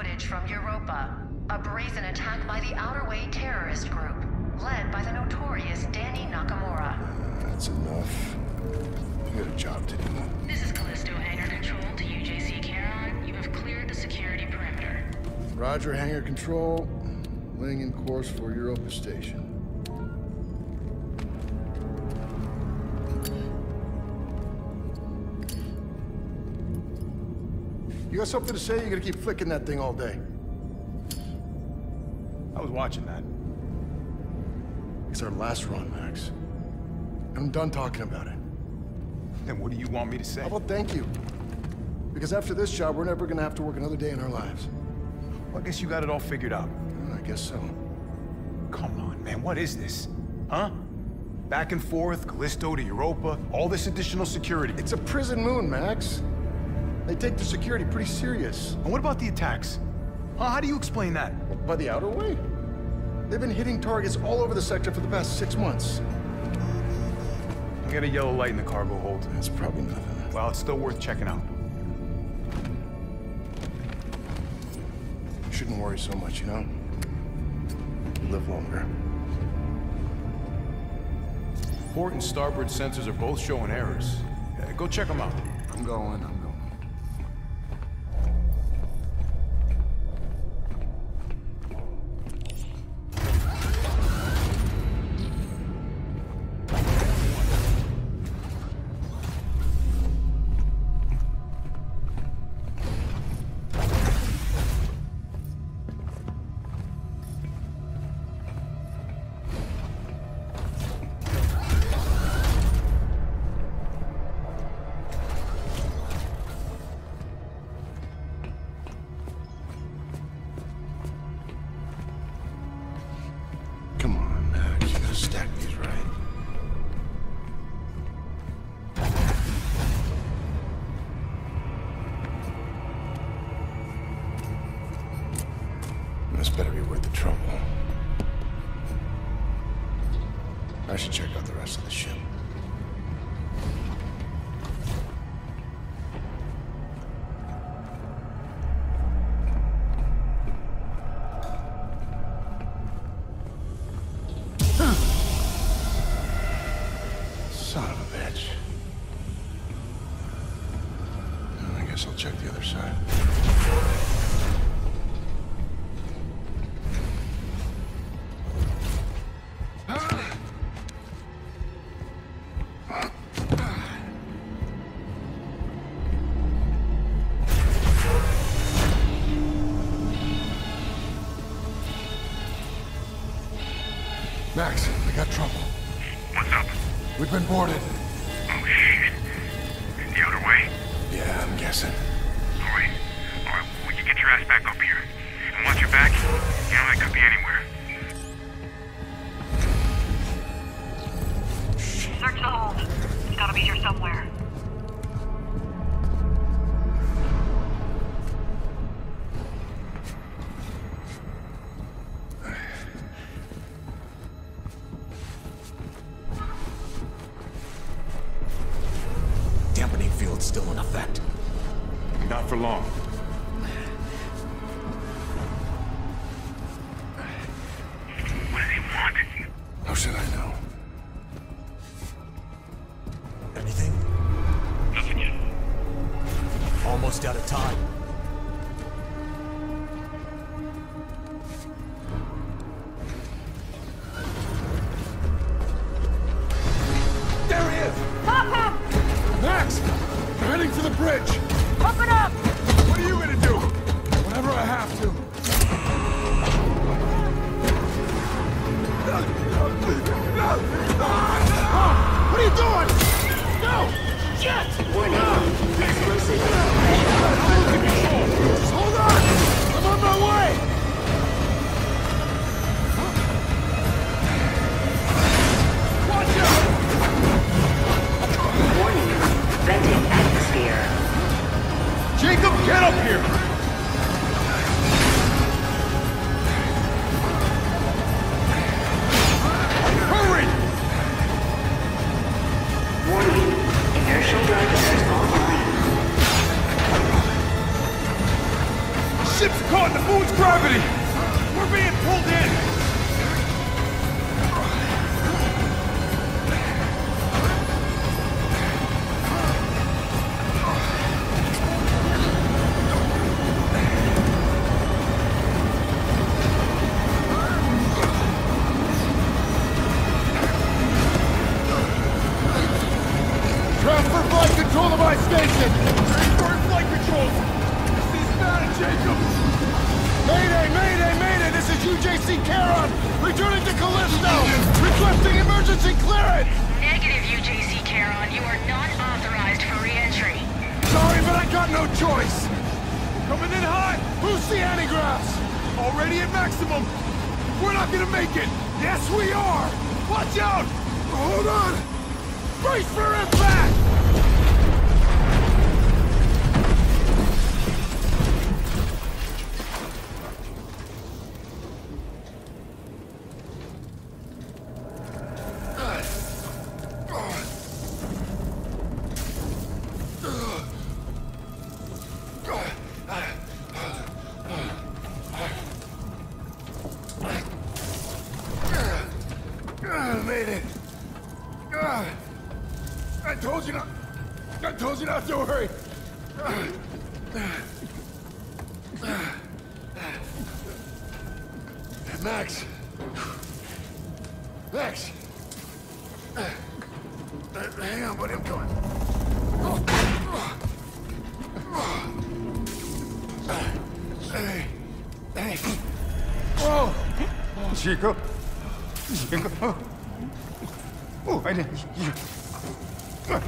footage from Europa. A brazen attack by the Outer Way terrorist group, led by the notorious Dani Nakamura. That's enough. We got a job to do. This is Callisto Hangar Control to UJC Charon. You have cleared the security perimeter. Roger, hangar control. Laying in course for Europa Station. Got something to say? You're gonna keep flicking that thing all day. I was watching that. It's our last run, Max. I'm done talking about it. Then what do you want me to say? Oh, How about thank you? Because after this job, we're never gonna have to work another day in our lives. Well, I guess you got it all figured out. Mm, I guess so. Come on, man, what is this? Huh? Back and forth, Callisto to Europa, all this additional security. It's a prison moon, Max. They take the security pretty serious. And what about the attacks? Huh? How do you explain that? By the outer way. They've been hitting targets all over the sector for the past six months. I got a yellow light in the cargo hold. That's probably nothing. Well, it's still worth checking out. You shouldn't worry so much, you know? You live longer. Port and starboard sensors are both showing errors. Uh, go check them out. I'm going,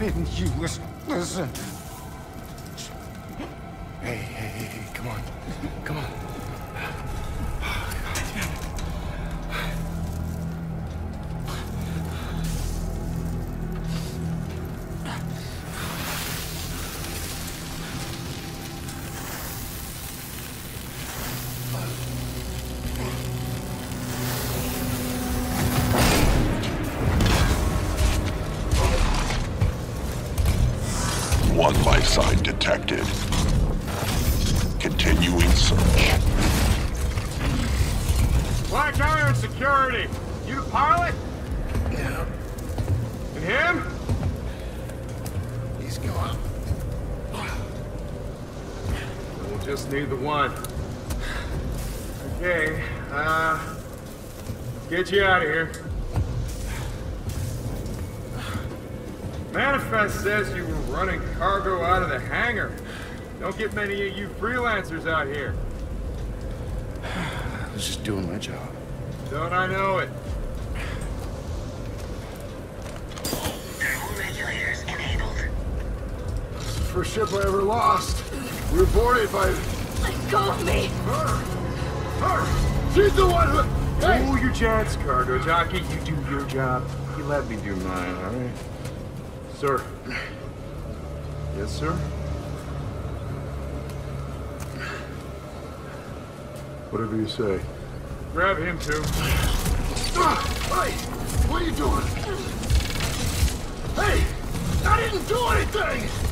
didn't you listen? Freelancers out here. I was just doing my job. Don't I know it? Thermal regulators enabled. First ship I ever lost. We were boarded by Let go of me! her. Her. She's the one who. Hey! Cool your jets, cargo jockey. You do your job. You let me do mine, all right? Sir. Yes, sir? Whatever you say. Grab him, too. Hey! What are you doing? Hey! I didn't do anything!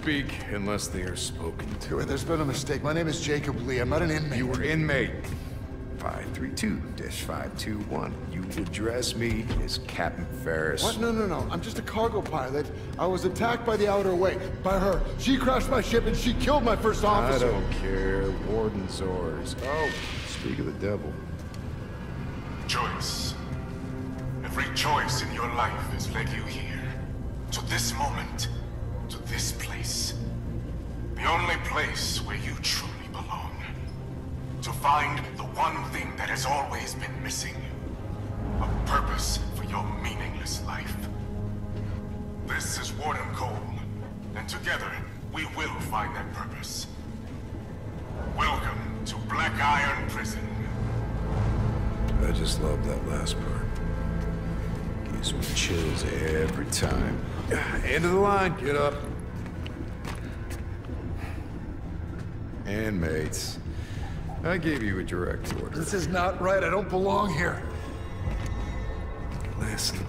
Speak unless they are spoken to. there's been a mistake. My name is Jacob Lee. I'm not an inmate. You were inmate 532-521. You address me as Captain Ferris. What? No, no, no. I'm just a cargo pilot. I was attacked by the Outer Way. By her. She crashed my ship and she killed my first officer. I don't care. Warden Zors. Oh, speak of the devil. Find the one thing that has always been missing. A purpose for your meaningless life. This is Warden Cole, and together we will find that purpose. Welcome to Black Iron Prison. I just love that last part. Gives me chills every time. End of the line, get up. And mates, I gave you a direct order. This is not right. I don't belong here. Listen,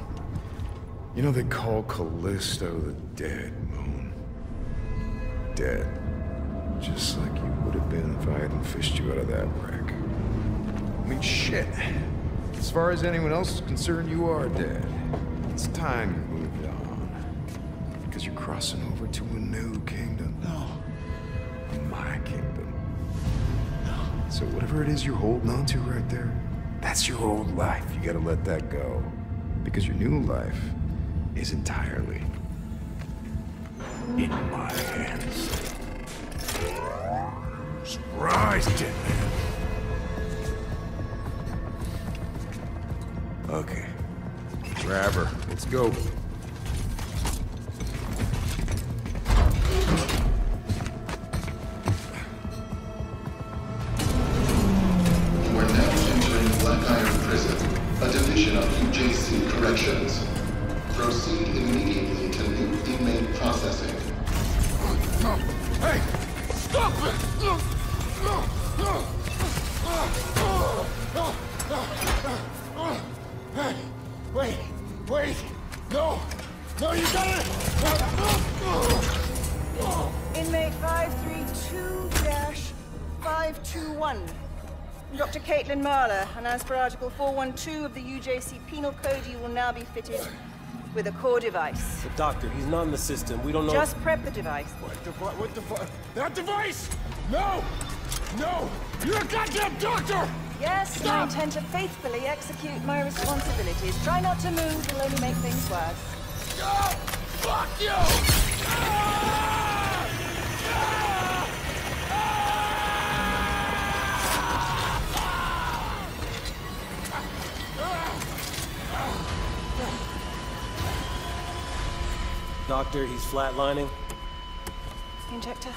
you know they call Callisto the dead moon. Dead. Just like you would have been if I hadn't fished you out of that wreck. I mean, shit. As far as anyone else is concerned, you are dead. It's time you moved on. Because you're crossing over to a new kingdom. So whatever it is you're holding on to right there, that's your old life. You gotta let that go. Because your new life is entirely in my hands. Surprise, Jet Man. Okay. Grab her. Let's go. And as per Article 412 of the UJC Penal Code, you will now be fitted with a core device. But doctor, he's not in the system. We don't know. Just prep the device. What the fuck? What the fuck? That device! No! No! You're a goddamn doctor! Yes, and I intend to faithfully execute my responsibilities. Try not to move, it'll only make things worse. Oh, fuck you! Ah! Doctor, he's flatlining. Injector.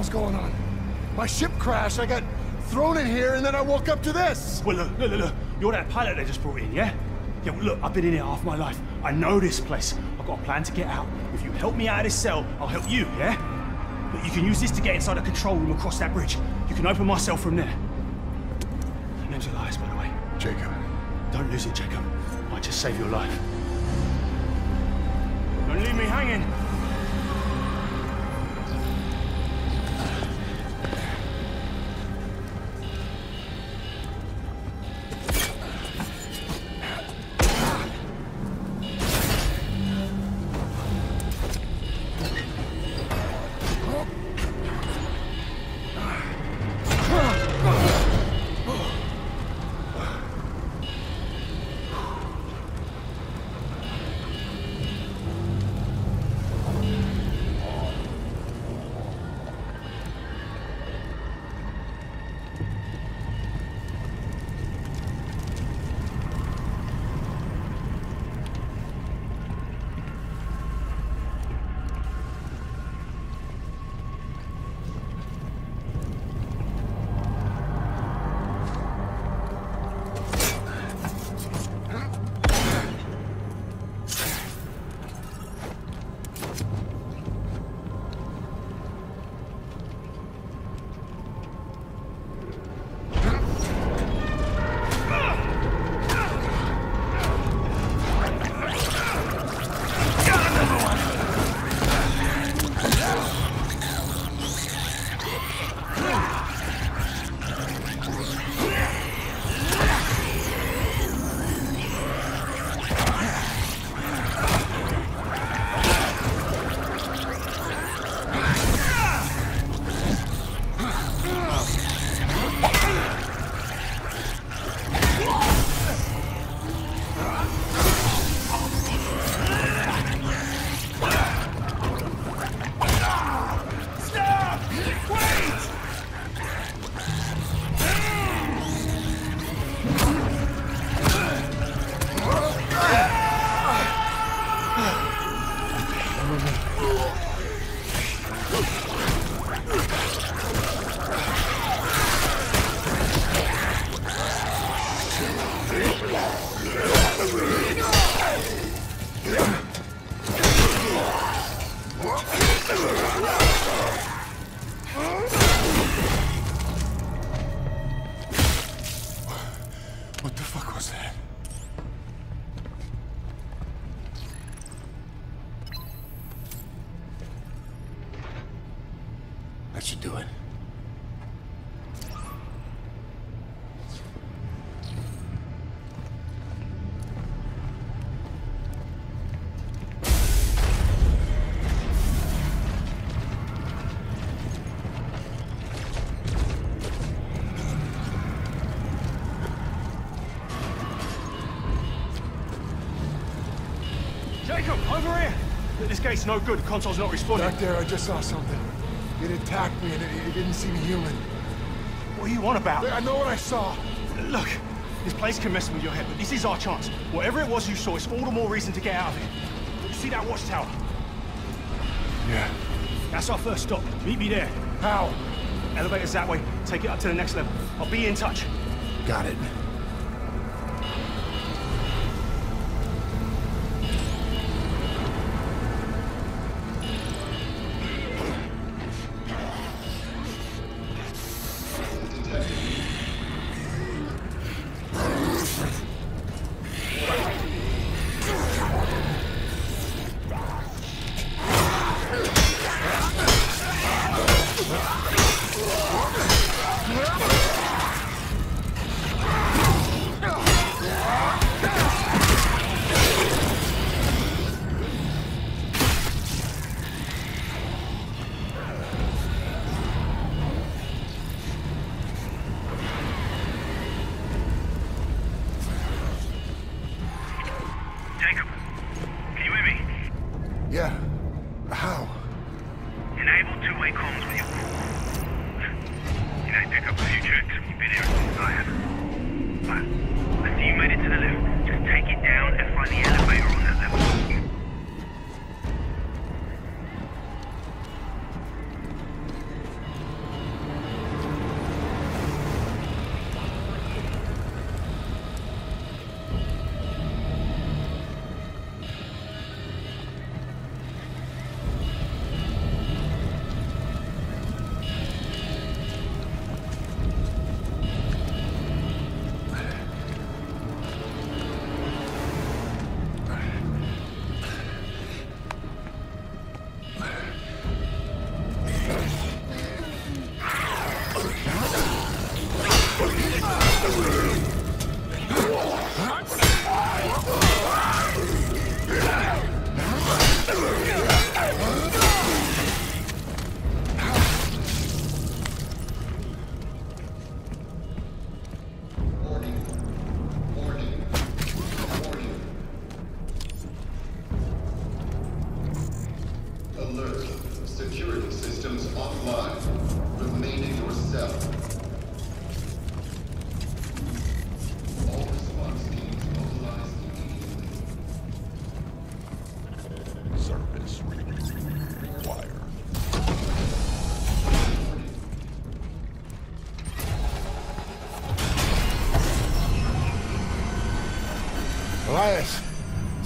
Hell's going on. My ship crashed, I got thrown in here, and then I woke up to this. Well, look, look, look, look. You're that pilot they just brought in, yeah? Yeah, well, look, I've been in here half my life. I know this place. I've got a plan to get out. If you help me out of this cell, I'll help you, yeah? But you can use this to get inside the control room across that bridge. You can open my cell from there. The name's Elias, by the way. Jacob. Don't lose it, Jacob. I might just save your life. This gate's no good. The console's not responding. Back there, I just saw something. It attacked me and it, it didn't seem human. What are you on about? I know what I saw. Look, this place can mess with your head, but this is our chance. Whatever it was you saw, it's all the more reason to get out of here. You see that watchtower? Yeah. That's our first stop. Meet me there. How? Elevator's that way. Take it up to the next level. I'll be in touch. Got it.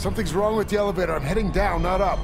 Something's wrong with the elevator. I'm heading down, not up.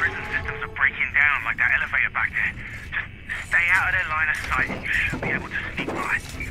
prison systems are breaking down like that elevator back there. Just stay out of their line of sight and you should be able to sneak by.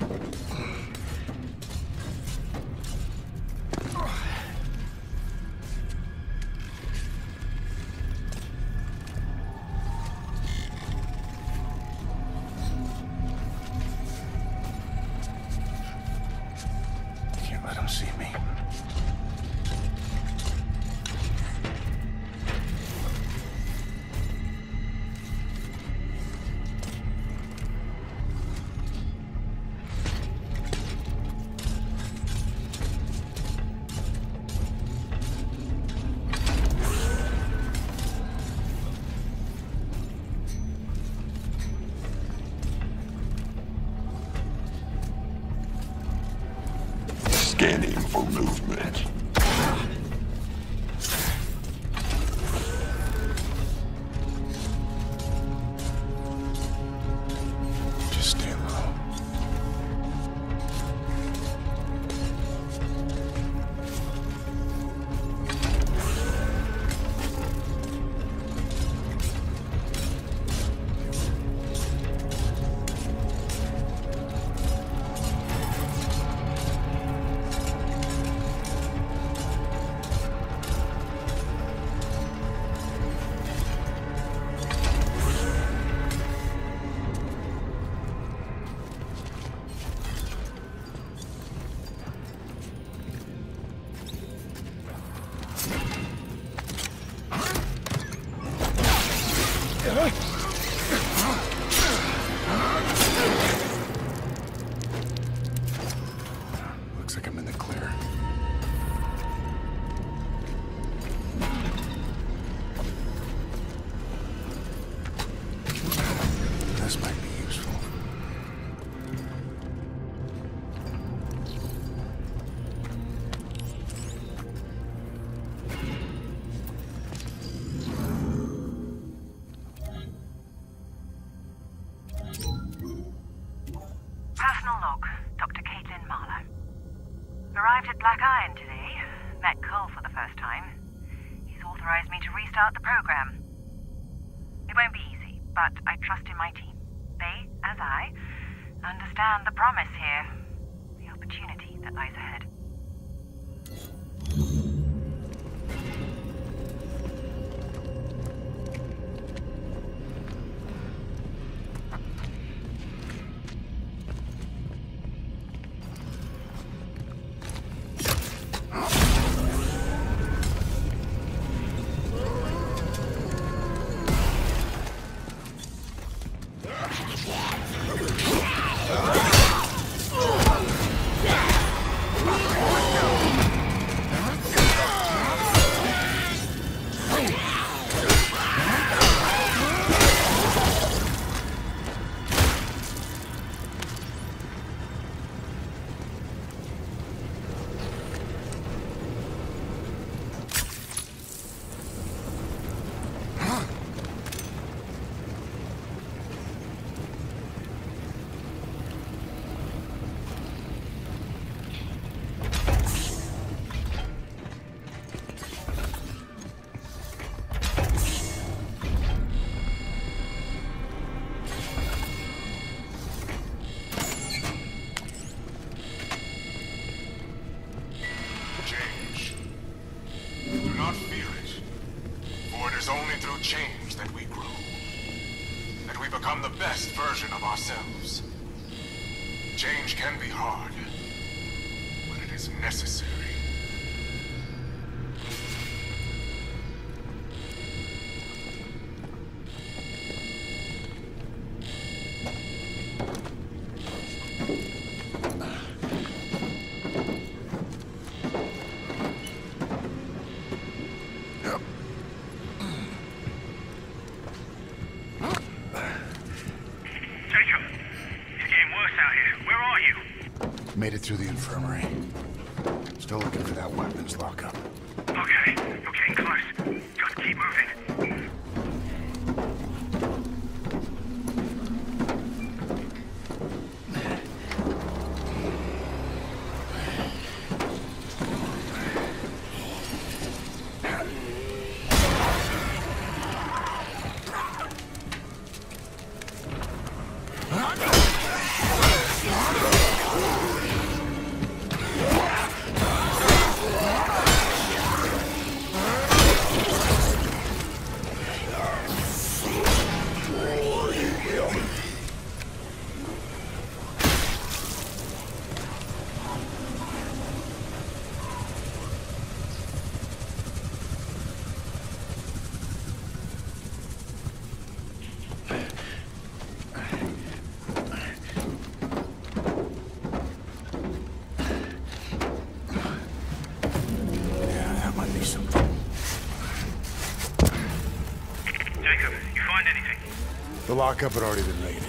lockup had already been made.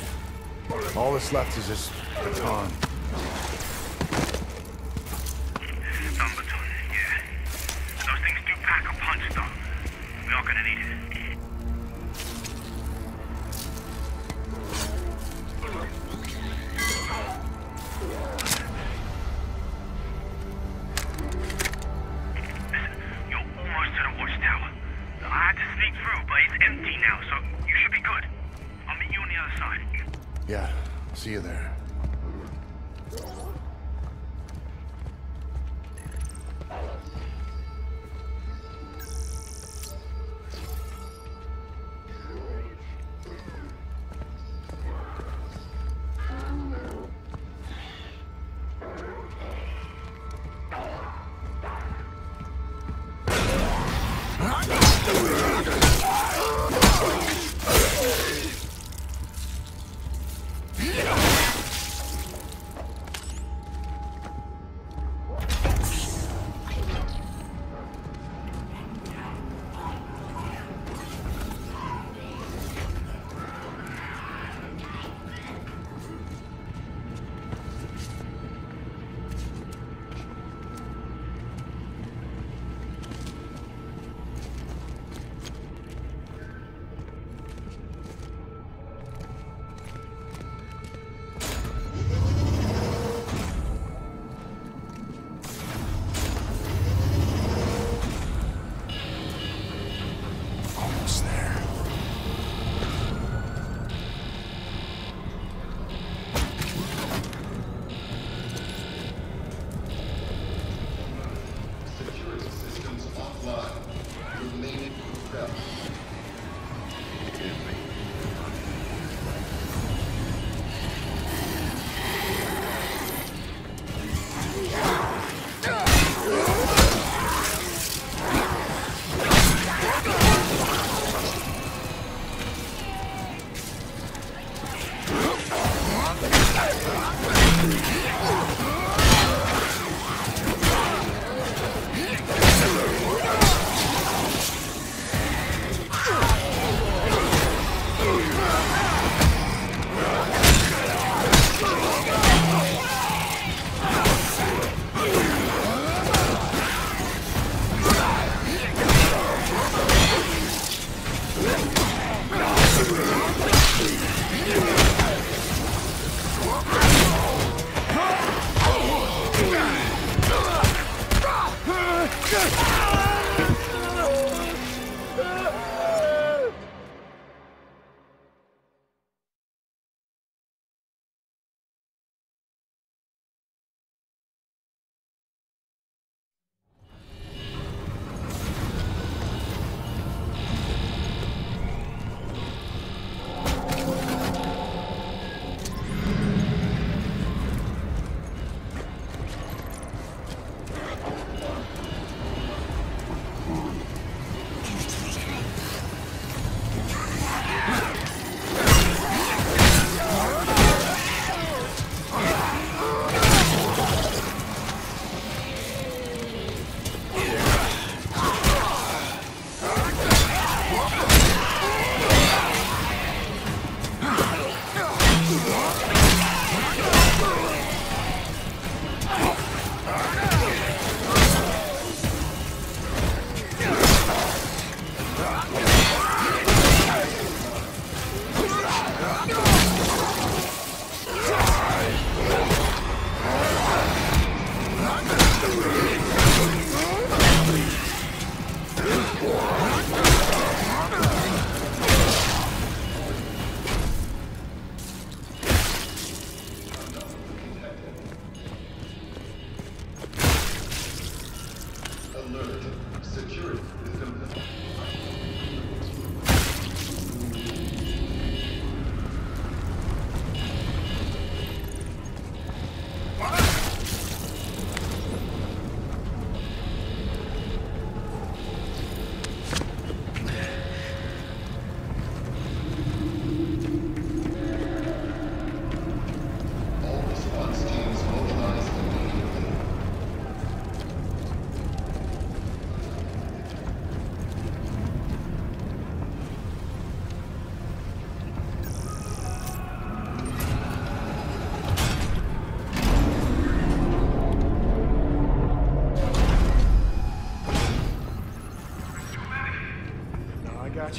All that's left is this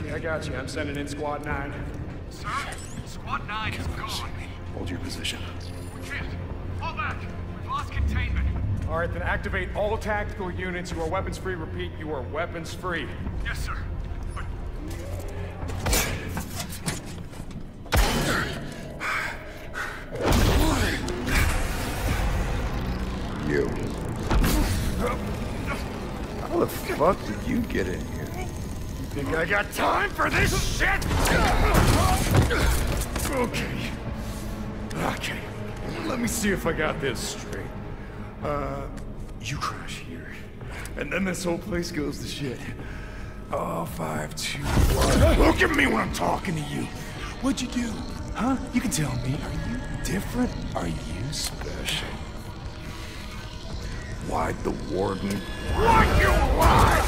I got you. I'm sending in Squad 9. Sir? Squad 9 is gone. Hold your position. We can't. Fall back. We've lost containment. All right, then activate all tactical units. You are weapons free. Repeat, you are weapons free. I got time for this shit? Okay. Okay. Let me see if I got this straight. Uh, you crash here. And then this whole place goes to shit. Oh, five, two, one. Look at me when I'm talking to you. What'd you do? Huh? You can tell me. Are you different? Are you special? Why'd the warden? What you want?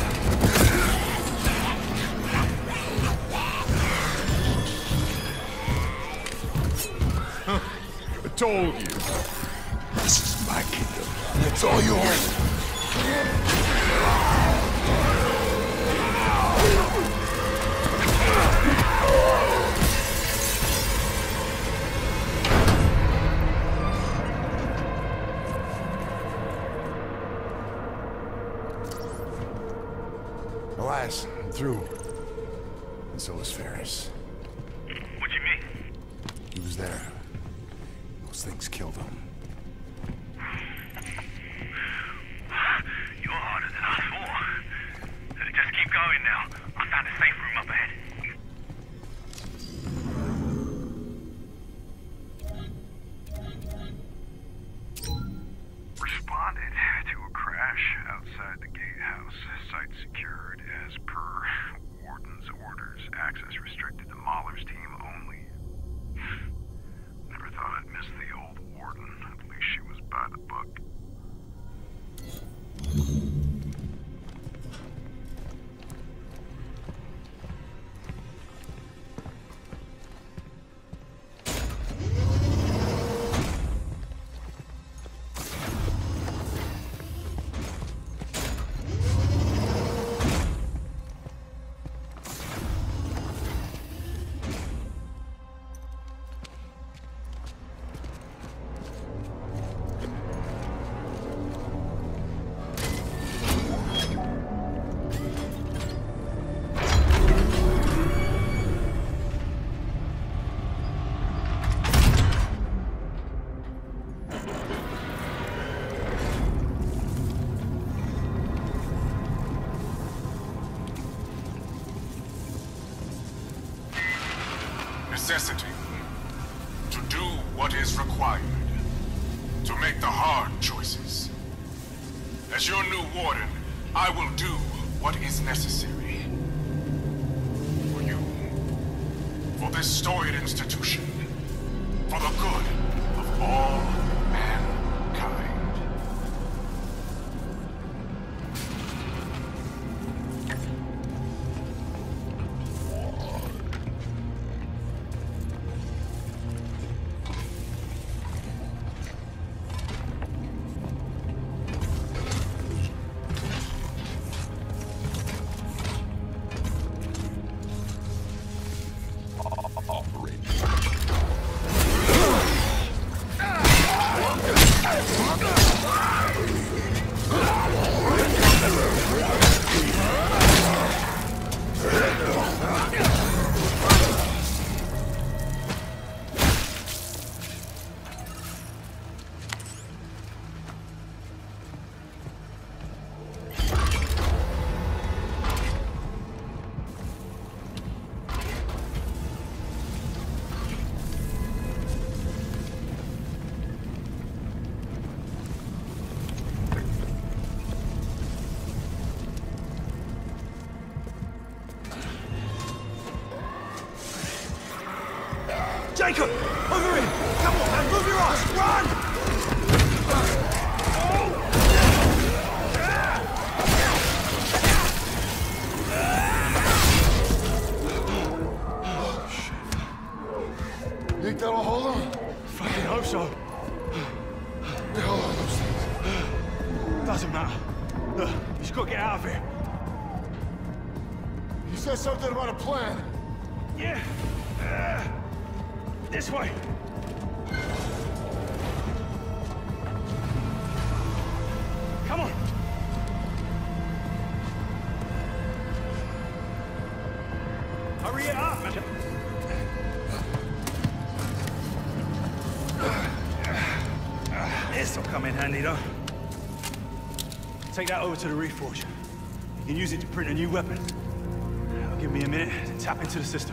What is required. To make the hard choices. As your new warden, I will do what is necessary. For you. For this storied institution. For the good of all Take that over to the Reforge. You can use it to print a new weapon. Give me a minute to tap into the system.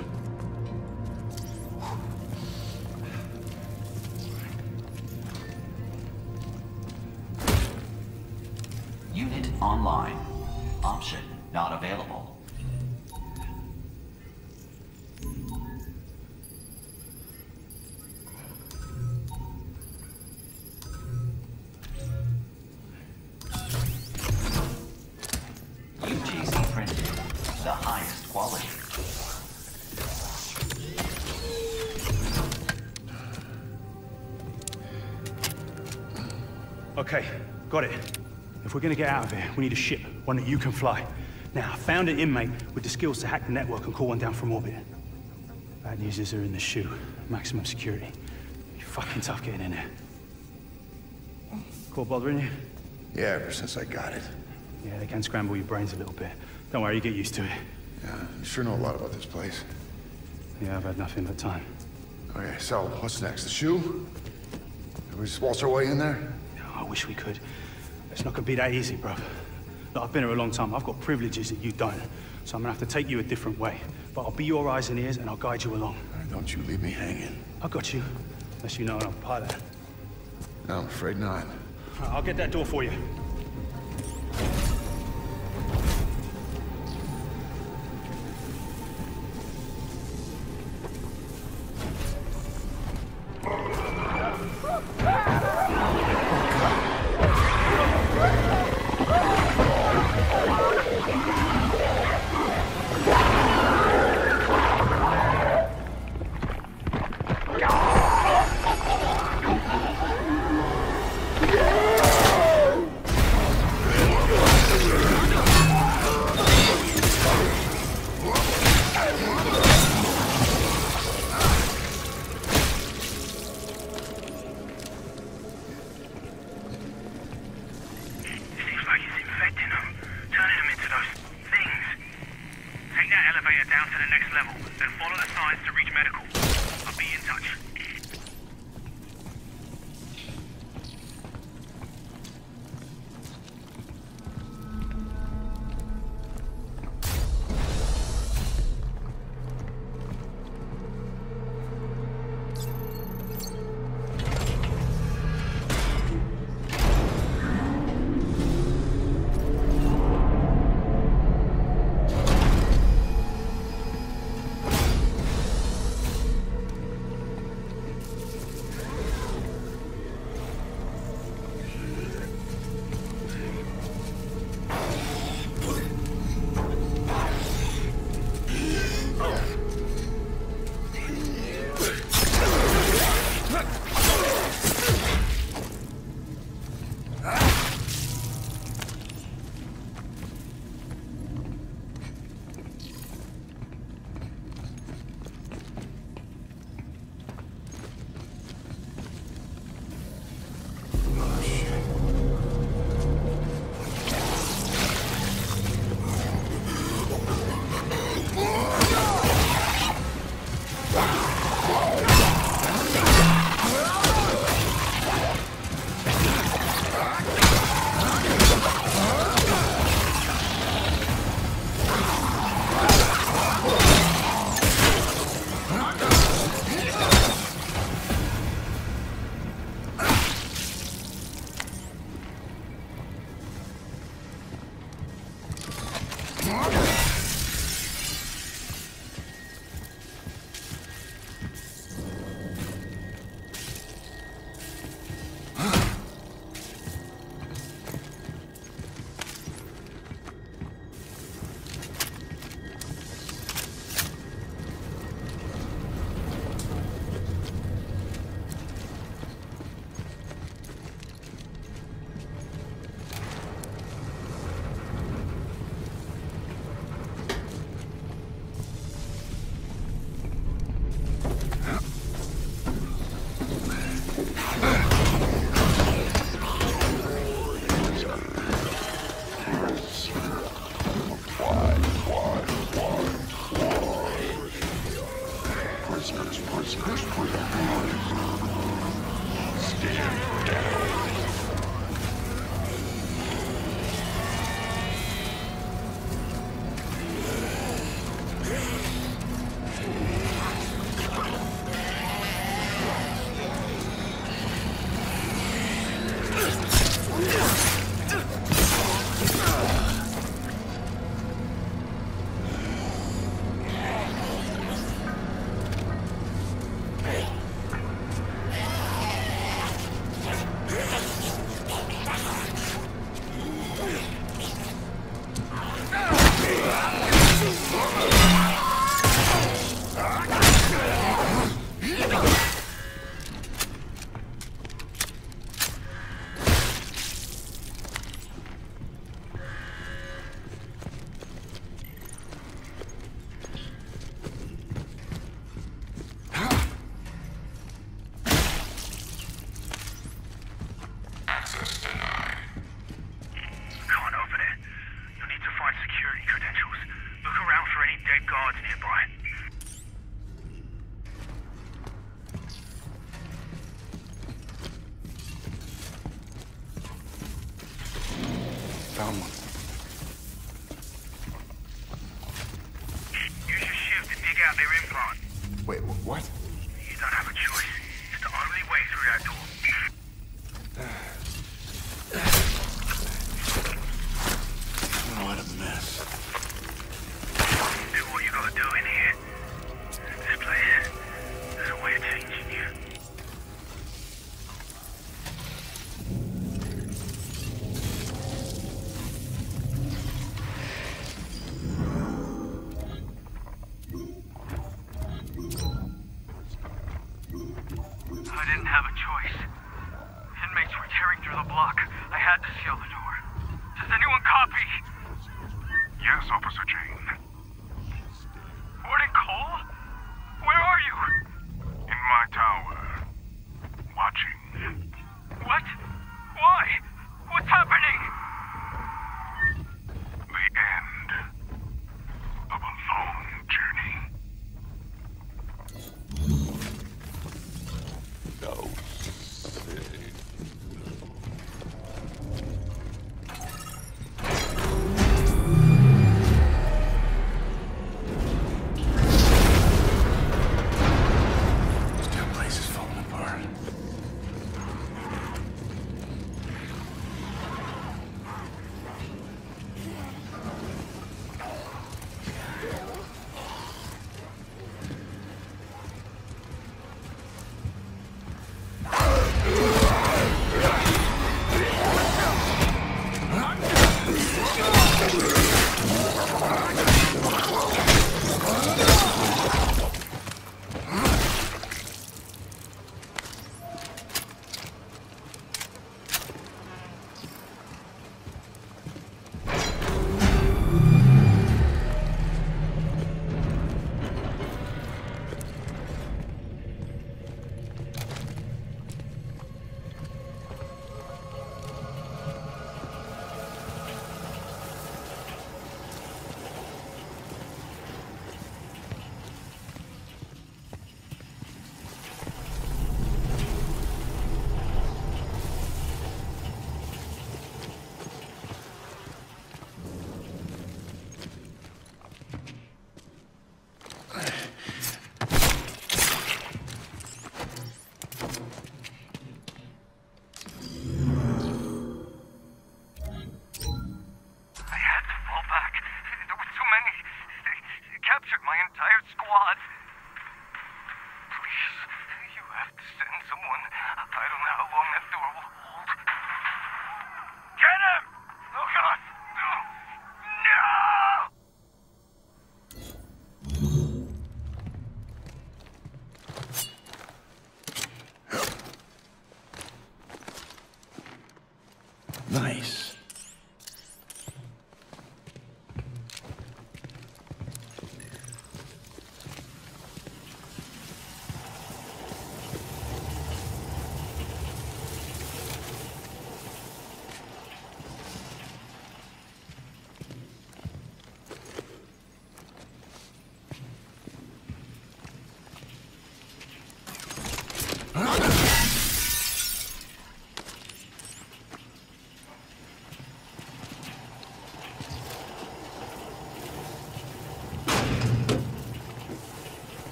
If we're gonna get out of here, we need a ship, one that you can fly. Now, I found an inmate with the skills to hack the network and call one down from orbit. Bad news is they're in the shoe. Maximum security. Be fucking tough getting in there. Caught bothering you? Yeah, ever since I got it. Yeah, they can scramble your brains a little bit. Don't worry, you get used to it. Yeah, you sure know a lot about this place. Yeah, I've had nothing but time. Okay, so what's next? The shoe? Can we just waltz our way in there? No, I wish we could. It's not gonna be that easy, bro. Look, I've been here a long time. I've got privileges that you don't. So I'm gonna have to take you a different way. But I'll be your eyes and ears and I'll guide you along. Don't you leave me hanging. I got you. Unless you know I'm a pilot. No, I'm afraid not. Right, I'll get that door for you.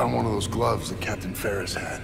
Found one of those gloves that Captain Ferris had.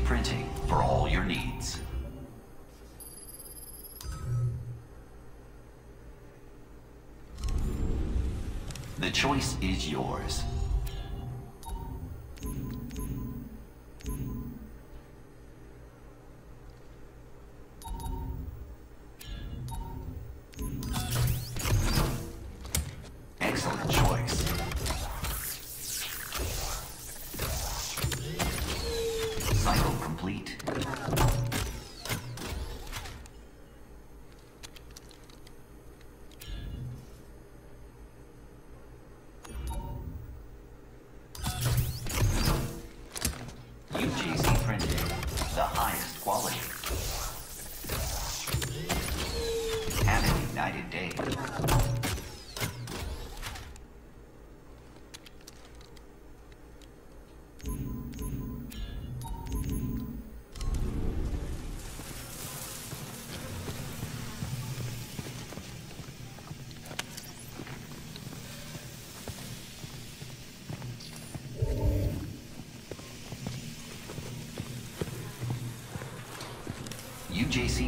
Printing for all your needs. The choice is yours.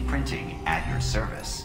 Printing at your service.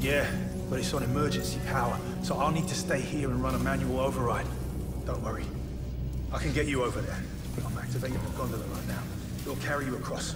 Yeah, but it's on emergency power, so I'll need to stay here and run a manual override. Don't worry. I can get you over there. I'm activating the gondola right now. It'll carry you across.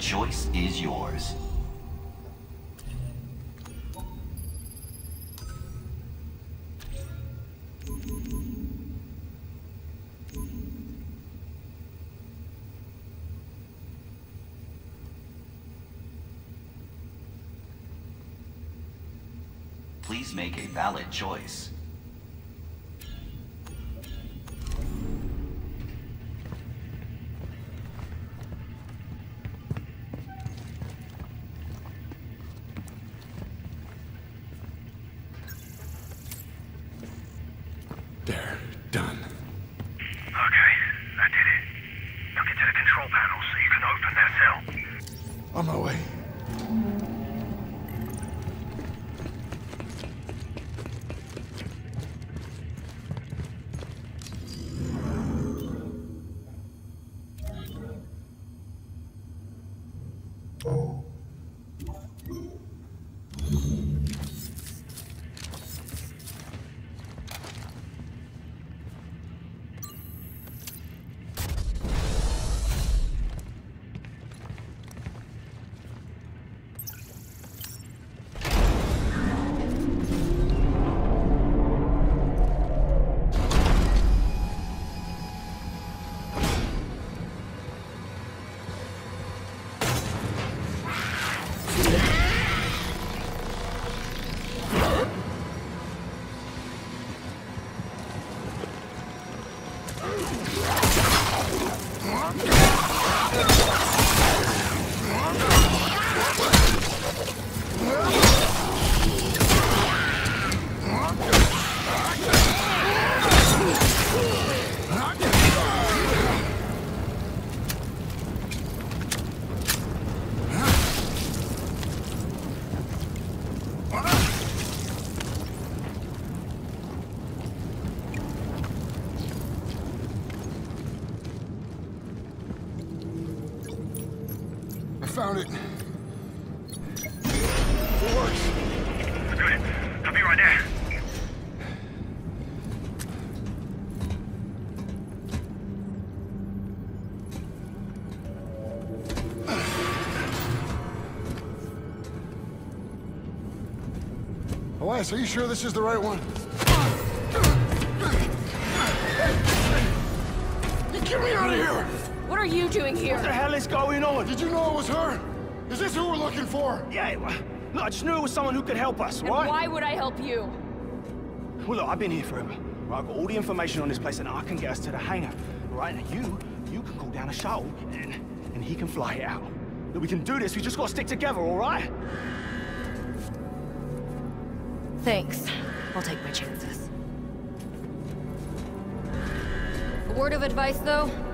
Choice is yours. Please make a valid choice. Elias, are you sure this is the right one? Get me out of here! What are you doing here? What the hell is going on? Did you know it was her? Is this who we're looking for? Yeah, well, look, I just knew it was someone who could help us, And right? why would I help you? Well, look, I've been here forever. Right, I've got all the information on this place, and I can get us to the hangar. Right, now you, you can call down a shuttle, and, and he can fly it out. Look, we can do this. We just got to stick together, all right? Of advice, though?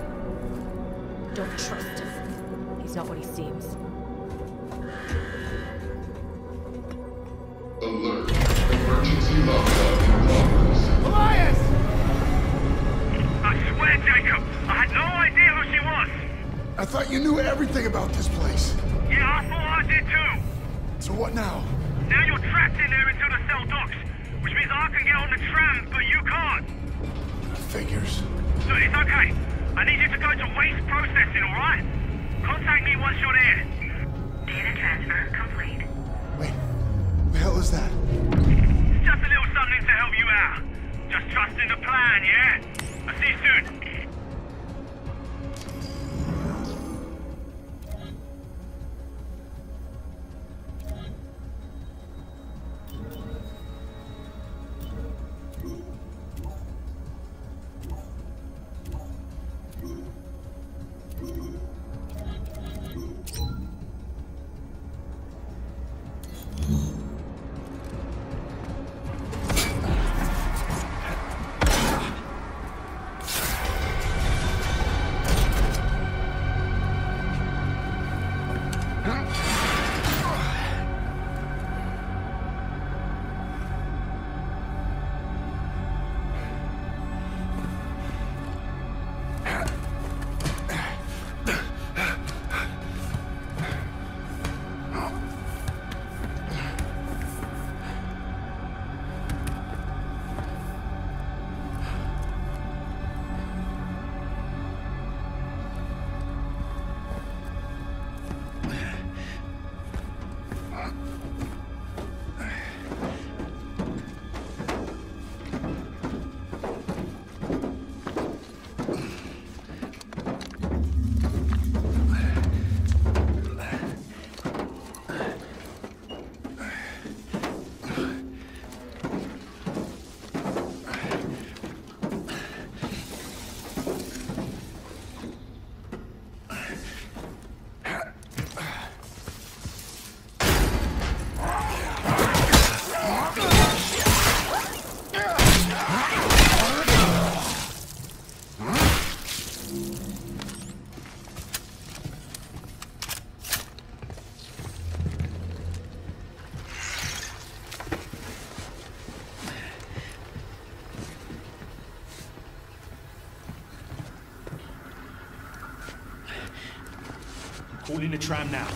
All in the tram now.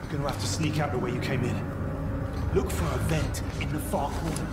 You're gonna have to sneak out the way you came in. Look for a vent in the far corner.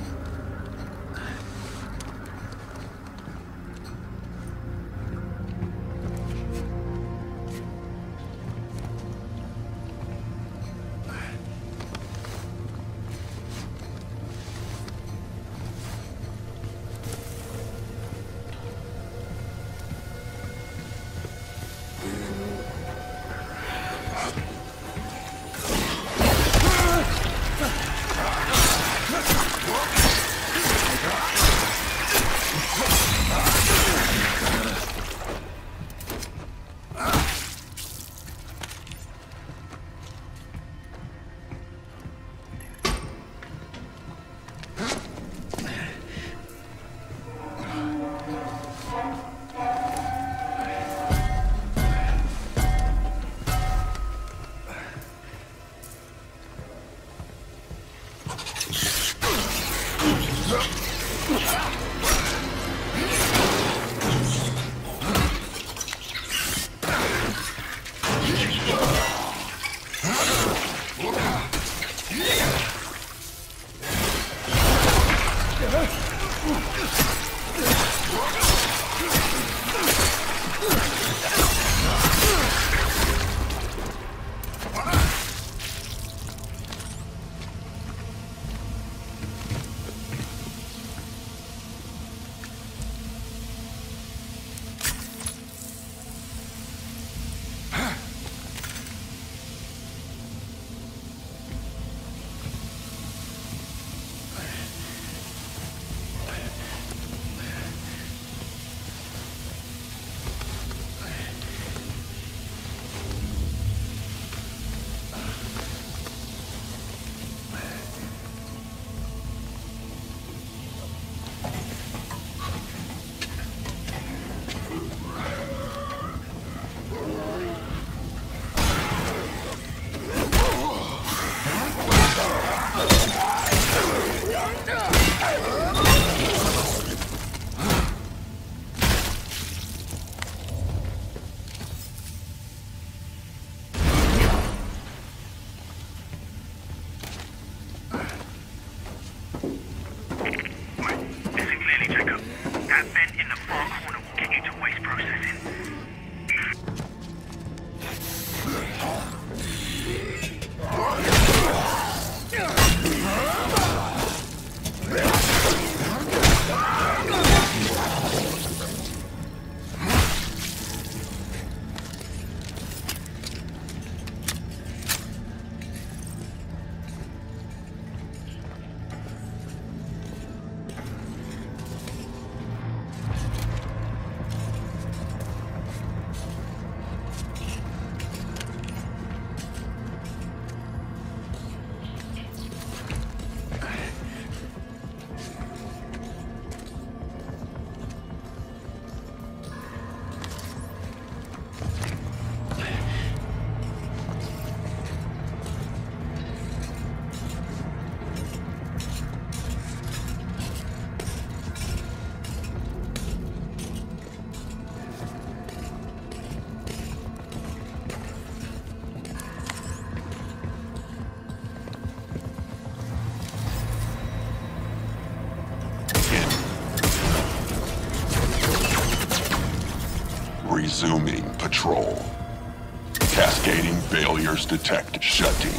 Detected. Shutting down.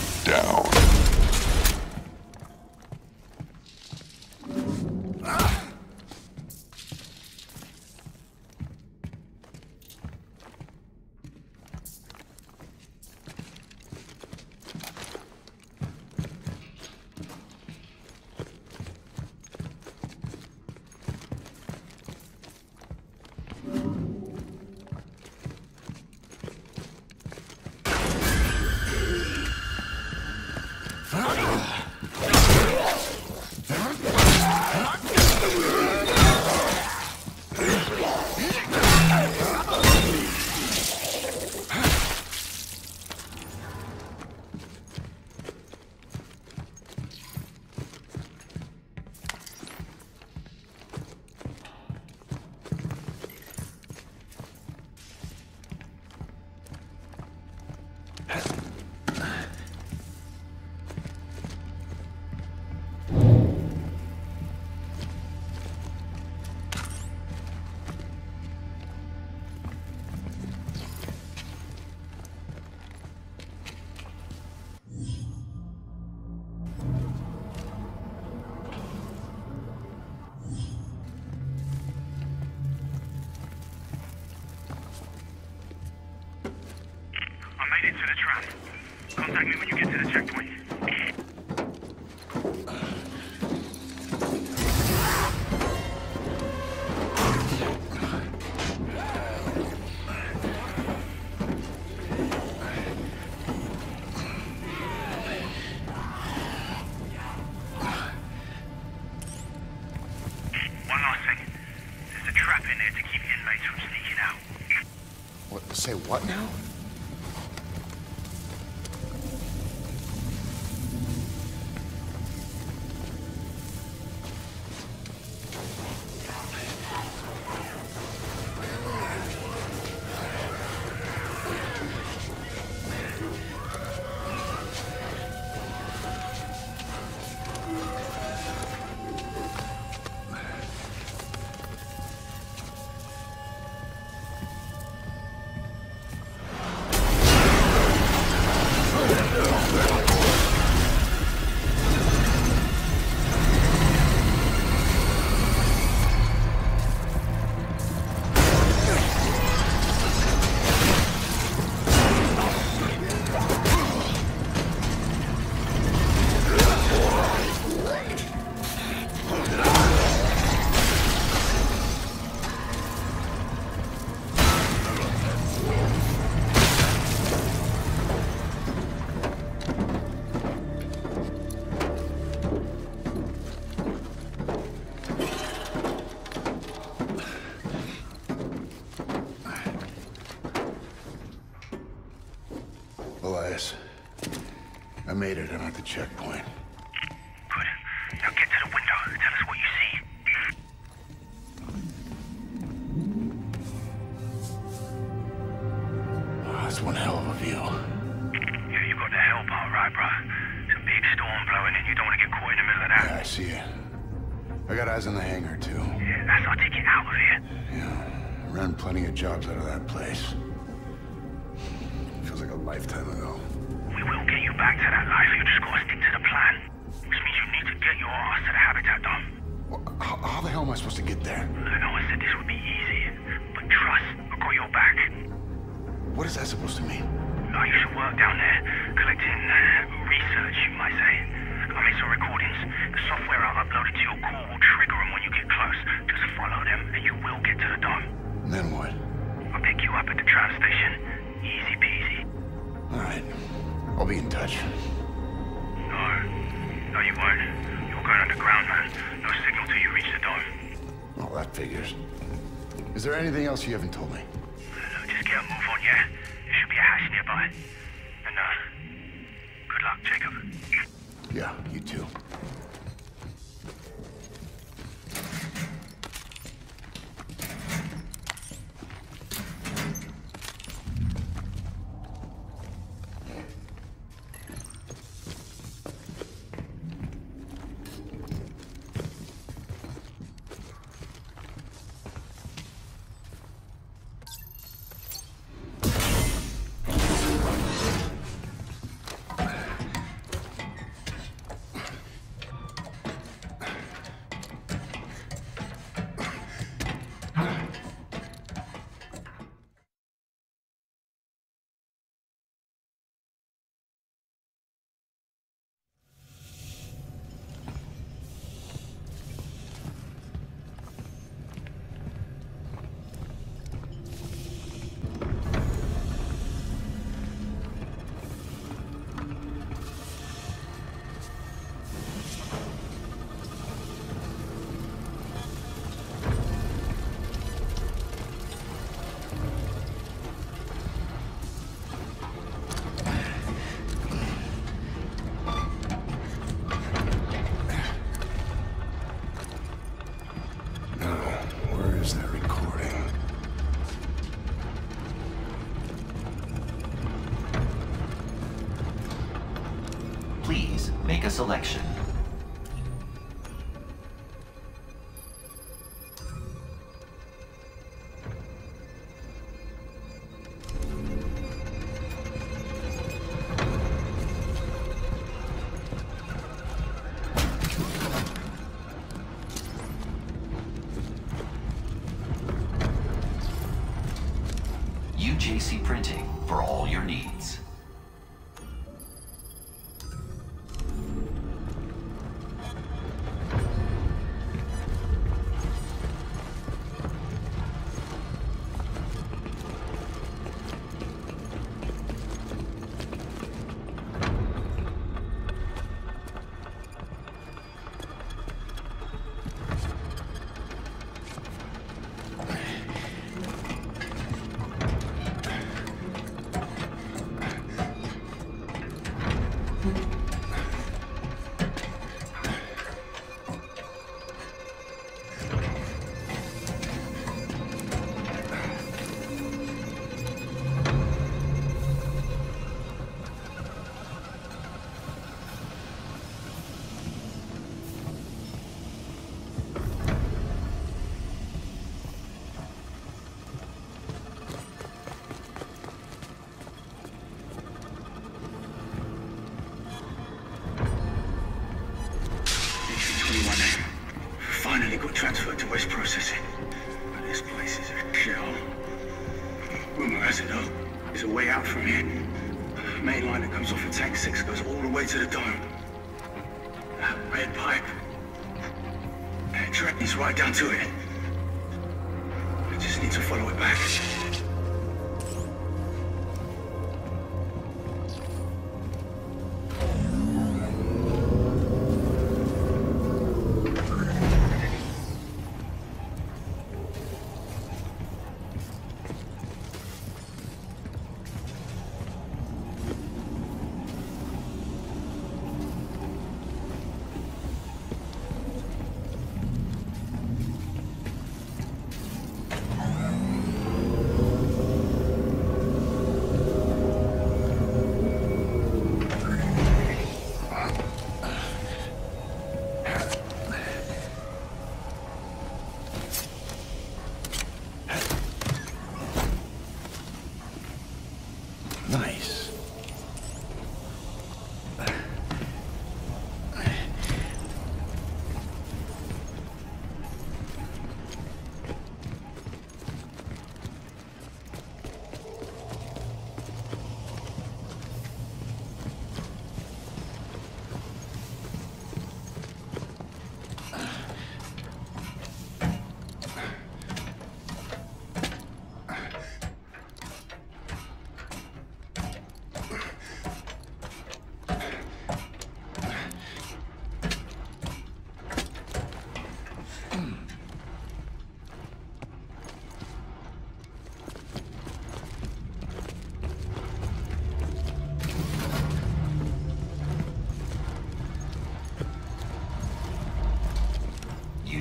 Way to the dome.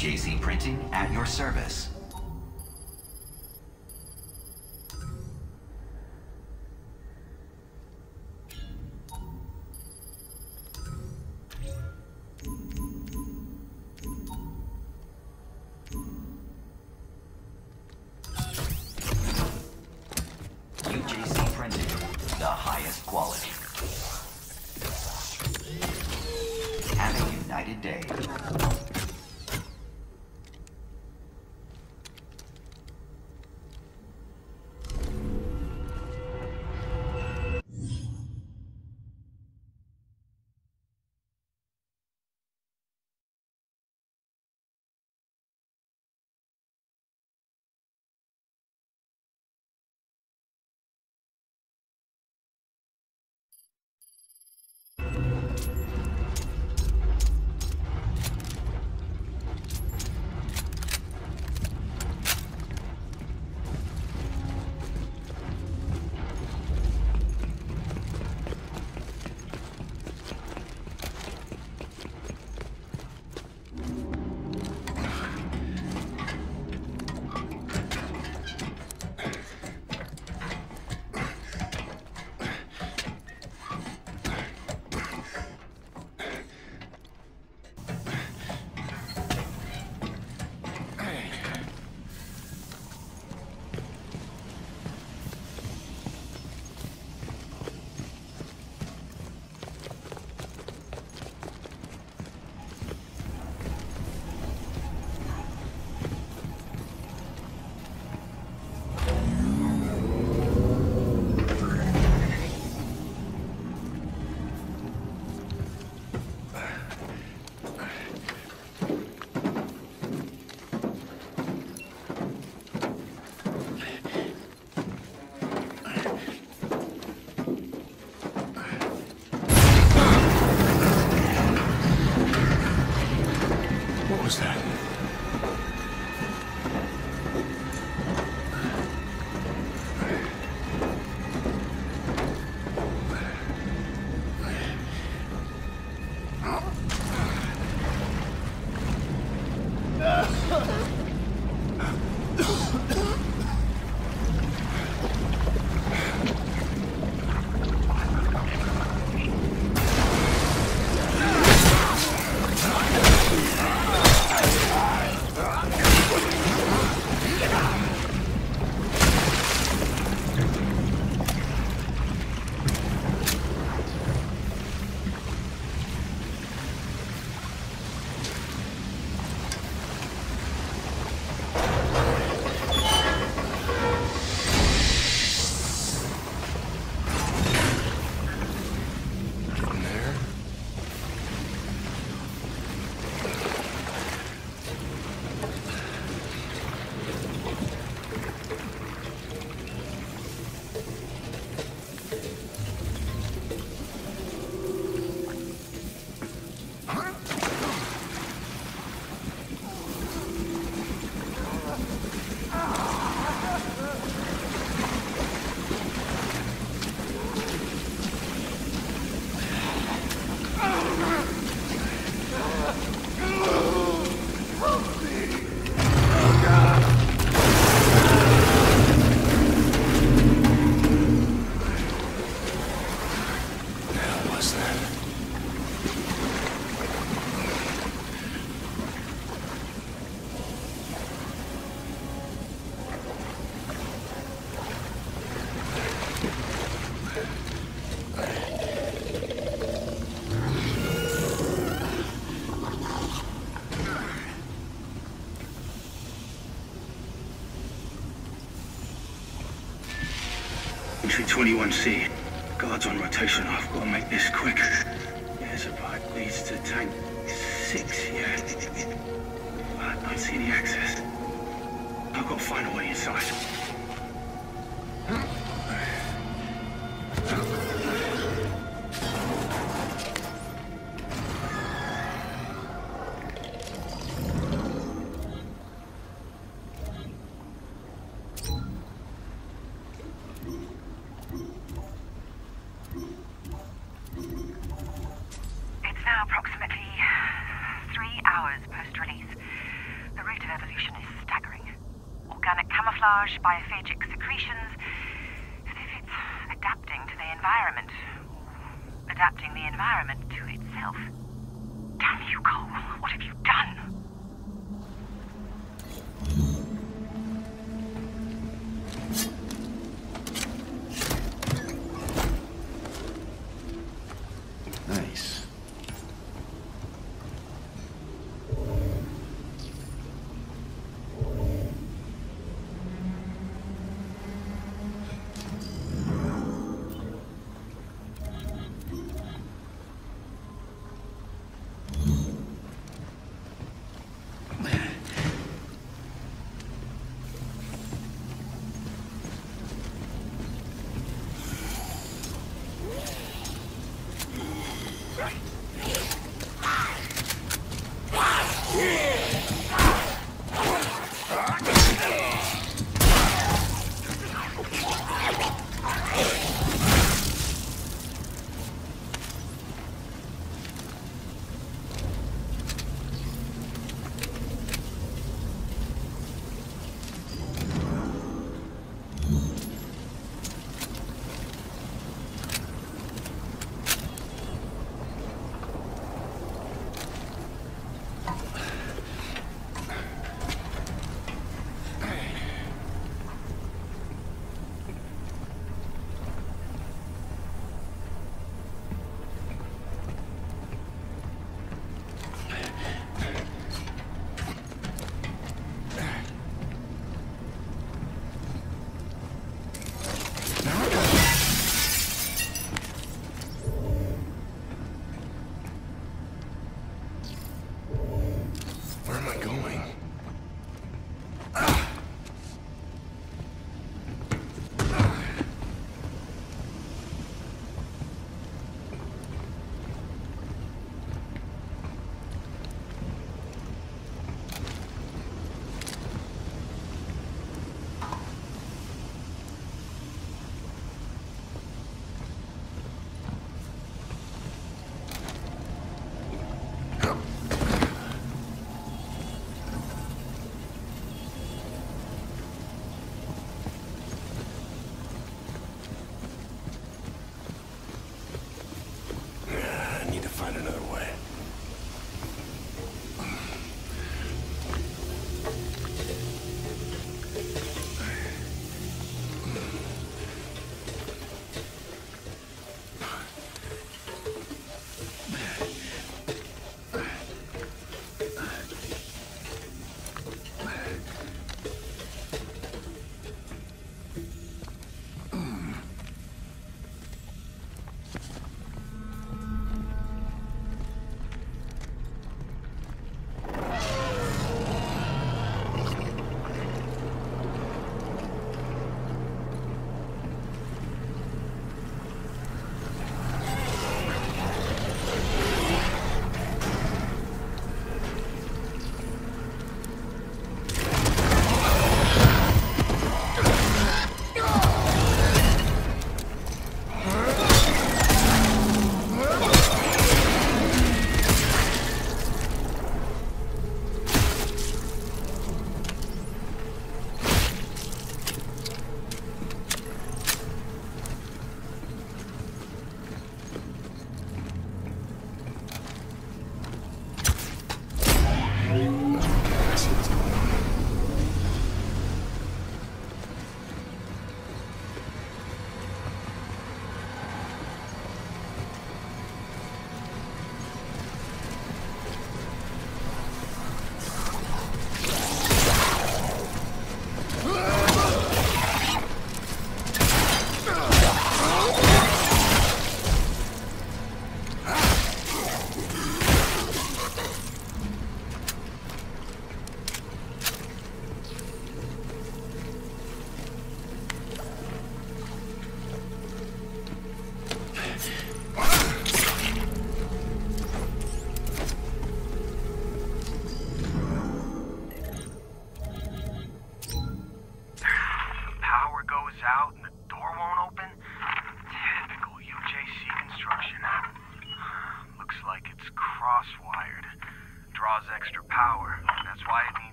UJC Printing at your service. Entry 21C. Guards on rotation. I've got to make this quick. Speicher.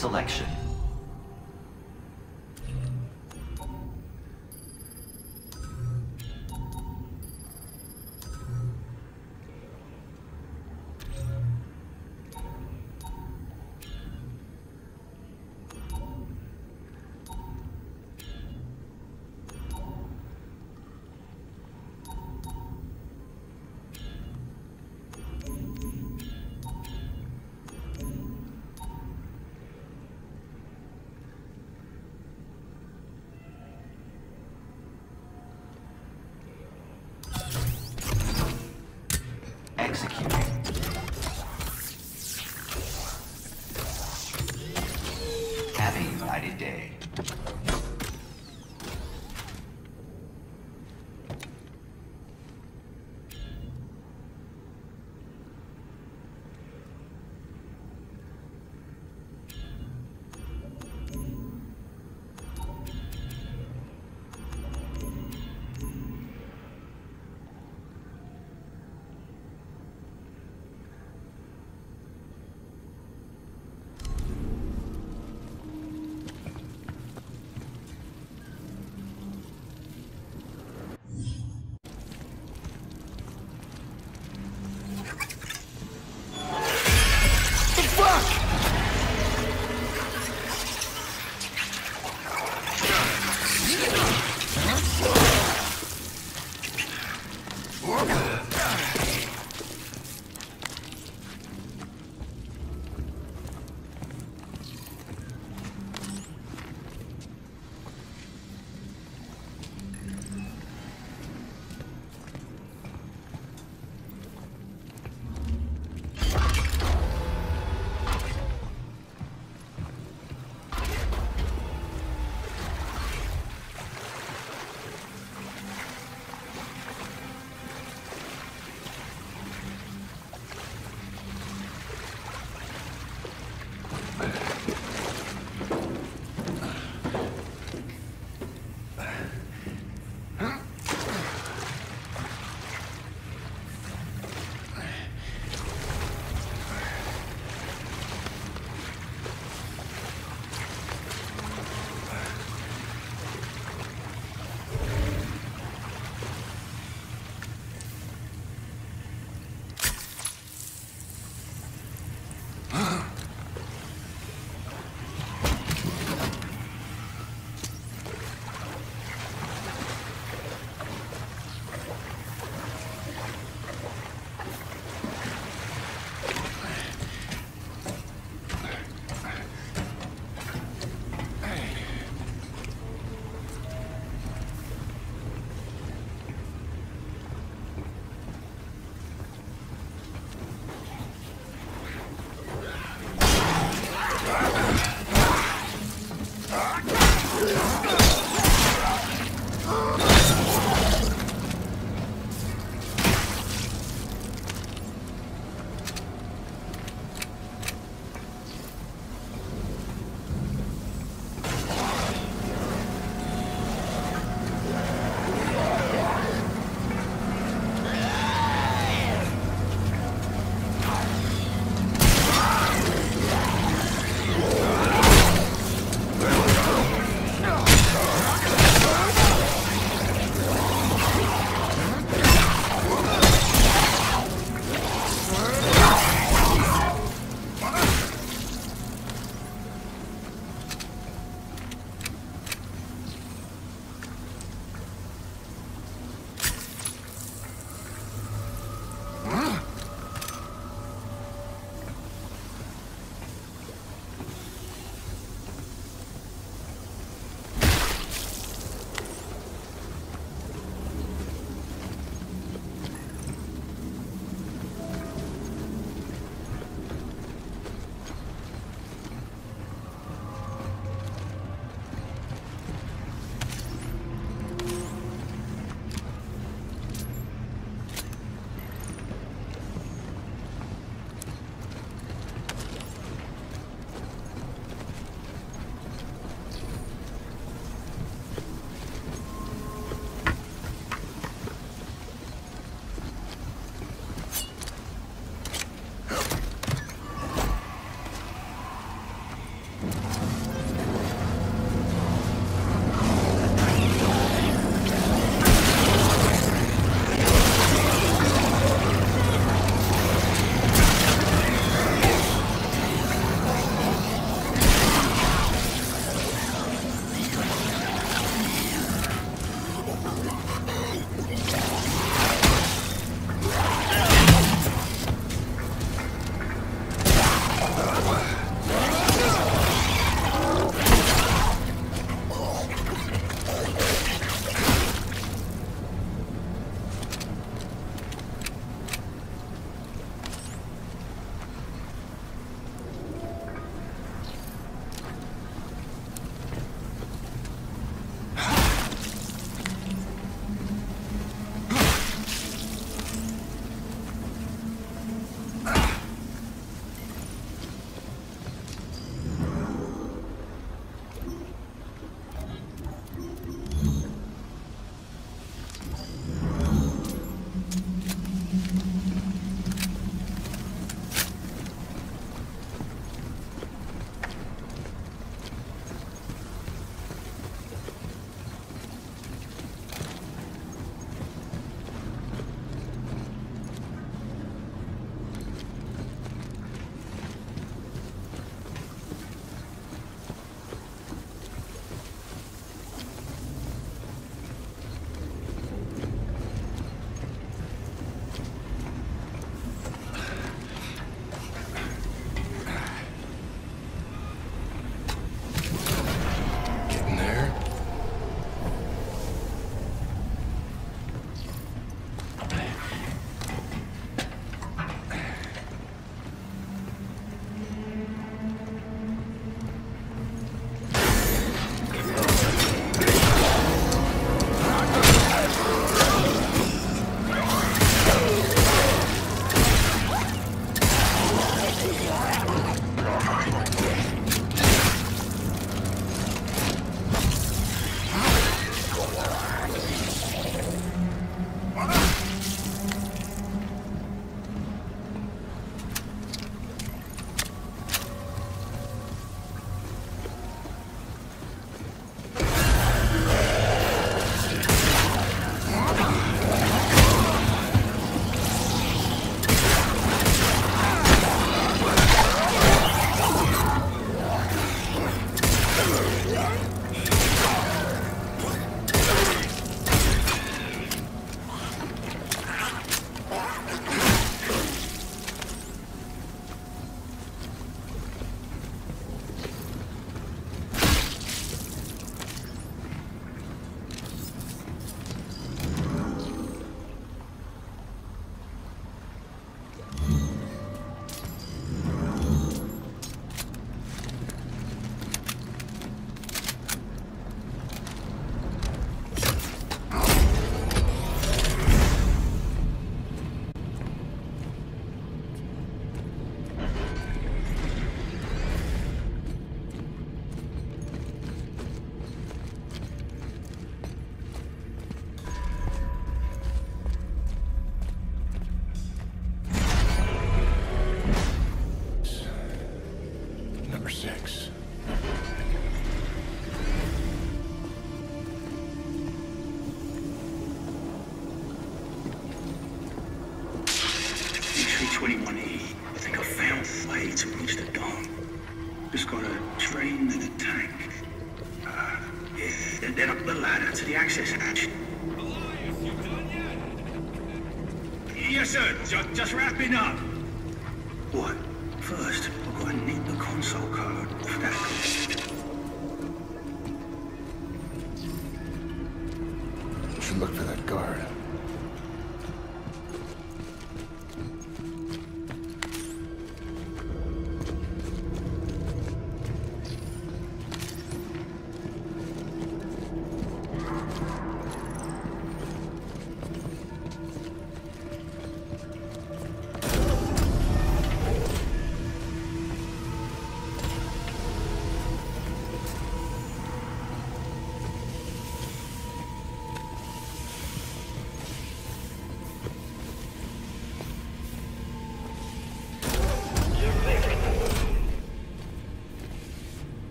Selection.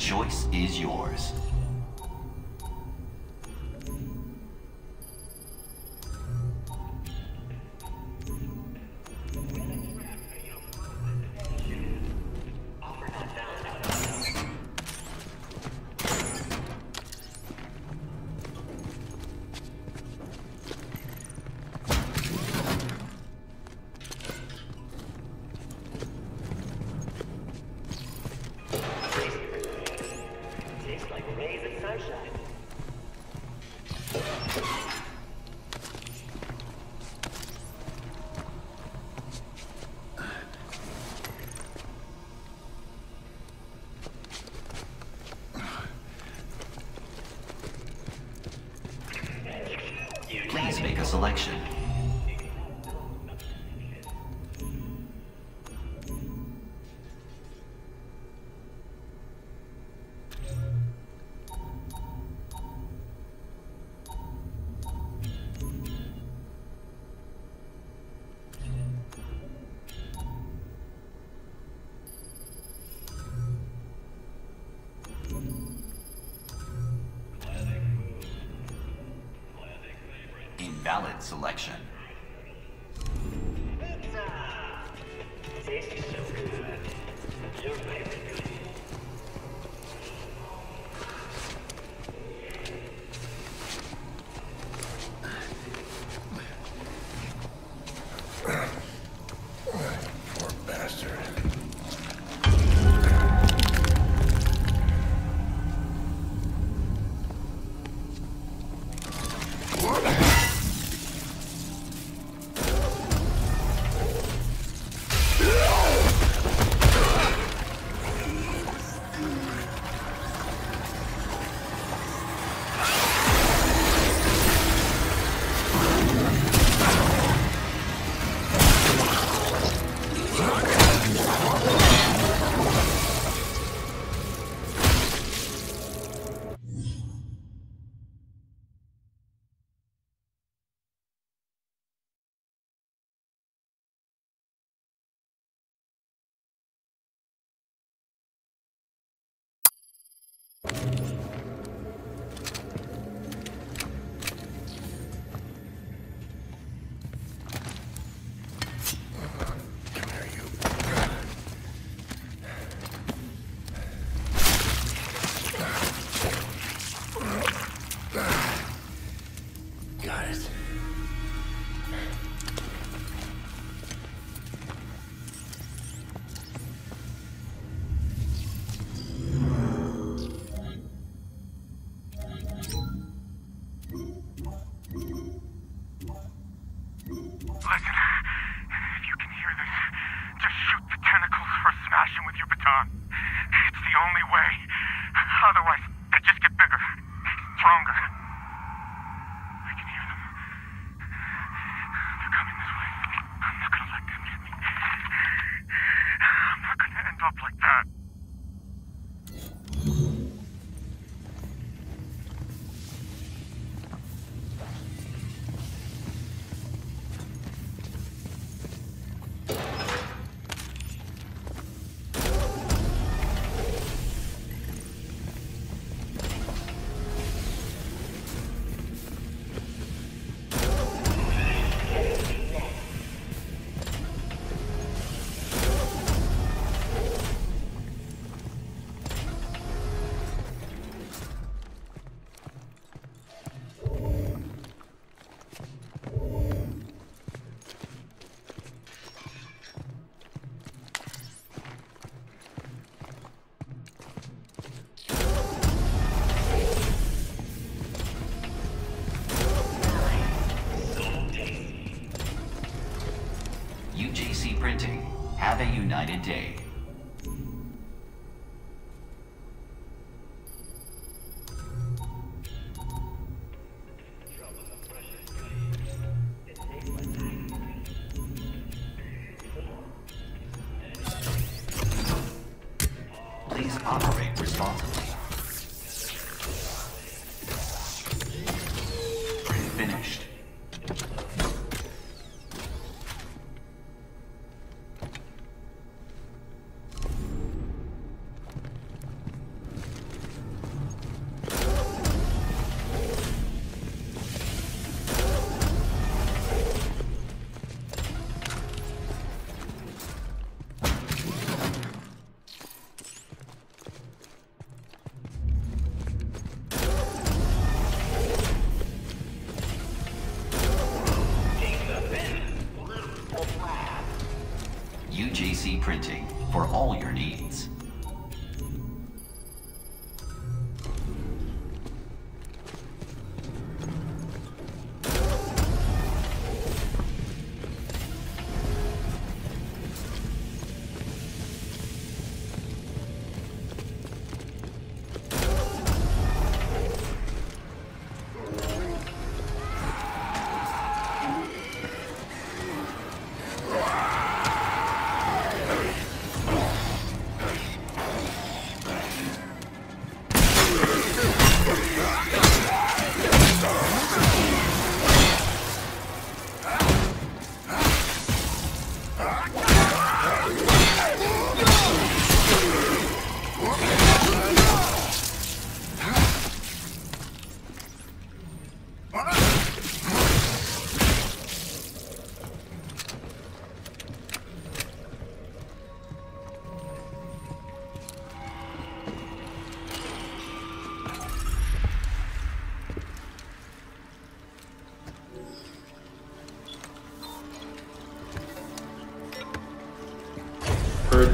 Choice is yours. Selection.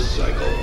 Cycle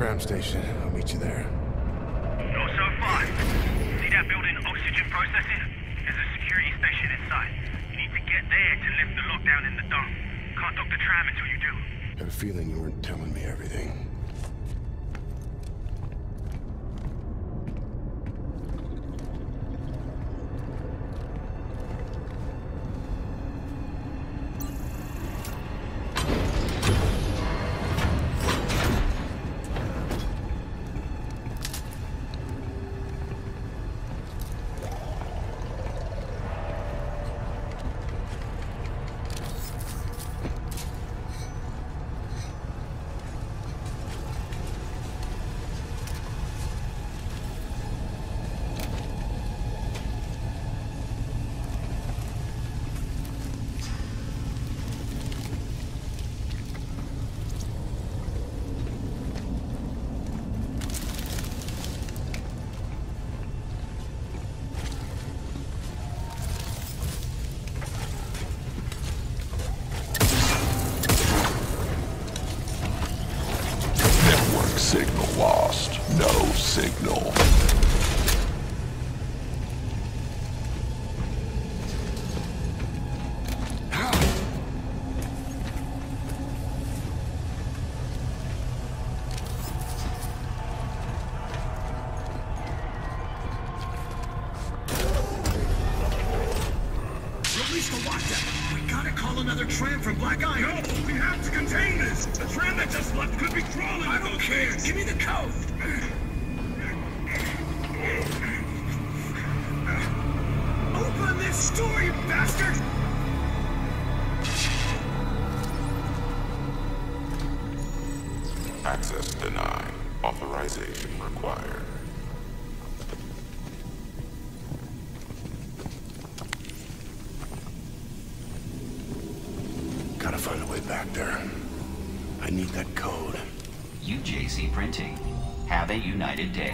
tram station. Have a united day.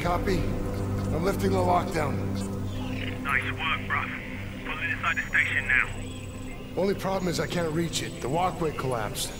Copy. I'm lifting the lockdown. Nice work, bruv. Pulling inside the station now. Only problem is I can't reach it. The walkway collapsed.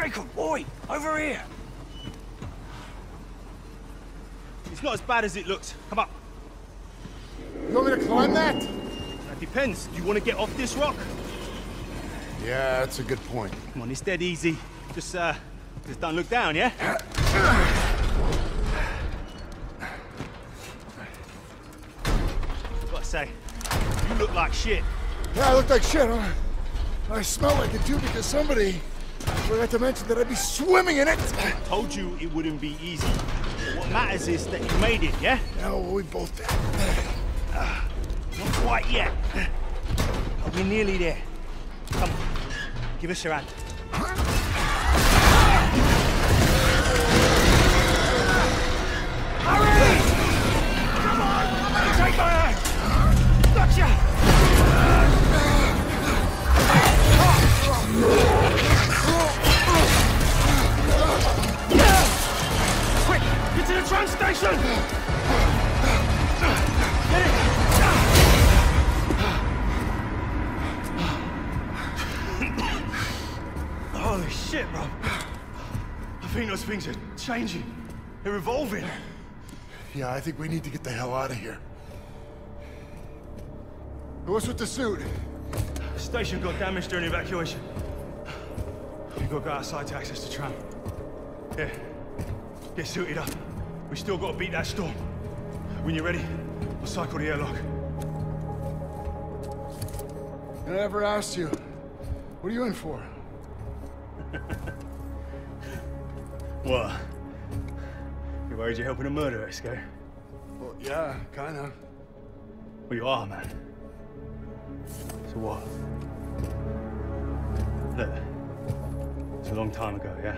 Jacob, oi! Over here! It's not as bad as it looks. Come up. You want me to climb that? That depends. Do you want to get off this rock? Yeah, that's a good point. Come on, it's dead easy. Just, uh, just don't look down, yeah? I've got to say, you look like shit. Yeah, I look like shit, huh? I smell like it too because somebody forgot to mention that I'd be swimming in it. Told you it wouldn't be easy. What matters is that you made it, yeah? Yeah, well, we both did. Not quite yet. But we're nearly there. Come on, give us your hand. Yeah, I think we need to get the hell out of here. What's with the suit? Station got damaged during evacuation. We gotta go outside to access the tram. Yeah. Get suited up. We still gotta beat that storm. When you're ready, I'll cycle the airlock. I never asked you. What are you in for? What? Worried you're helping a murderer escape? Well, yeah, kinda. Well, you are, man. So what? Look, it's a long time ago, yeah?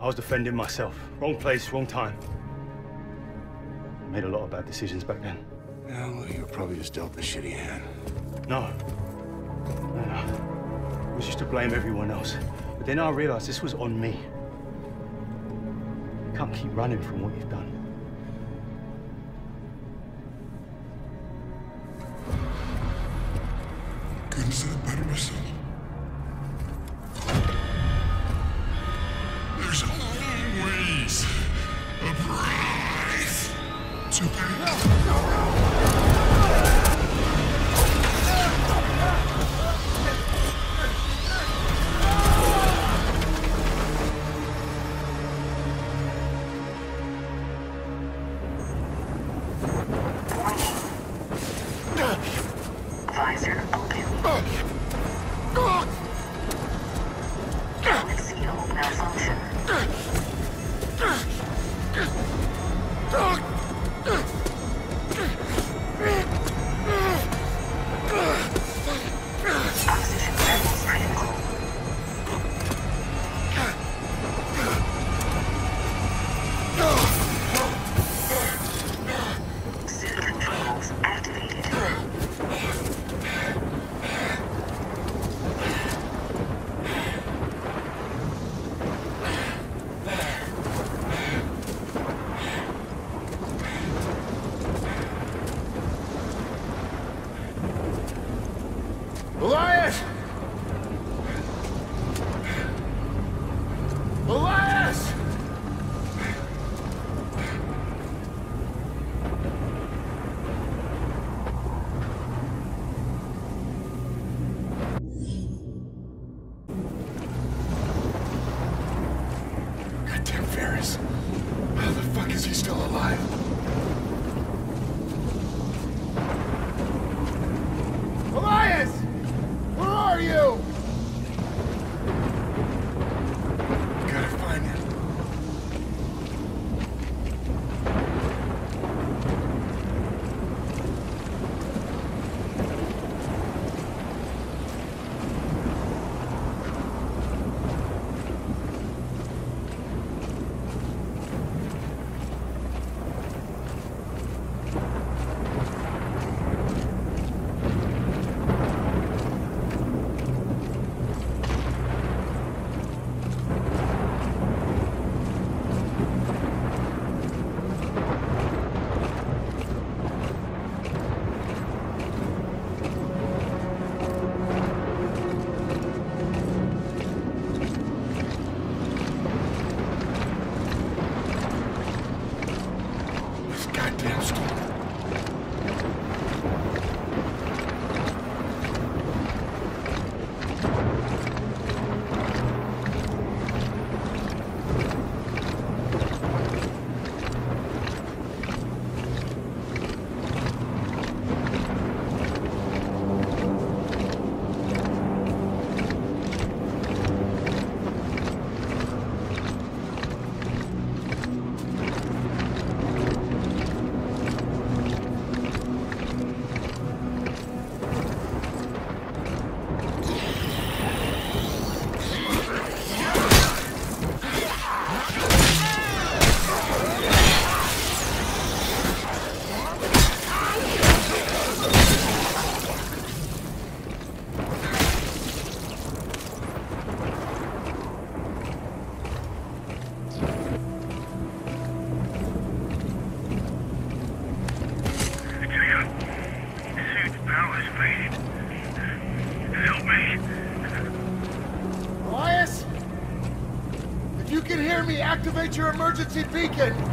I was defending myself. Wrong place, wrong time. I made a lot of bad decisions back then. Yeah, well, you were probably just dealt a shitty hand. No. No, no. It was just to blame everyone else. But then I realized this was on me. Can't keep running from what you've done. Myself. There's always a price to pay. Emergency beacon.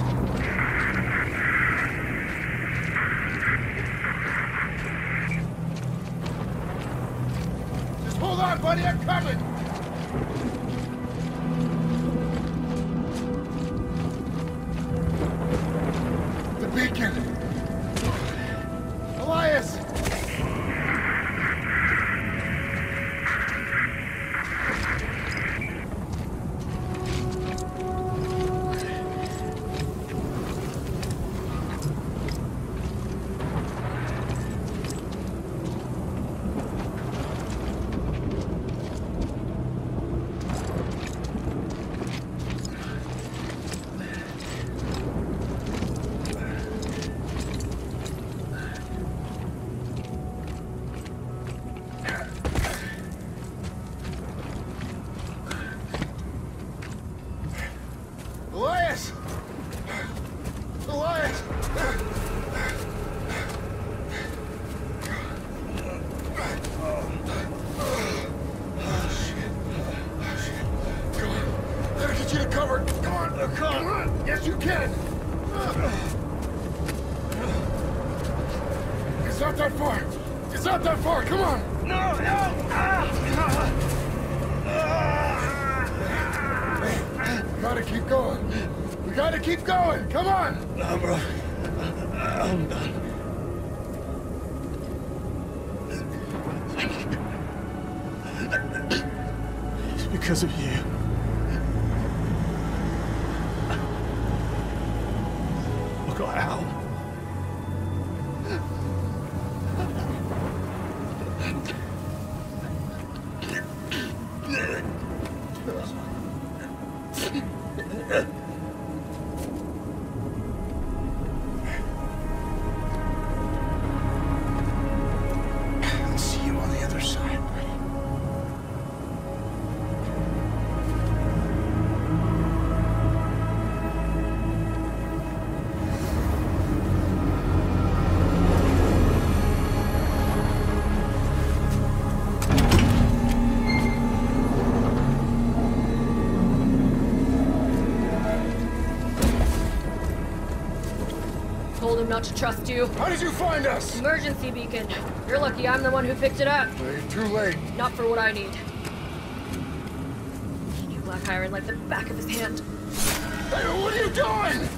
not to trust you. How did you find us? Emergency beacon. You're lucky I'm the one who picked it up. Too late. Not for what I need. He knew Black Iron like the back of his hand. Hey, what are you doing?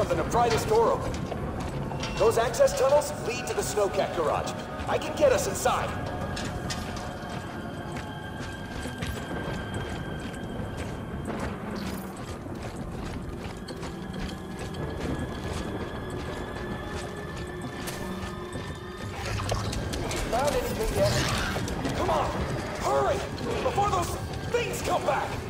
Something to pry this door open. Those access tunnels lead to the Snowcat garage. I can get us inside. Found anything yet? Come on, hurry! Before those things come back!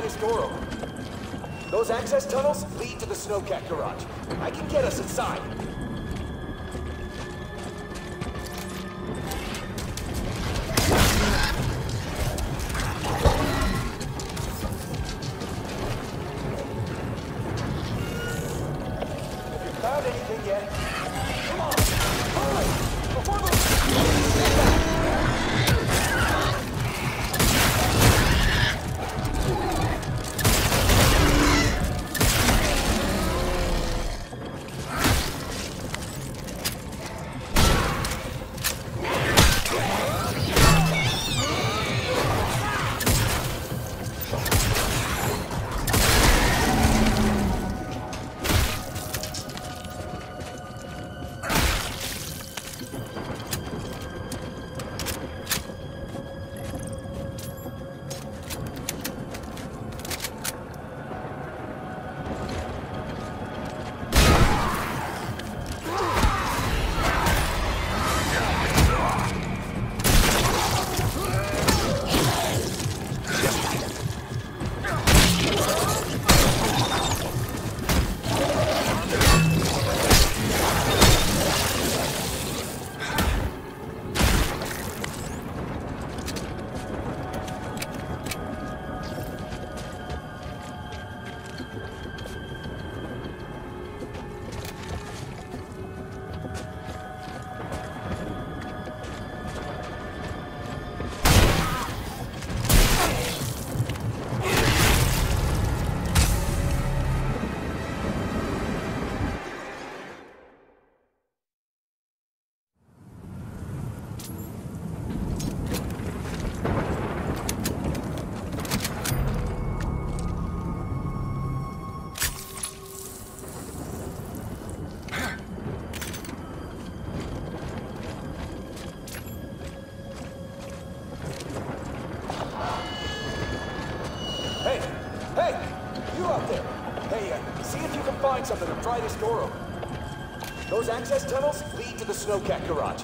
This door open. Those access tunnels lead to the Snowcat garage. I can get us access tunnels lead to the Snowcat garage.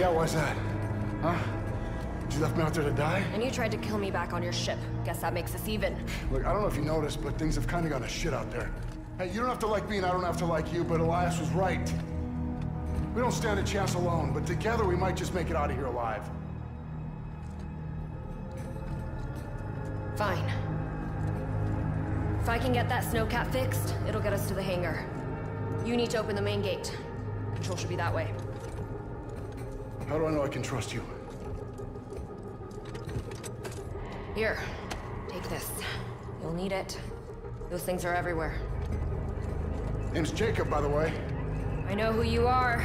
Yeah, why's that? Huh? You left me out there to die? And you tried to kill me back on your ship. Guess that makes us even. Look, I don't know if you noticed, but things have kind of gone to shit out there. Hey, you don't have to like me and I don't have to like you, but Elias was right. We don't stand a chance alone, but together we might just make it out of here alive. Fine. If I can get that snowcat fixed, it'll get us to the hangar. You need to open the main gate. Control should be that way. How do I know I can trust you? Here, take this. You'll need it. Those things are everywhere. Name's Jacob, by the way. I know who you are.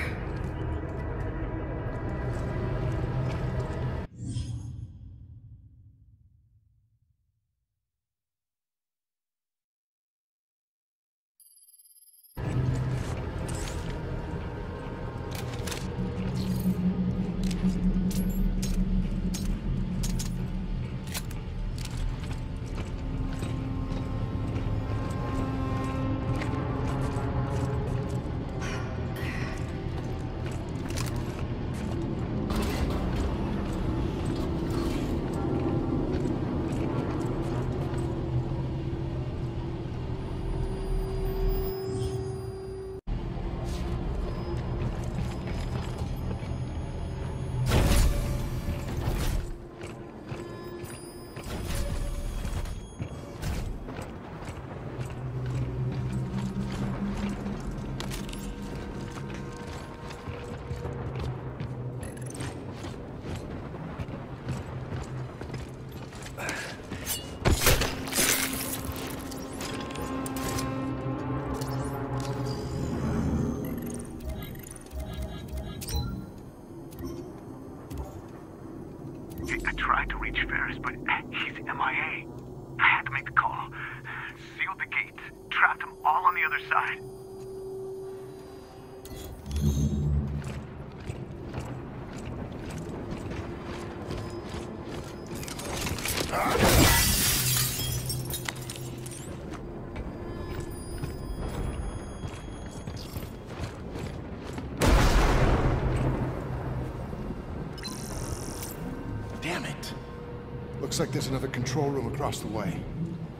Looks like there's another control room across the way.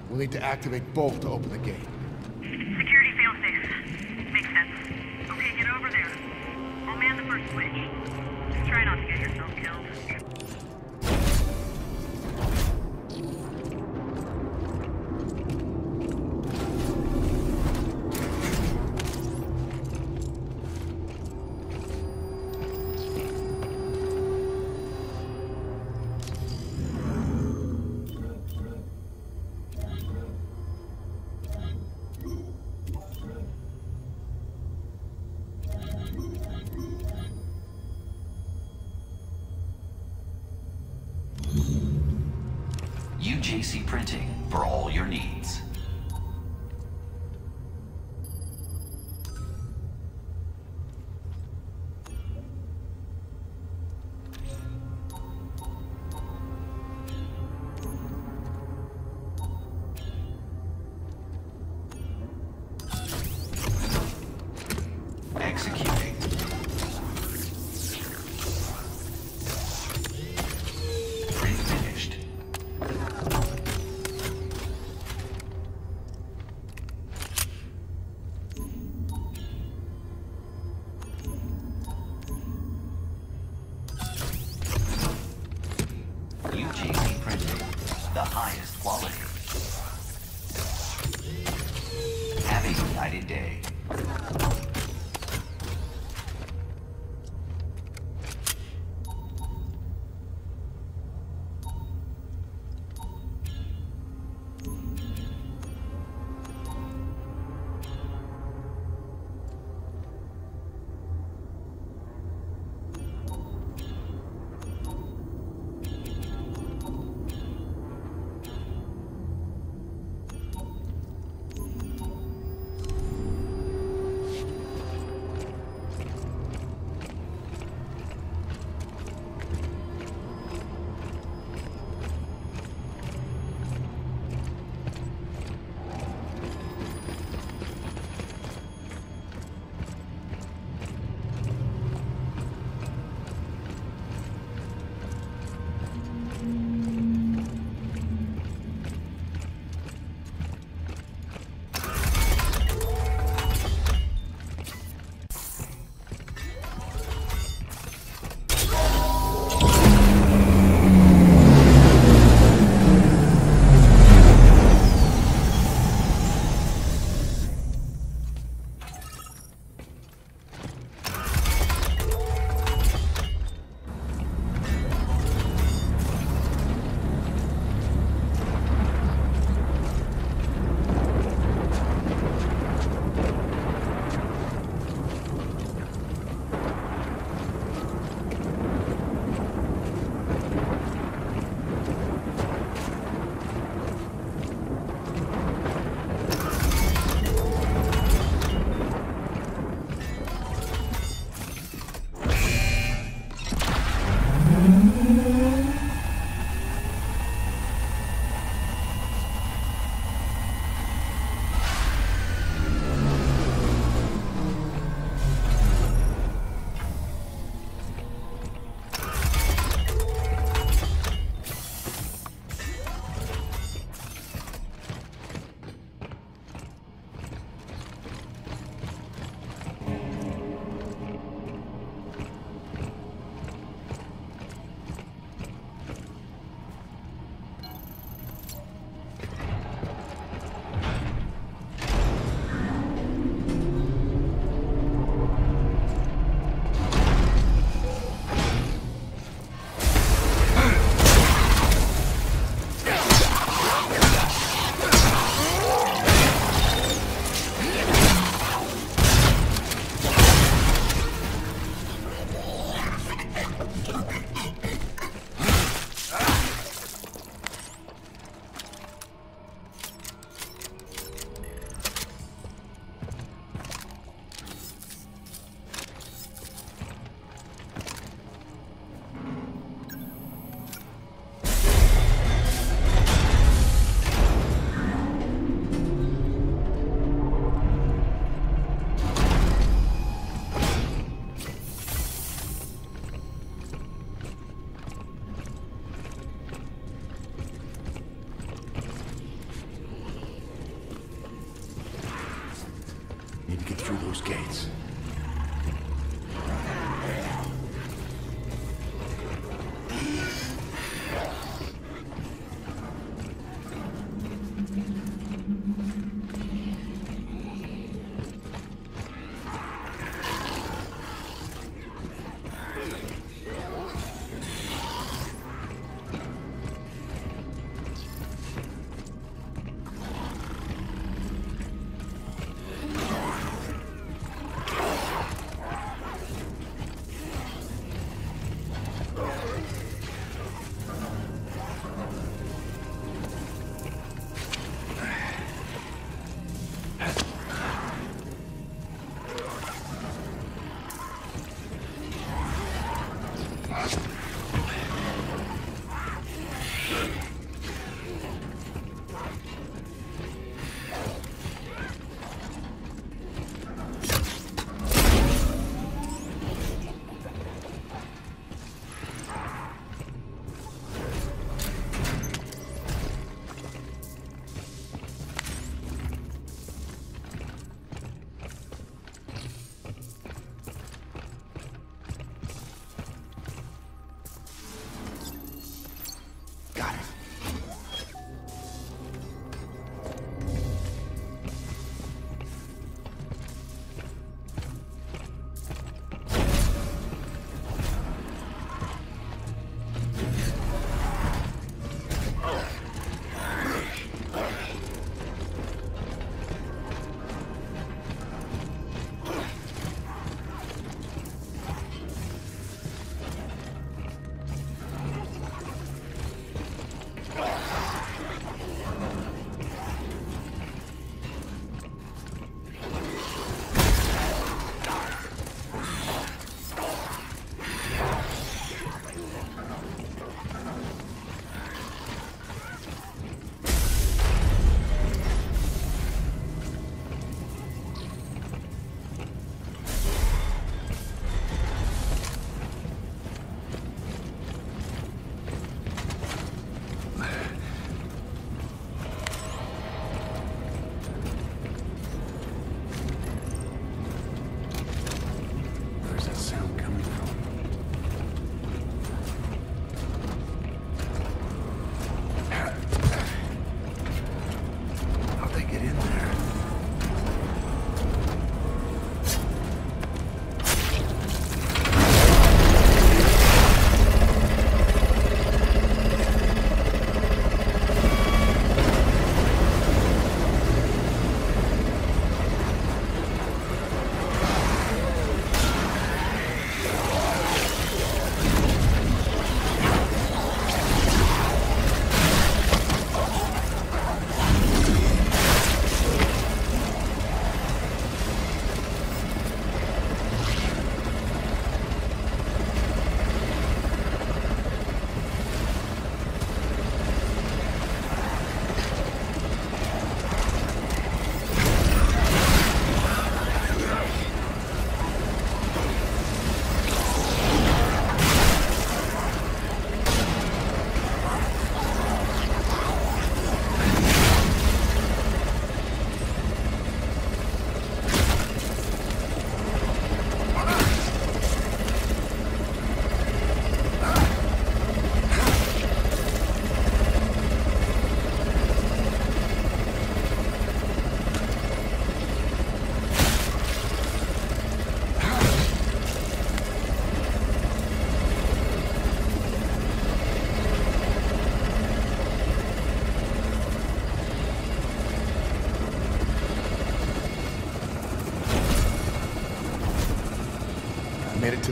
We'll need to activate both to open the gate.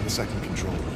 The second control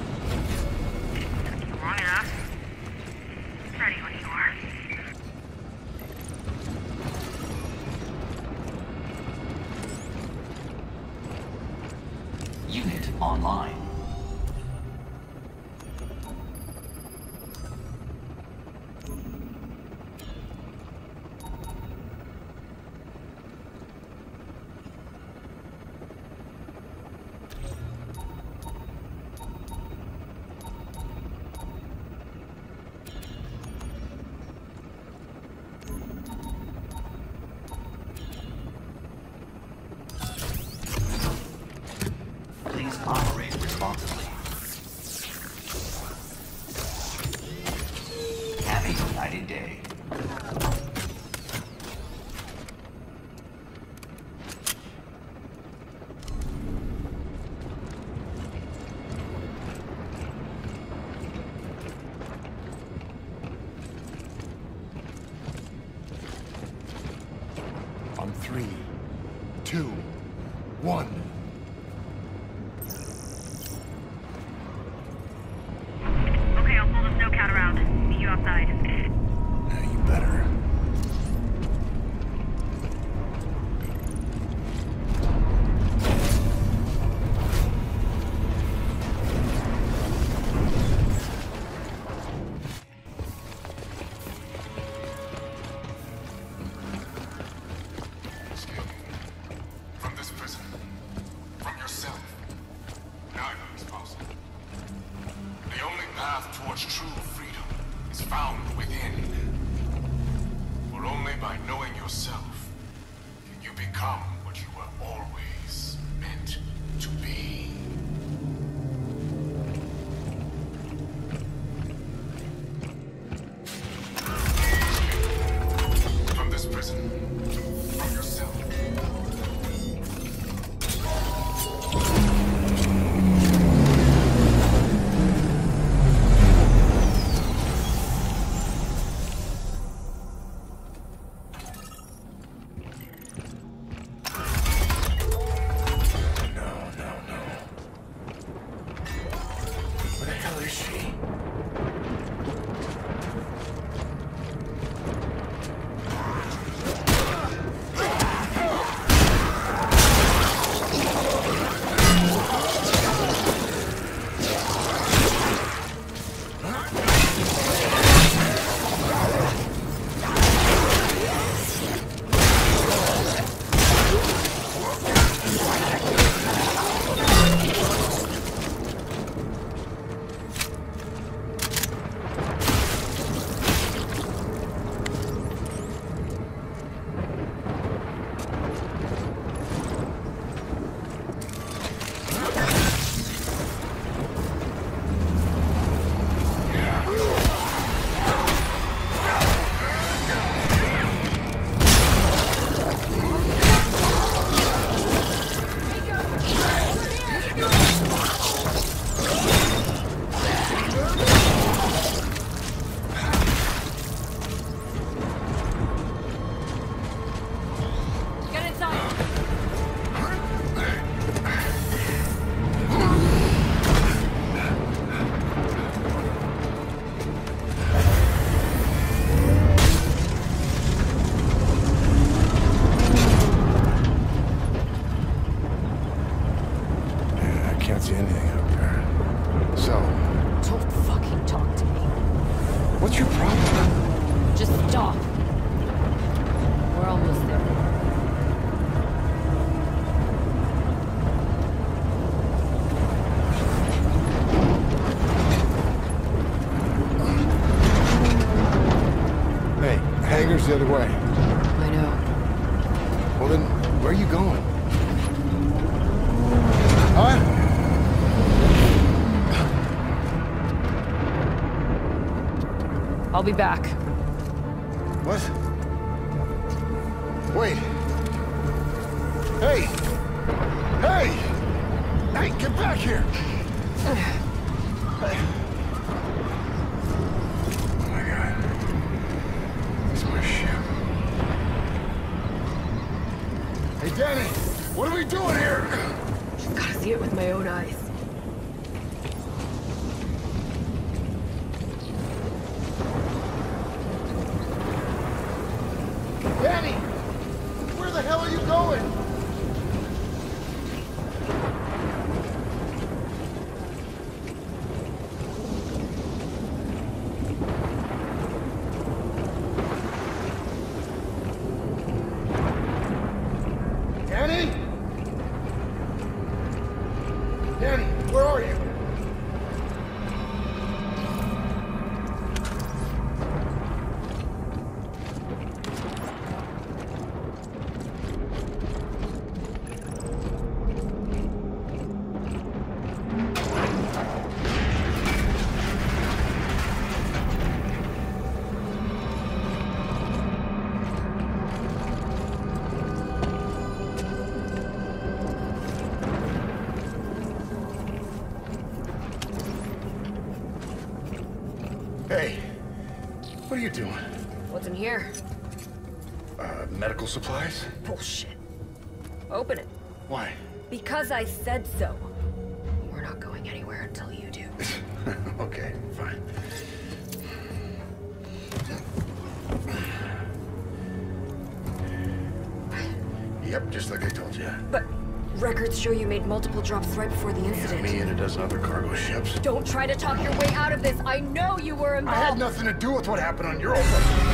be back. Medical supplies? Bullshit. Open it. Why? Because I said so. We're not going anywhere until you do. okay, fine. Yep, just like I told you. But records show you made multiple drops right before the incident. Me and a dozen other cargo ships. Don't try to talk your way out of this. I know you were involved. I had nothing to do with what happened on Europa. What's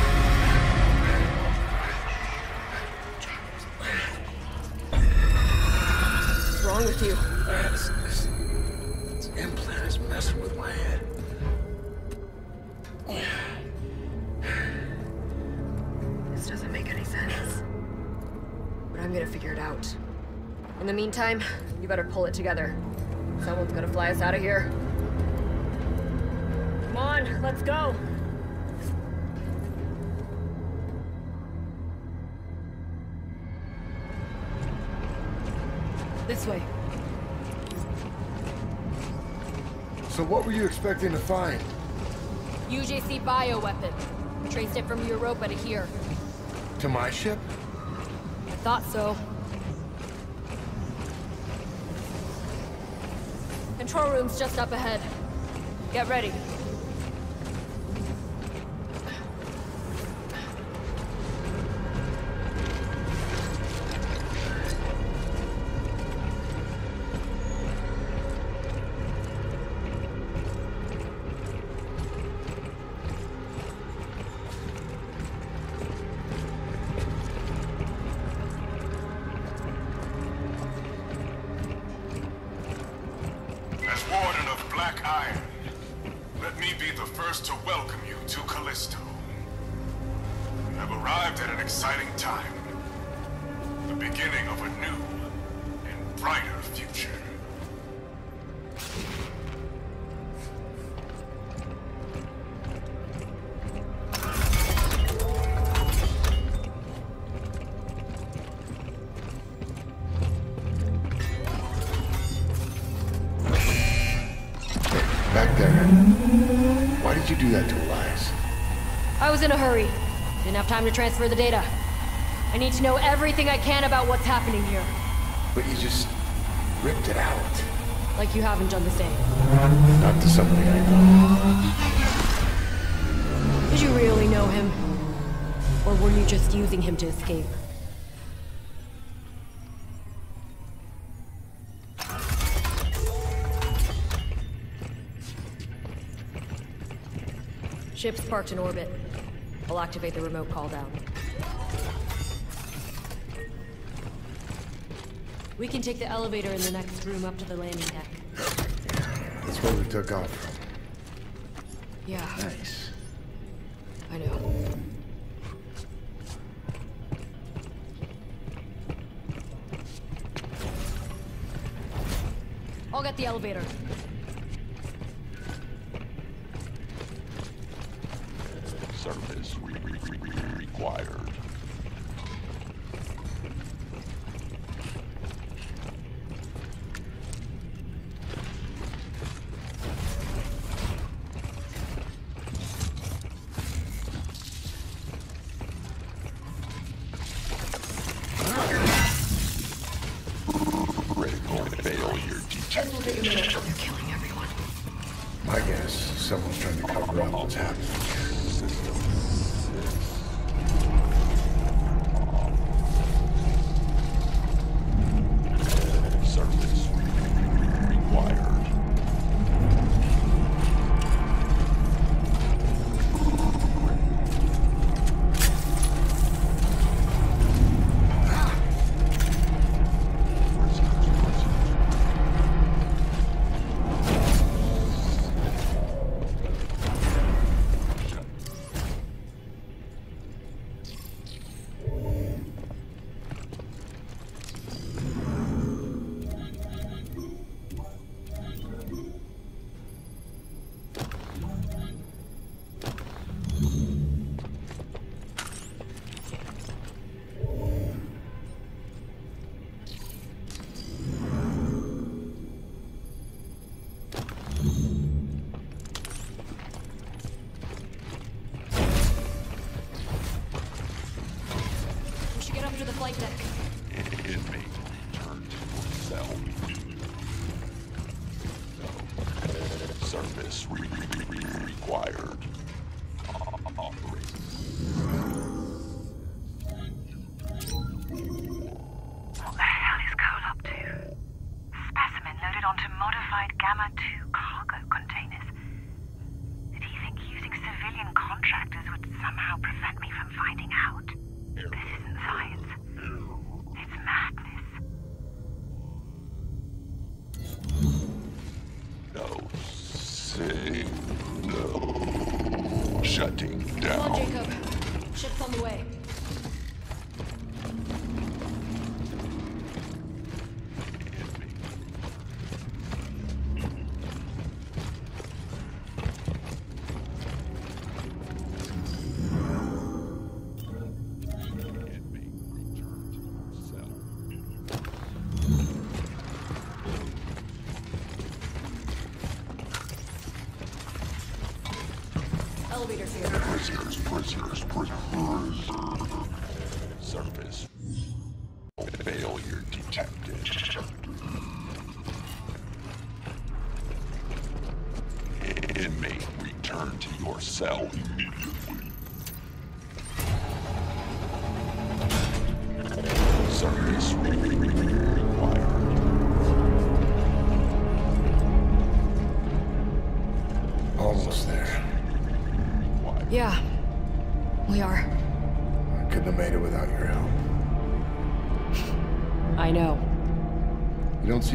Gonna figure it out. In the meantime, you better pull it together. Someone's gonna fly us out of here. Come on, let's go. This way. So what were you expecting to find? UJC bioweapon. Traced it from Europa to here. To my ship? Thought so. Control room's just up ahead. Get ready. Transfer the data. I need to know everything I can about what's happening here. But you just ripped it out. Like you haven't done the same. Not to somebody I know. Did you really know him? Or were you just using him to escape? Ship's parked in orbit. I'll activate the remote call down. We can take the elevator in the next room up to the landing deck. That's where we took off from. Yeah. Nice. I know. I'll get the elevator.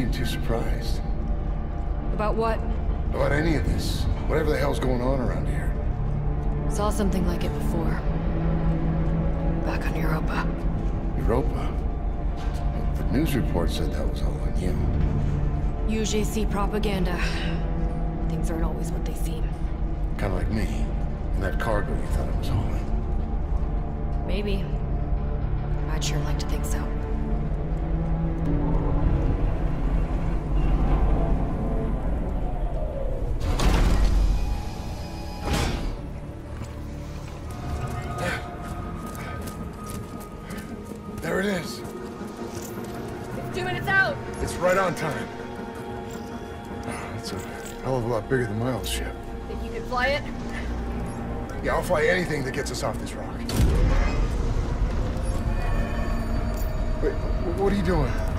seem too surprised. About what? About any of this. Whatever the hell's going on around here. Saw something like it before. Back on Europa. Europa? The news report said that was all on you. UJC propaganda. Things aren't always what they seem. Kinda like me. And that cargo you thought I was hauling. Maybe. I'd sure like to think so. that gets us off this rock. Wait, what are you doing?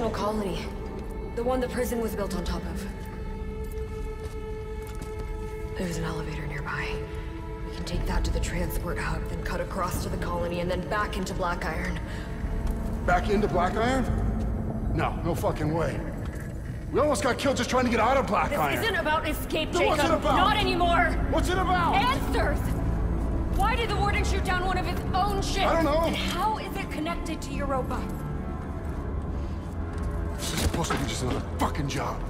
Original colony. The one the prison was built on top of. There's an elevator nearby. We can take that to the transport hub, then cut across to the colony, and then back into Black Iron. Back into Black Iron? No, no fucking way. We almost got killed just trying to get out of Black This Iron. isn't about escape, Jacob. what's it about? Not anymore. What's it about? Answers! Why did the warden shoot down one of his own ships? I don't know. And how is it connected to Europa? Is supposed to another fucking job.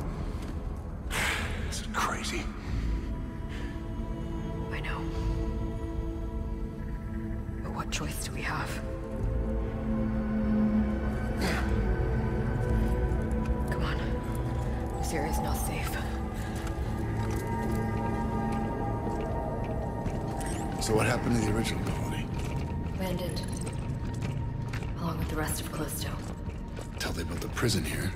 This is crazy. I know. But what choice do we have? Come on. This area is not safe. So what happened to the original colony? Abandoned. Along with the rest of Callisto. Until they built a prison here.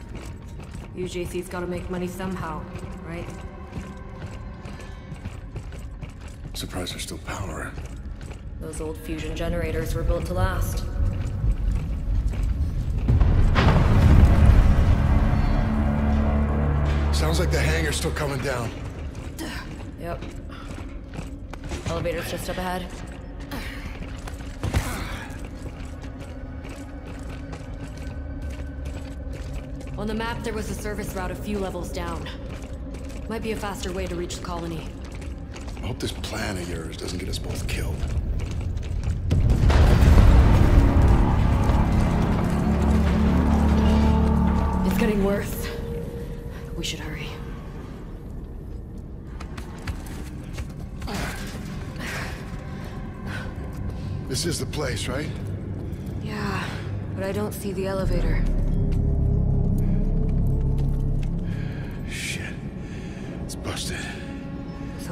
UJC's gotta make money somehow, right? Surprised there's still power. Those old fusion generators were built to last. Sounds like the hangar's still coming down. Yep. Elevator's just up ahead. On the map, there was a service route a few levels down. Might be a faster way to reach the colony. I hope this plan of yours doesn't get us both killed. It's getting worse. We should hurry. This is the place, right? Yeah, but I don't see the elevator.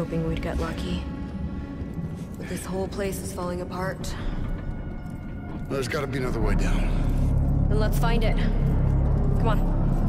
Hoping we'd get lucky. But this whole place is falling apart. There's gotta be another way down. Then let's find it. Come on.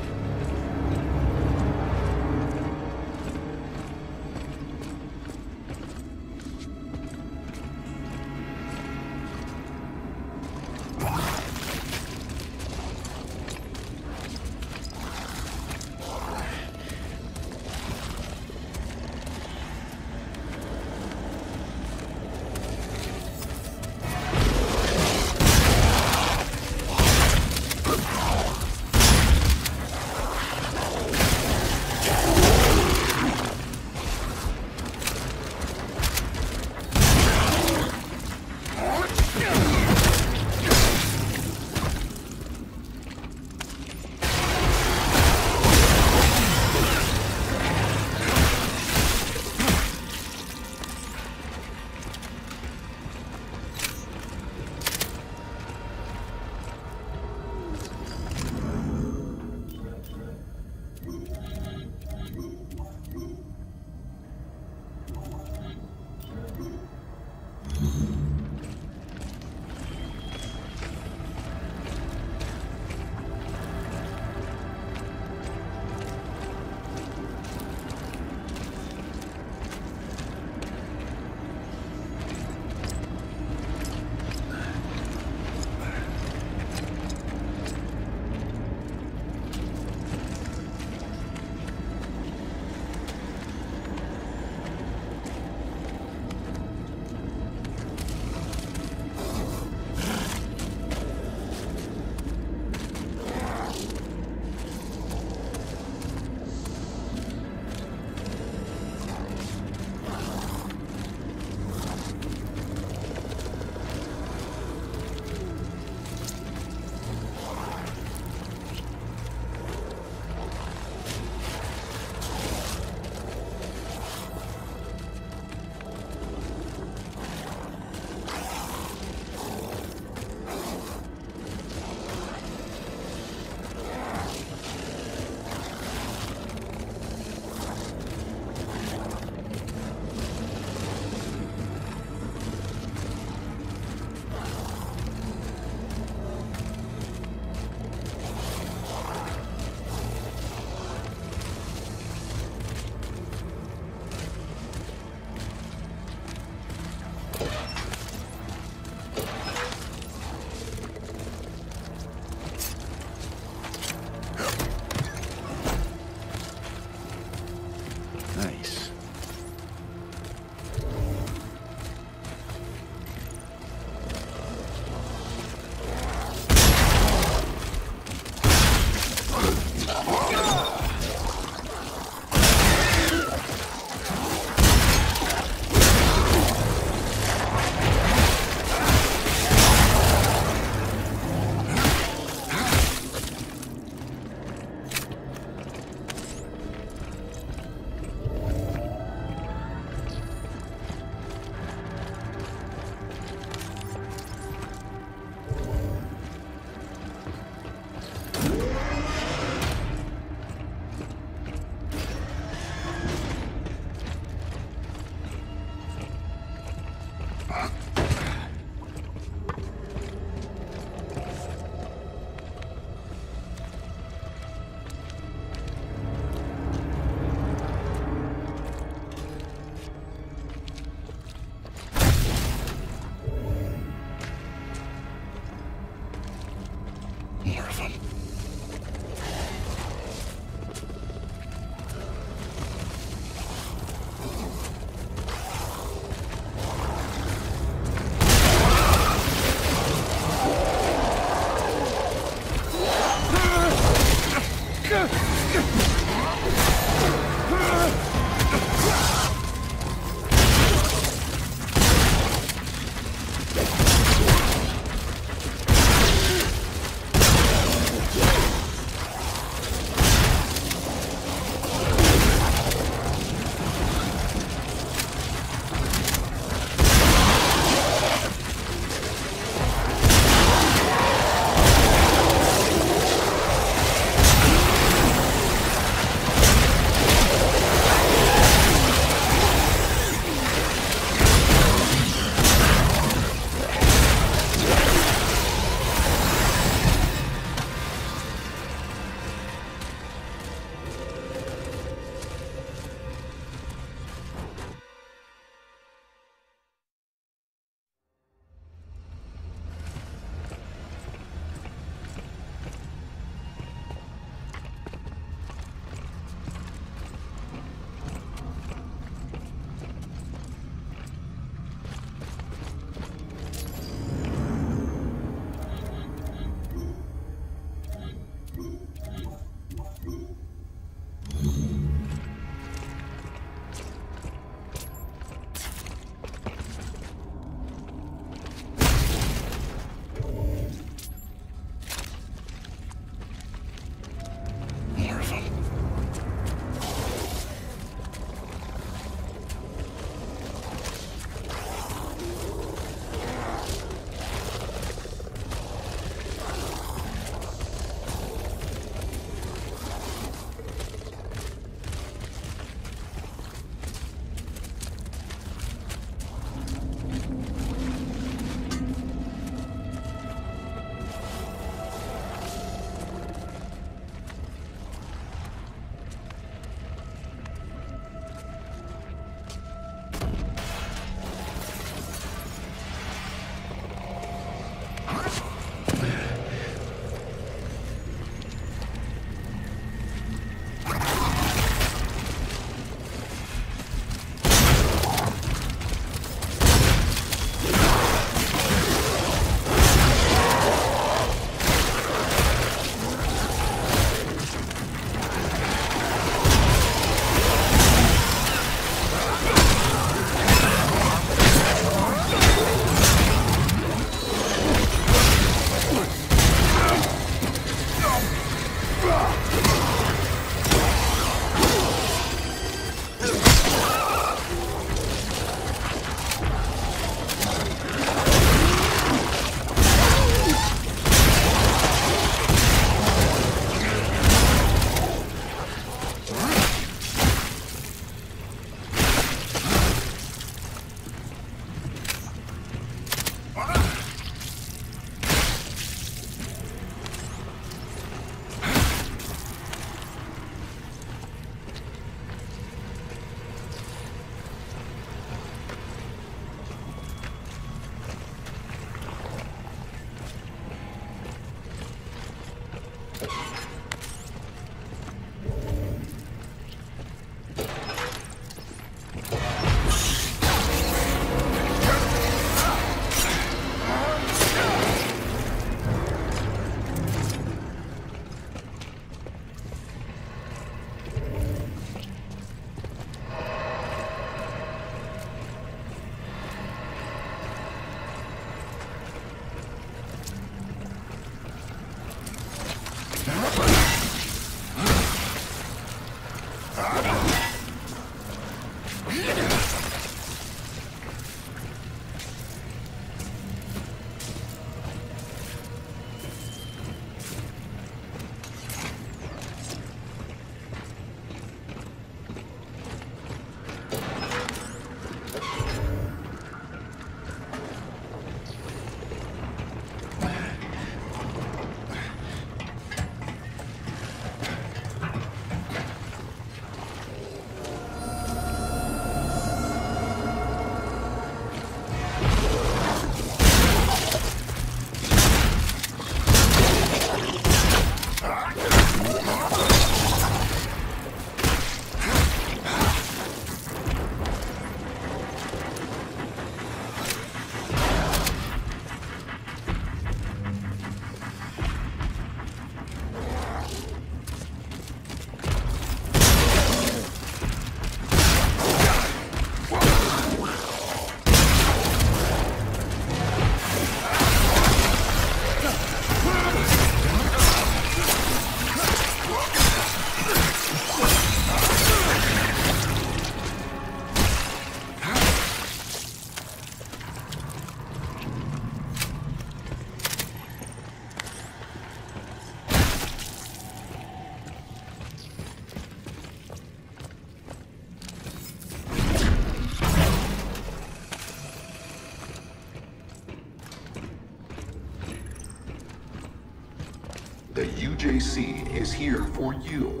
Is here for you.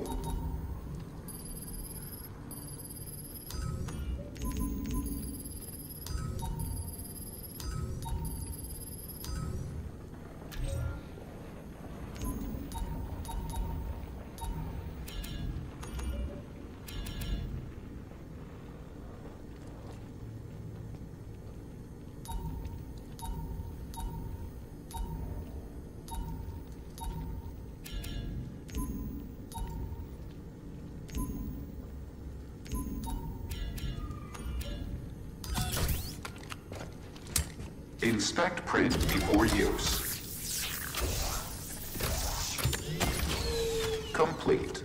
Inspect print before use. Complete.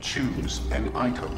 Choose an item.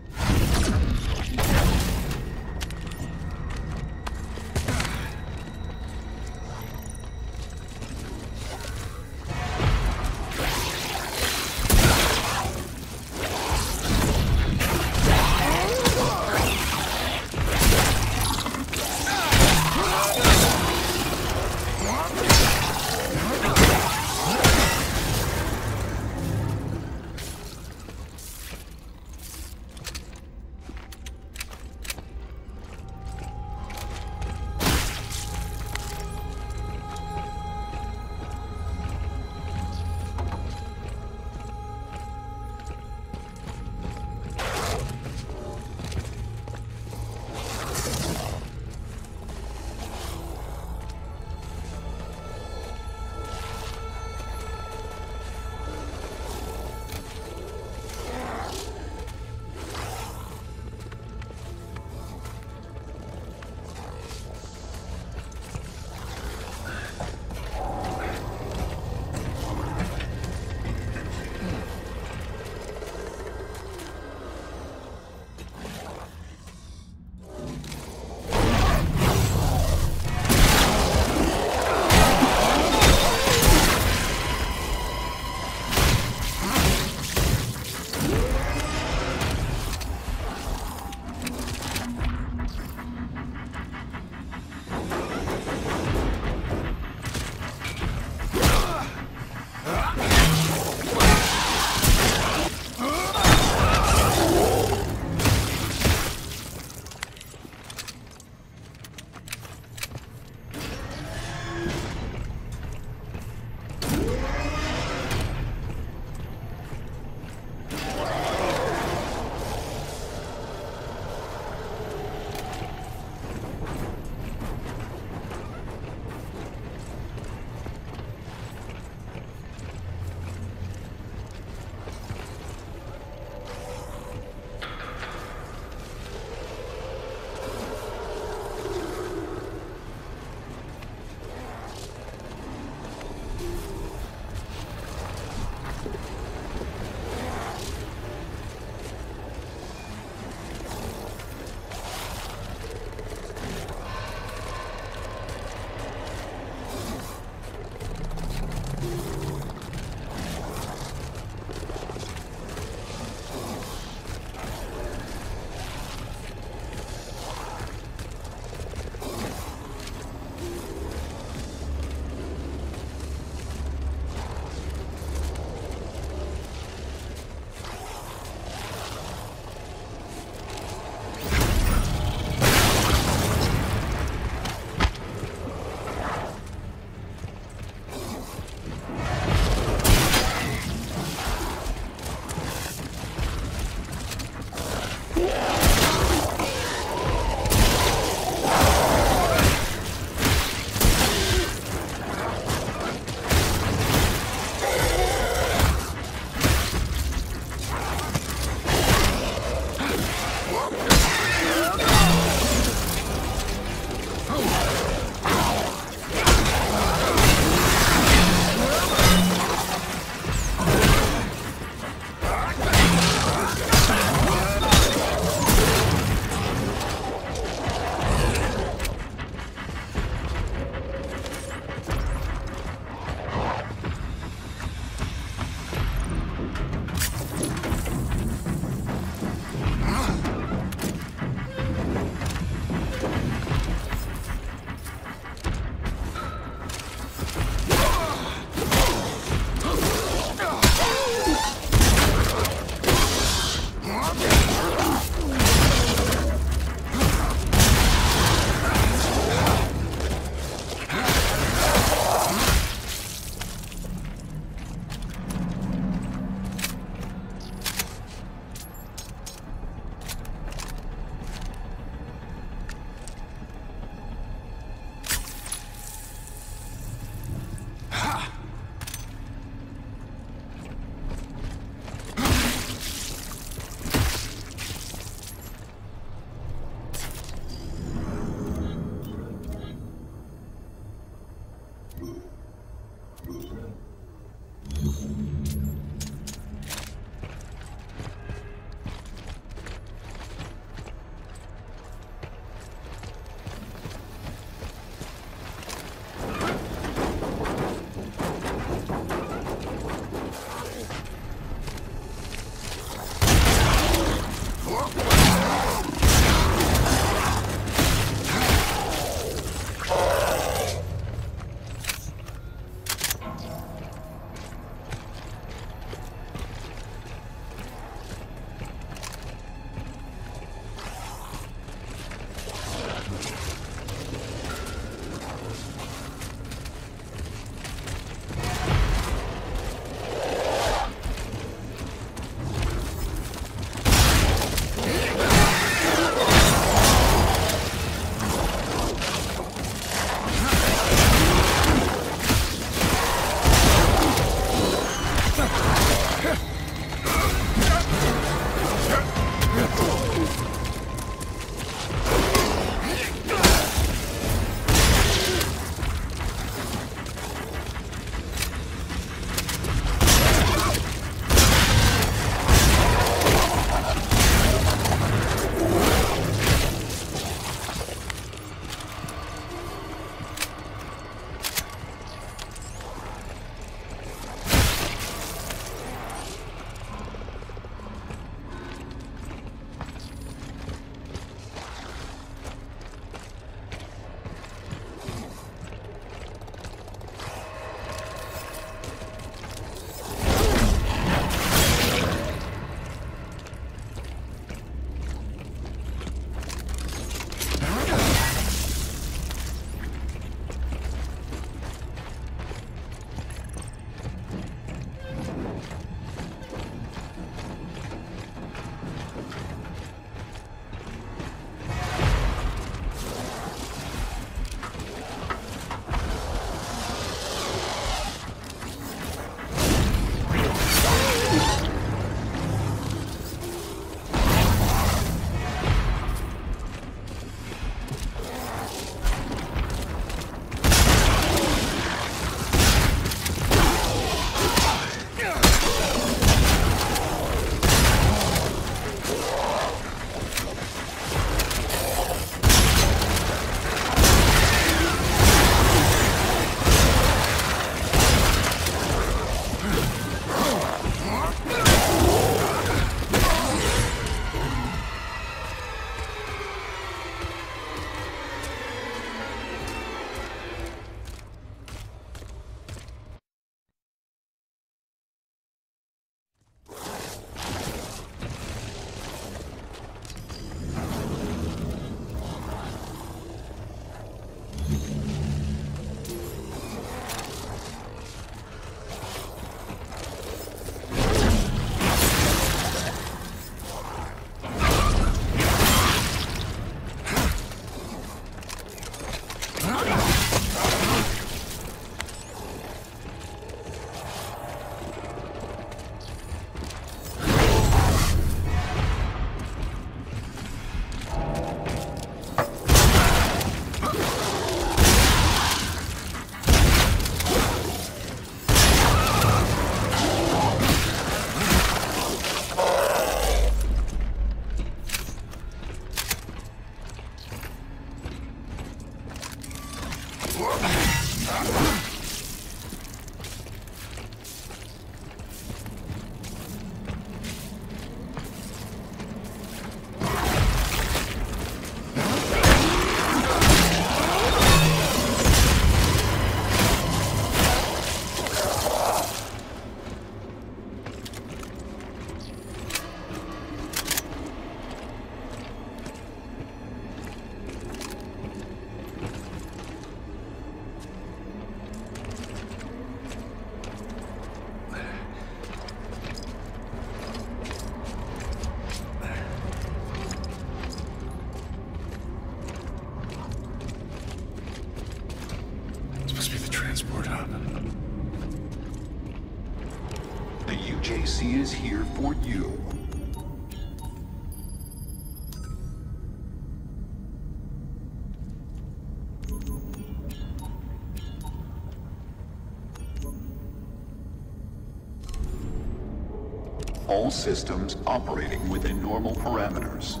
Systems operating within normal parameters.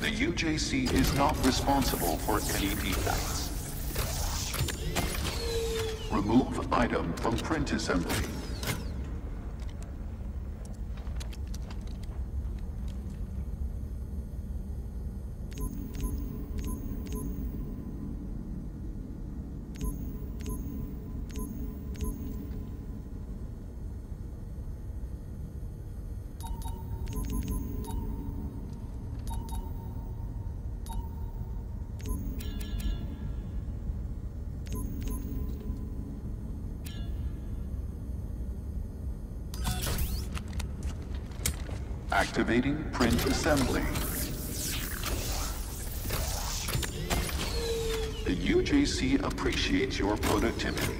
The UJC is not responsible for any defects. Remove item from print assembly. Appreciates your productivity.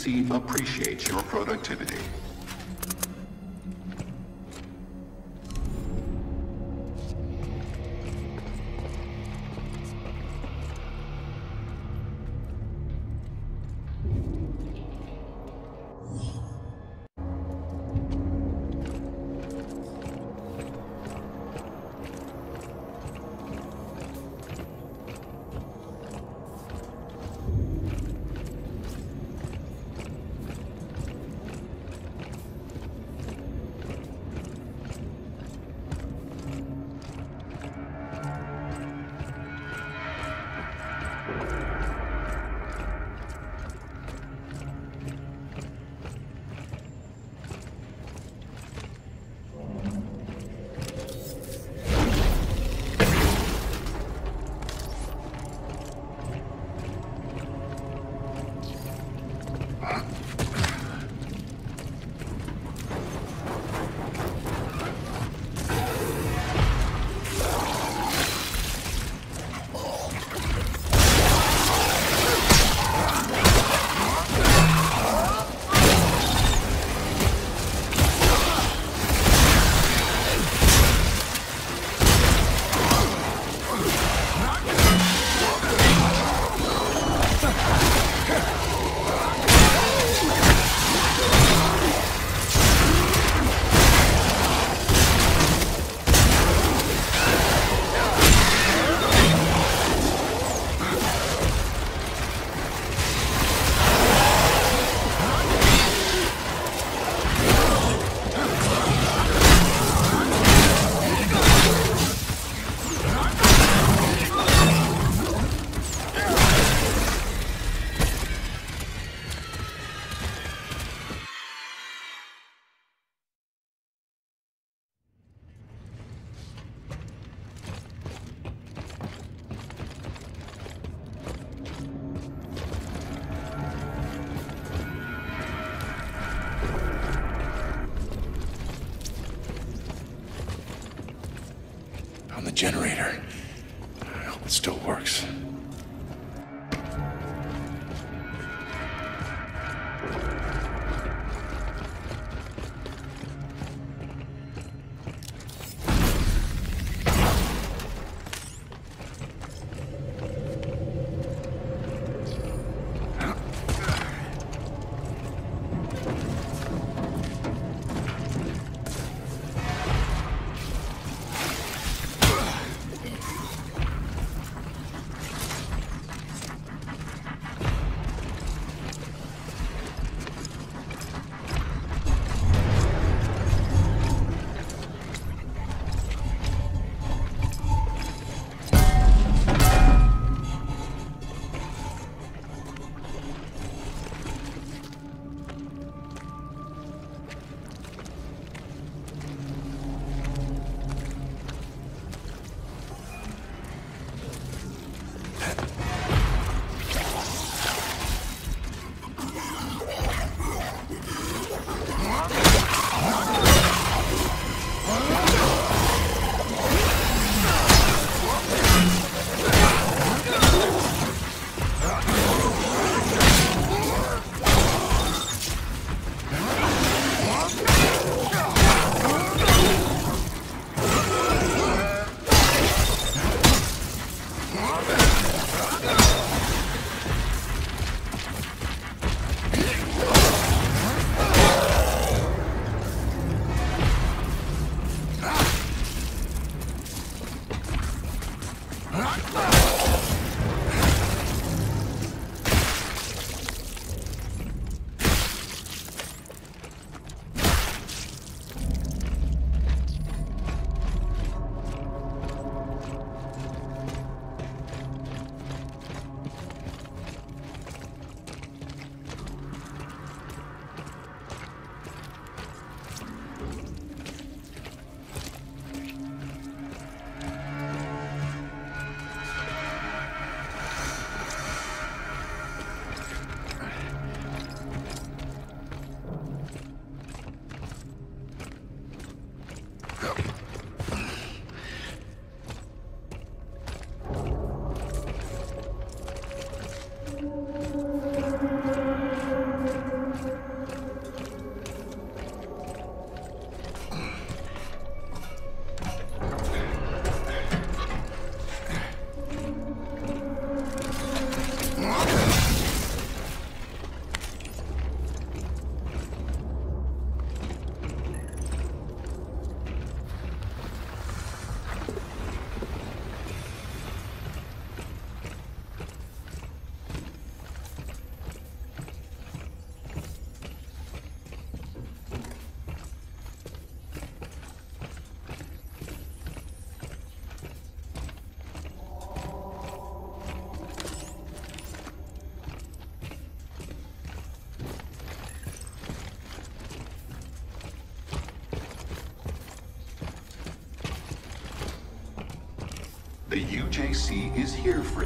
Appreciates your productivity. UJC is here for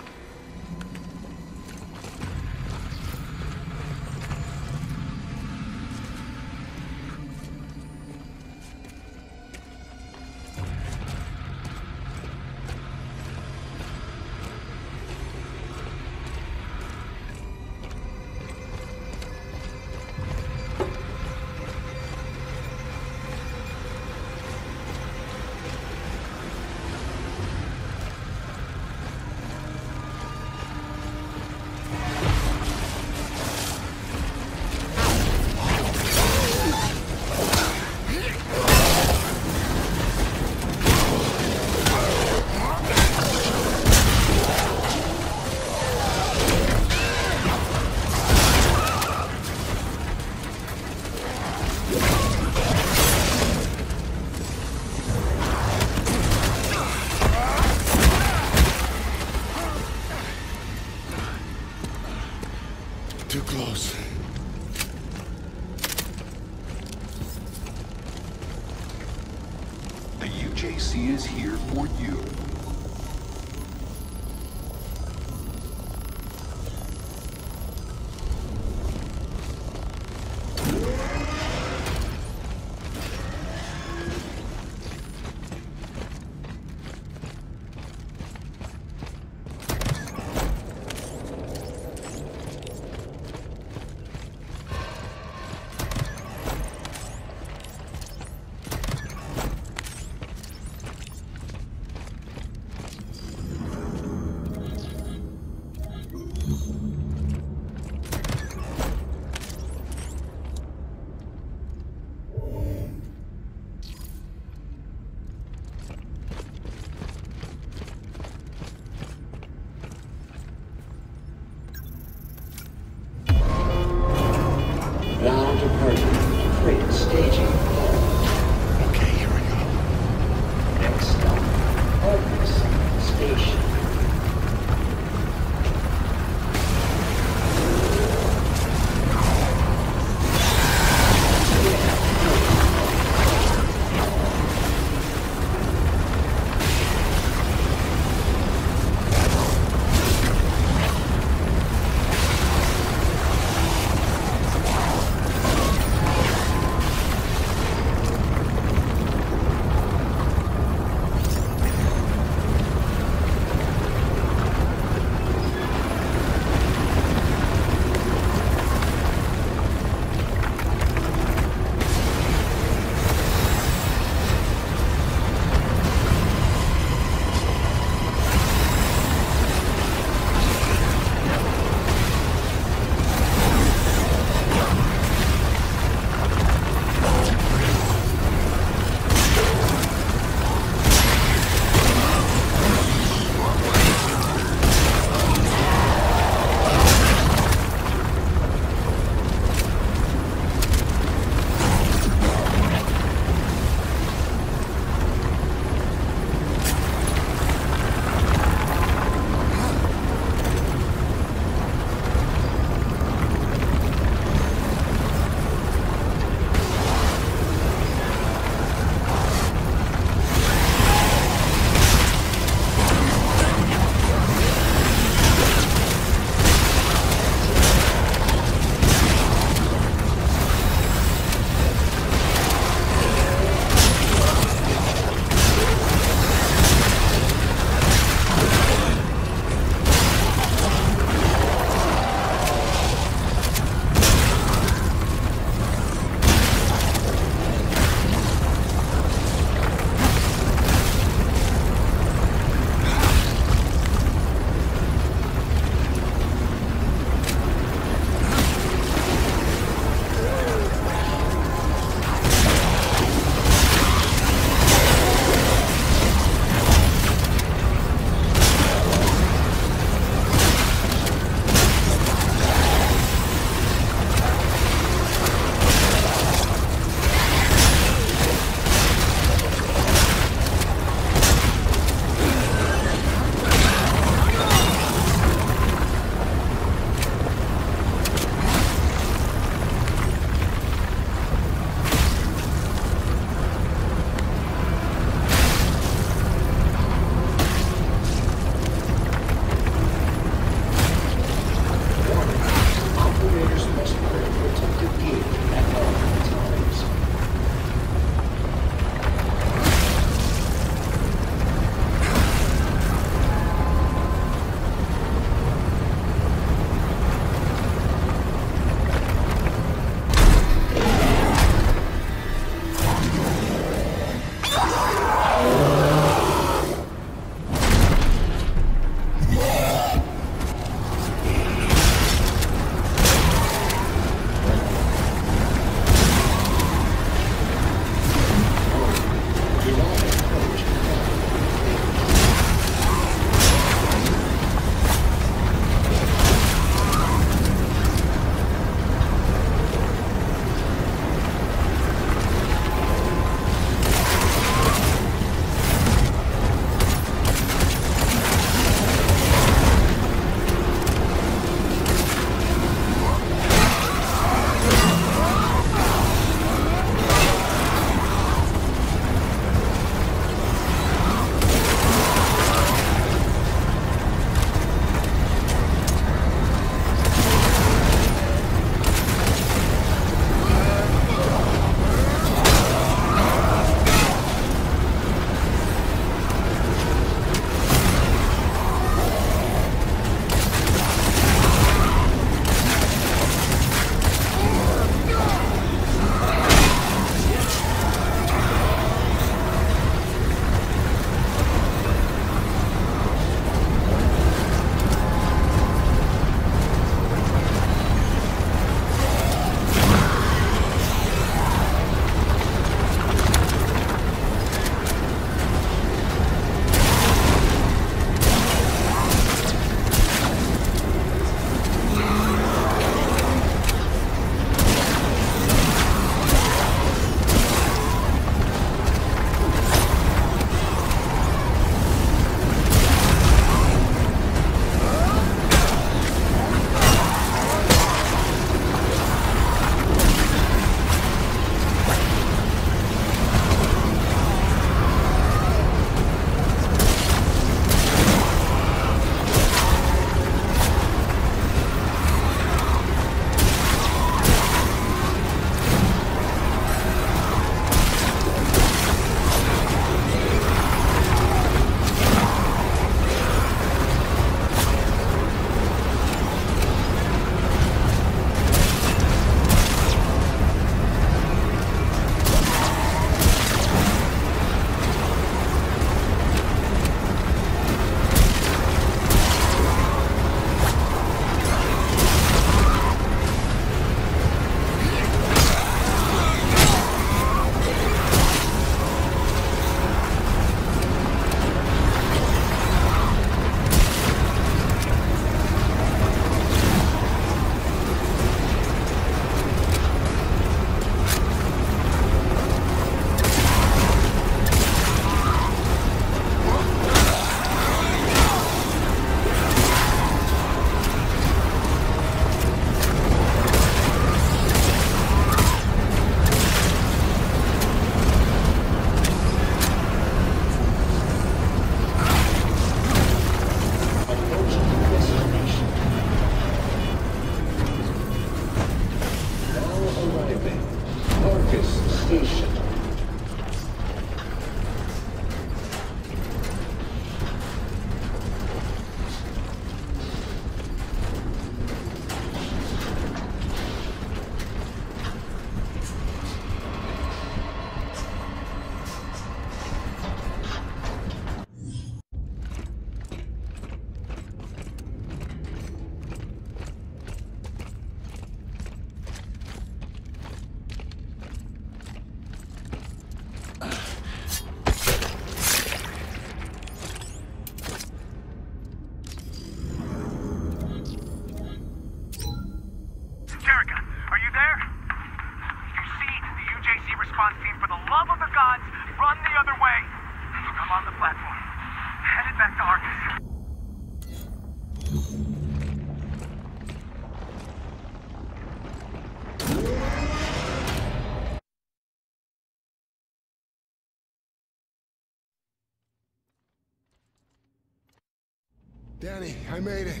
I made it.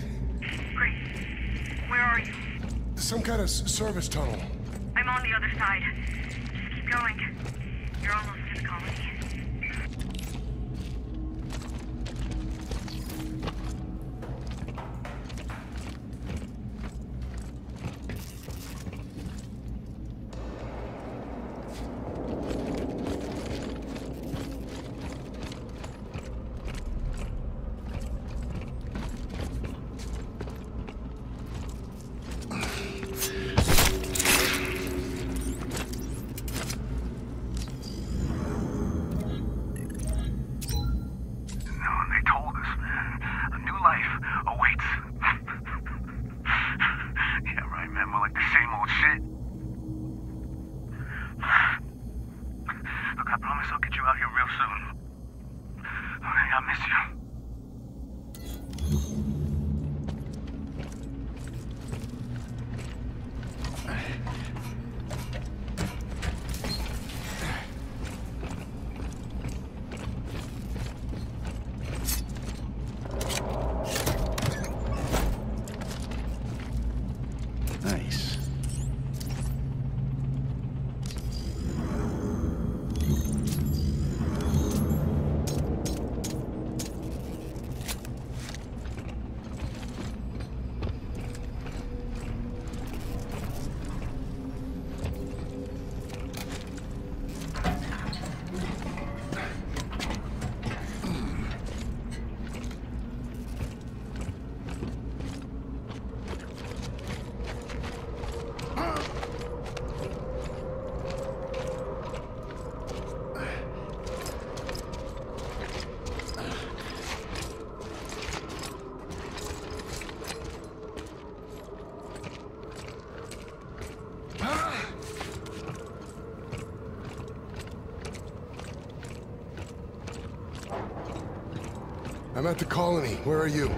Great. Where are you? Some kind of service tunnel. I'm at the colony. Where are you?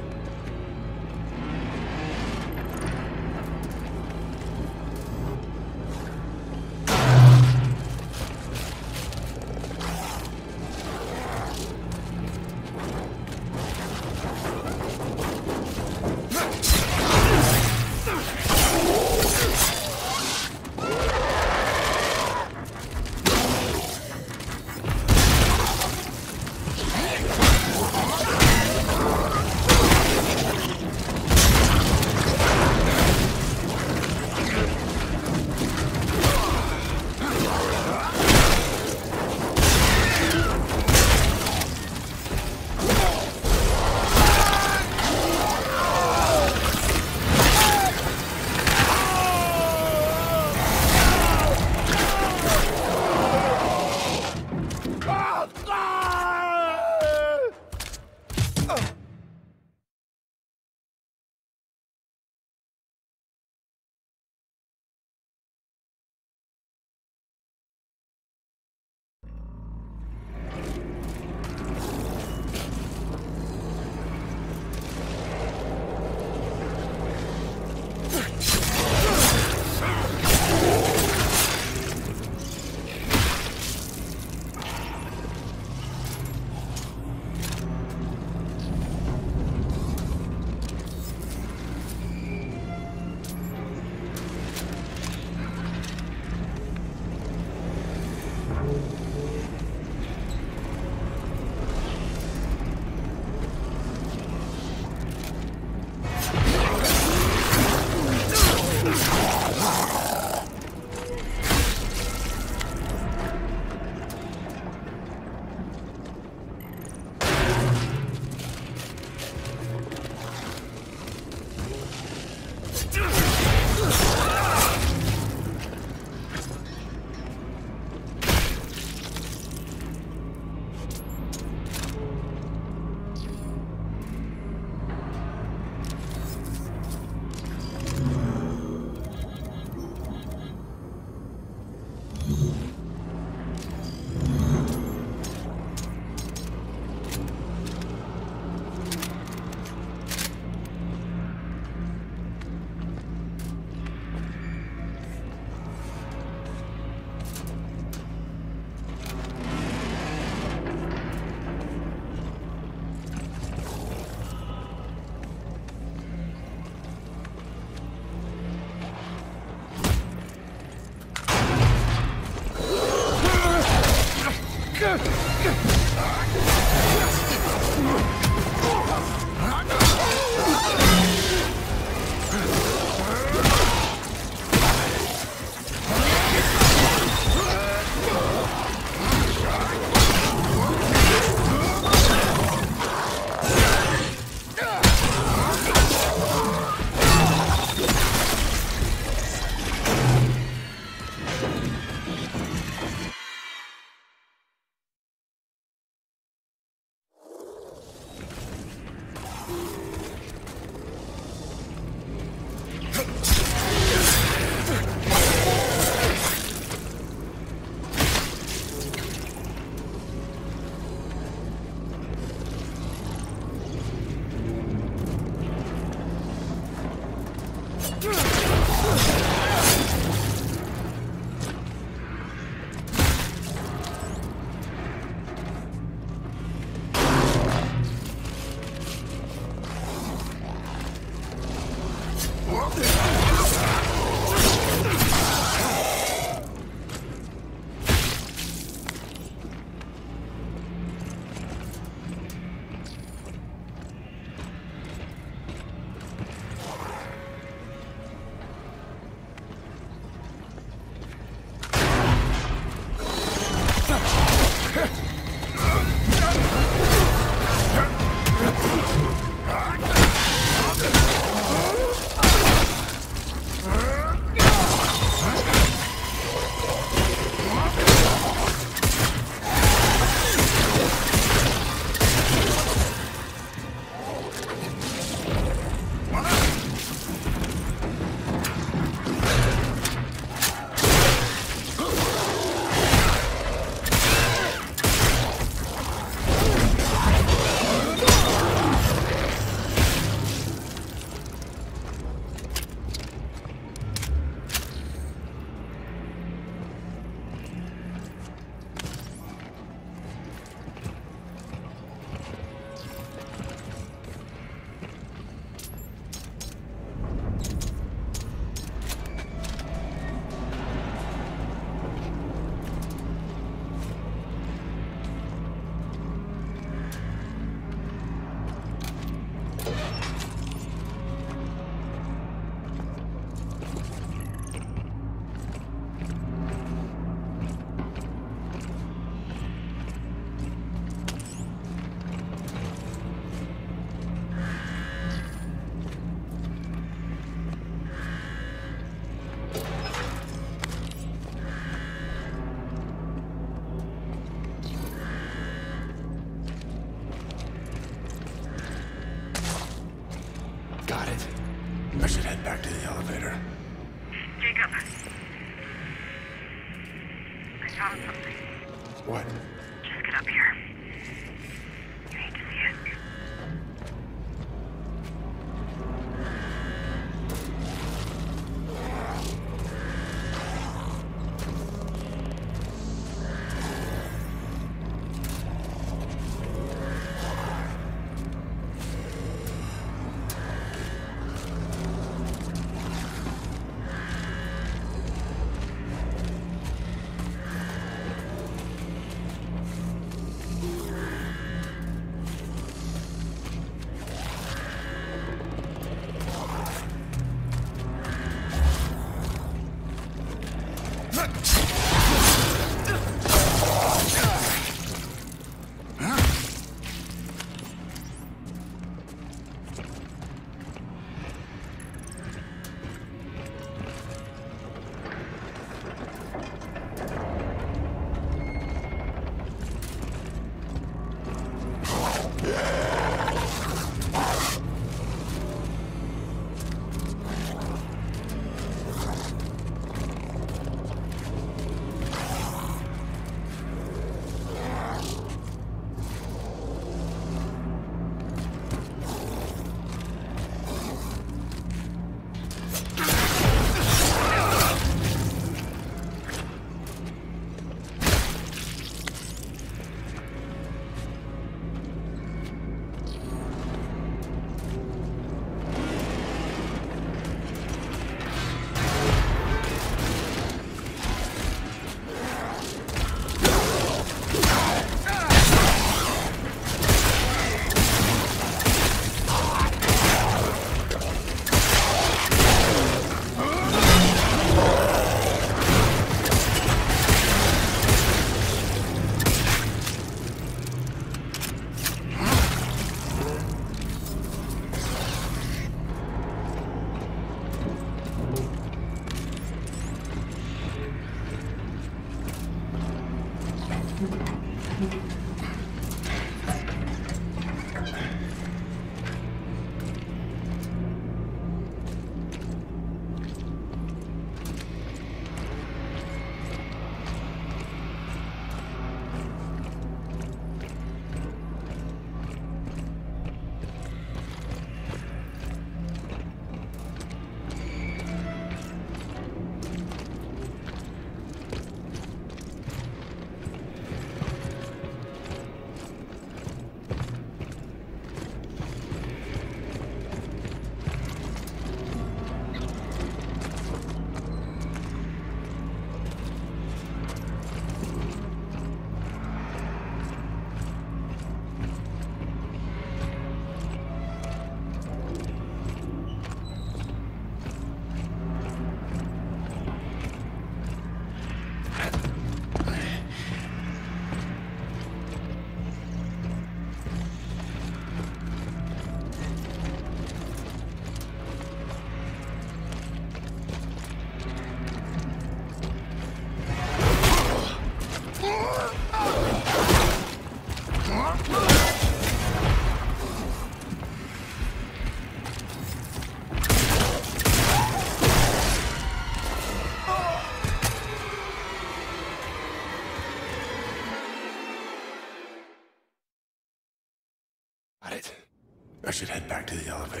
To the elevator.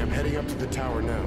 I'm heading up to the tower now.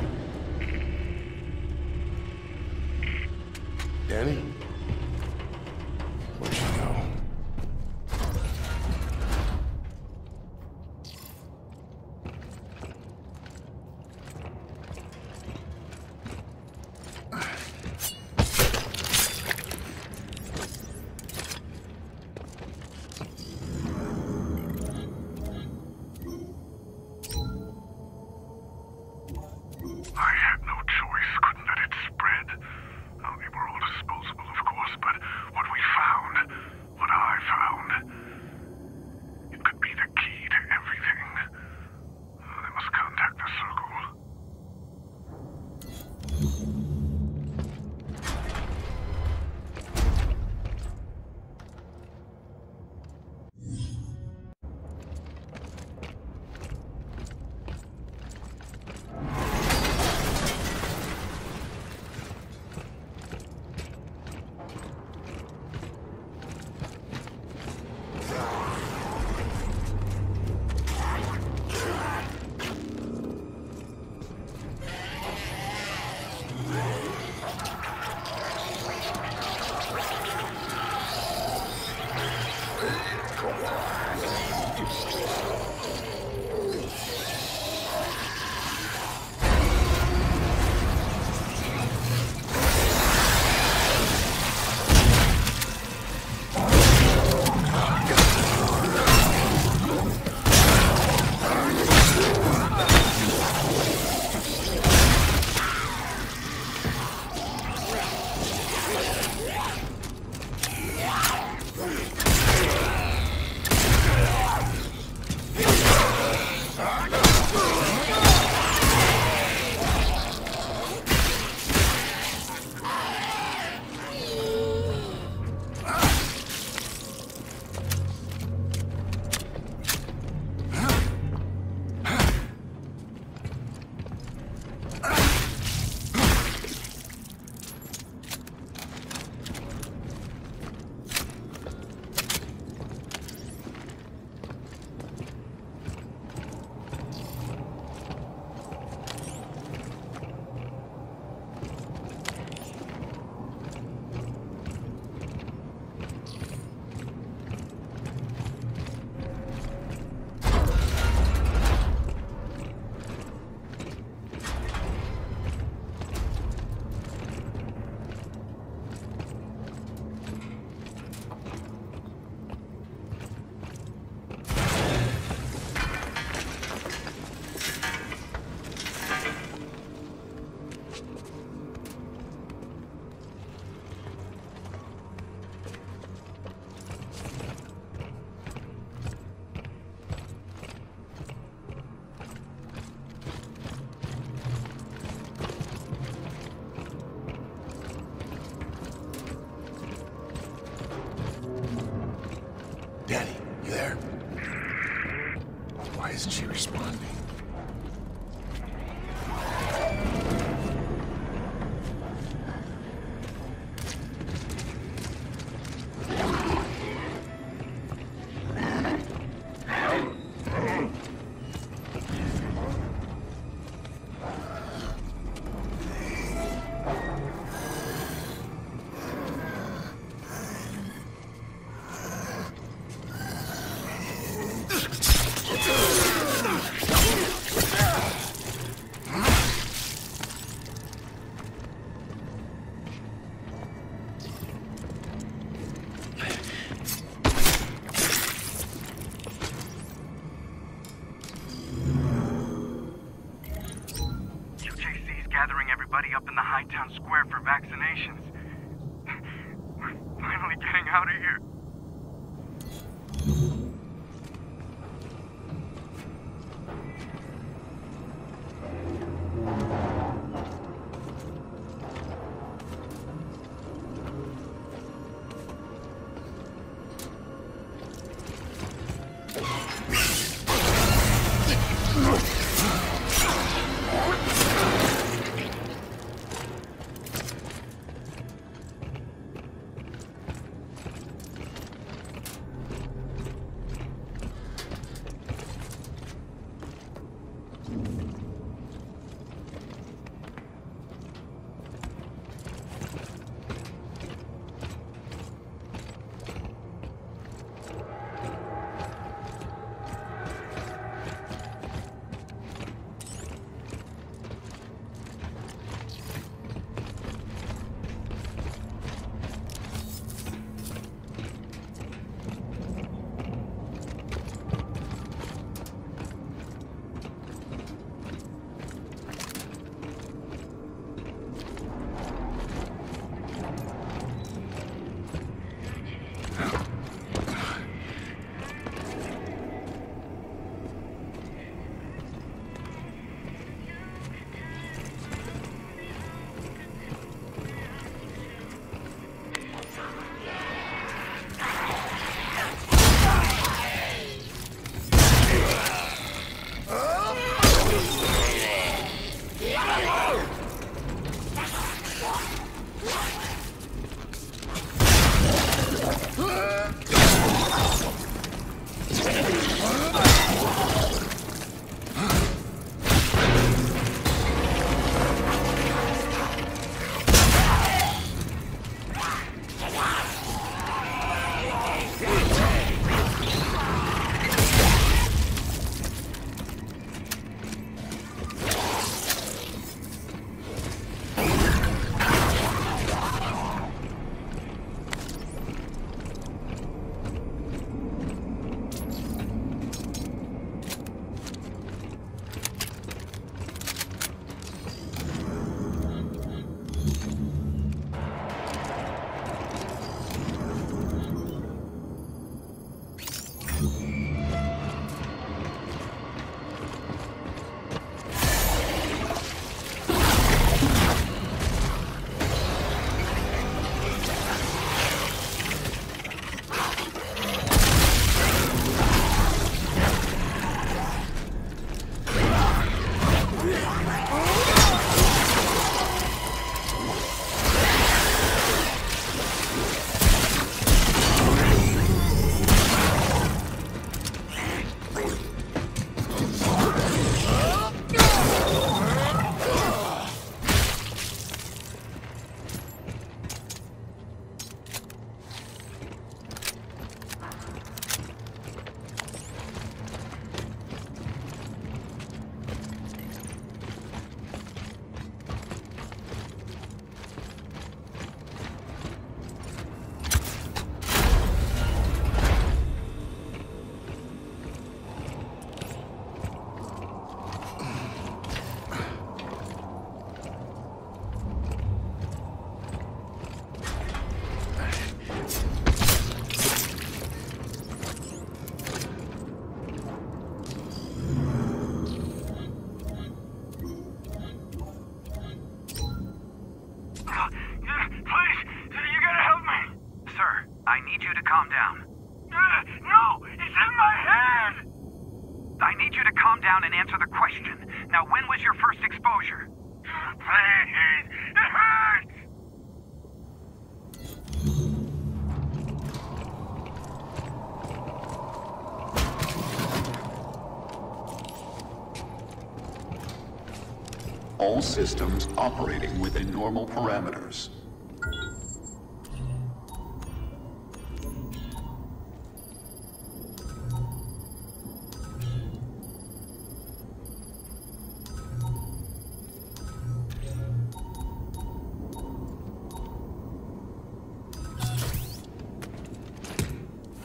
systems operating within normal parameters.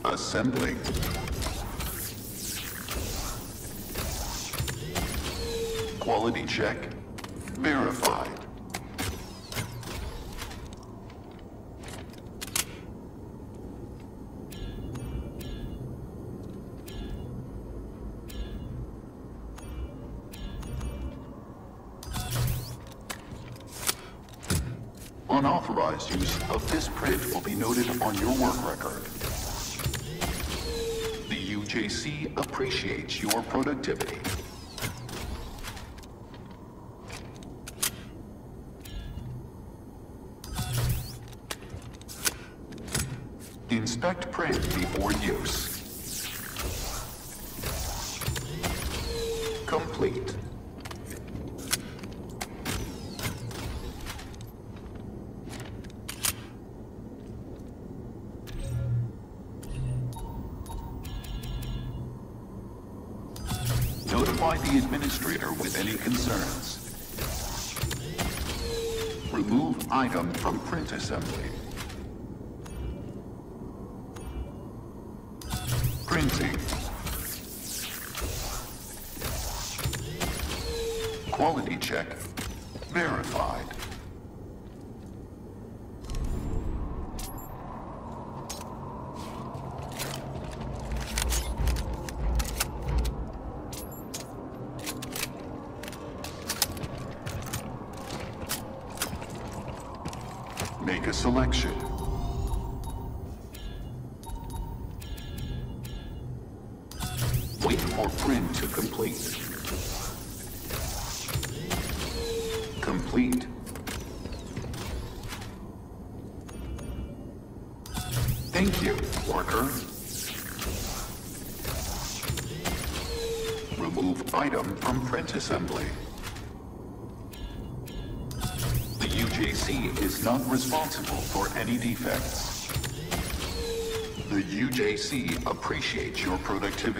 Assembling. Quality check JC appreciates your productivity. Remove item from print assembly. Printing. Quality check verified. productivity.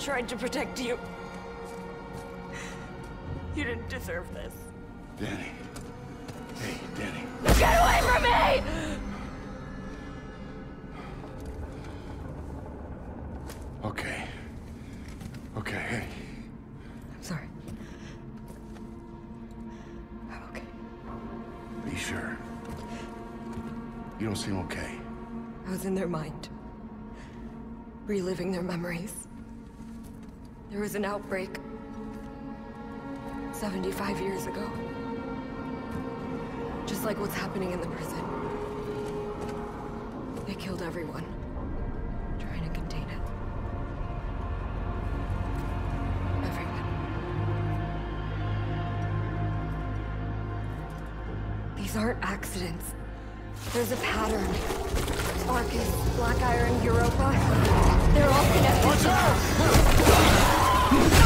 Tried to protect you. You didn't deserve this. Dani. Hey, Dani. Get away from me! Okay. Okay, hey. I'm sorry. I'm okay. Be sure. You don't seem okay. I was in their mind. Reliving their memories. Outbreak. 75 years ago. Just like what's happening in the prison. They killed everyone. Trying to contain it. Everyone. These aren't accidents. There's a pattern. Arcus, Black Iron, Europa. They're all connected. Watch This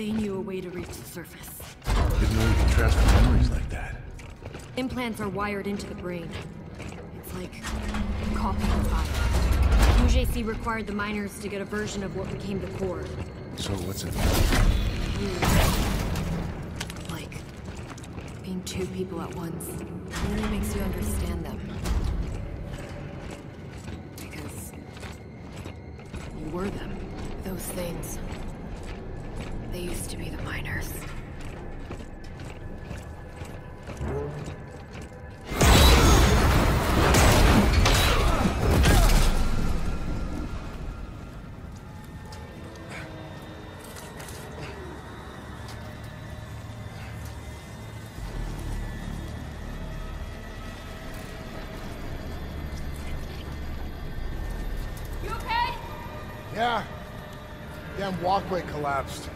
They knew a way to reach the surface. Didn't know you could transfer memories like that. Implants are wired into the brain. It's like copy and fire. UJC required the miners to get a version of what became the core. So what's it? Like being two people at once. It really makes you understand them. Because you were them. Those things. They used to be the miners. You okay? Yeah. Damn walkway collapsed.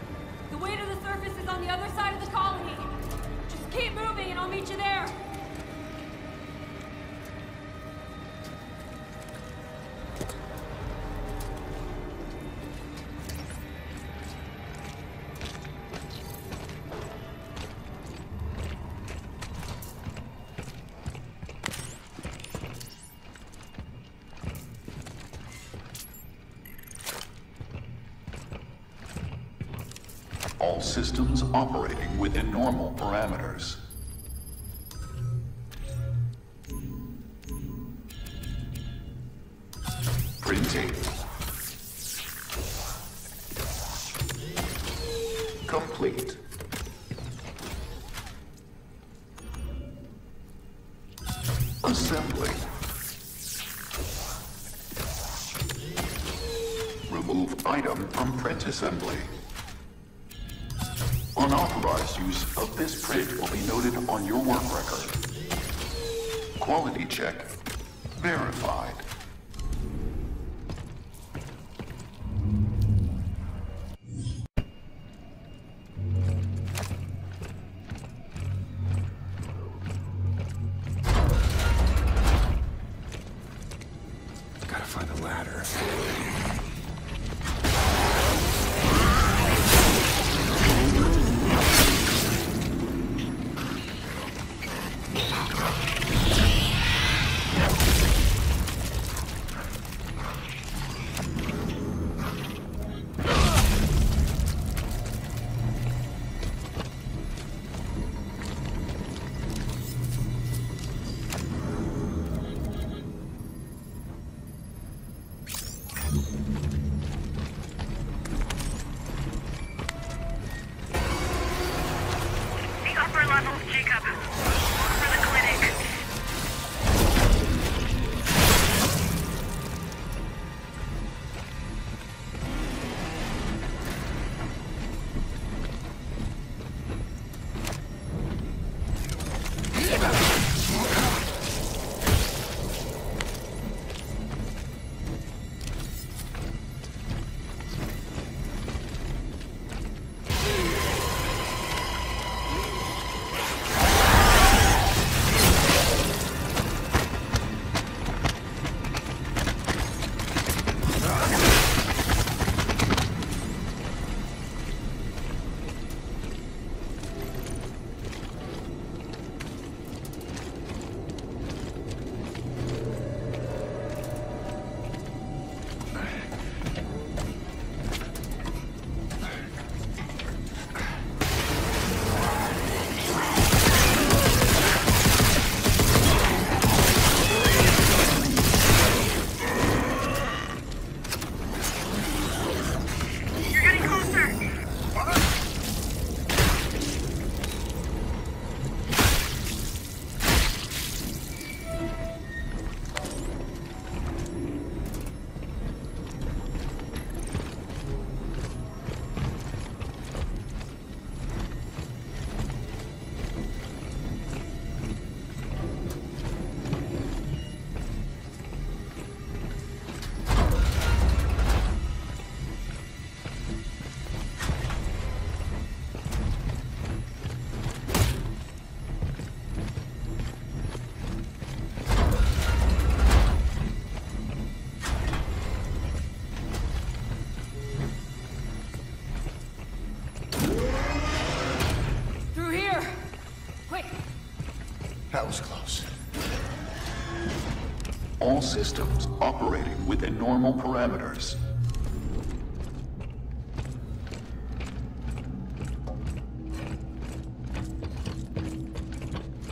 systems operating within normal parameters.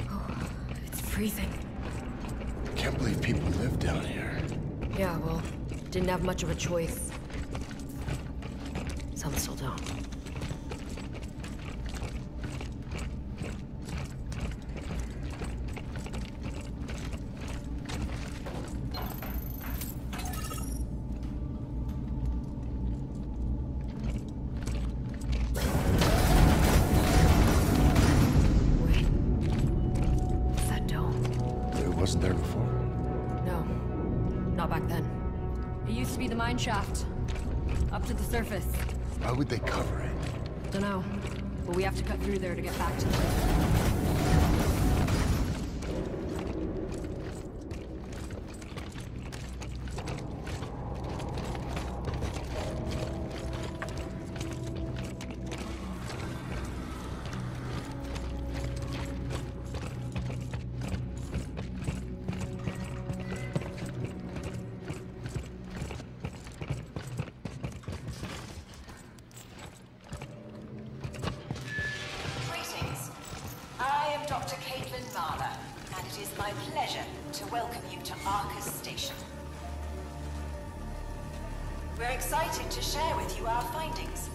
Oh, it's freezing. Can't believe people live down here. Yeah, well, didn't have much of a choice. Dr. Caitlin Mahler, and it is my pleasure to welcome you to Arcus Station. We're excited to share with you our findings,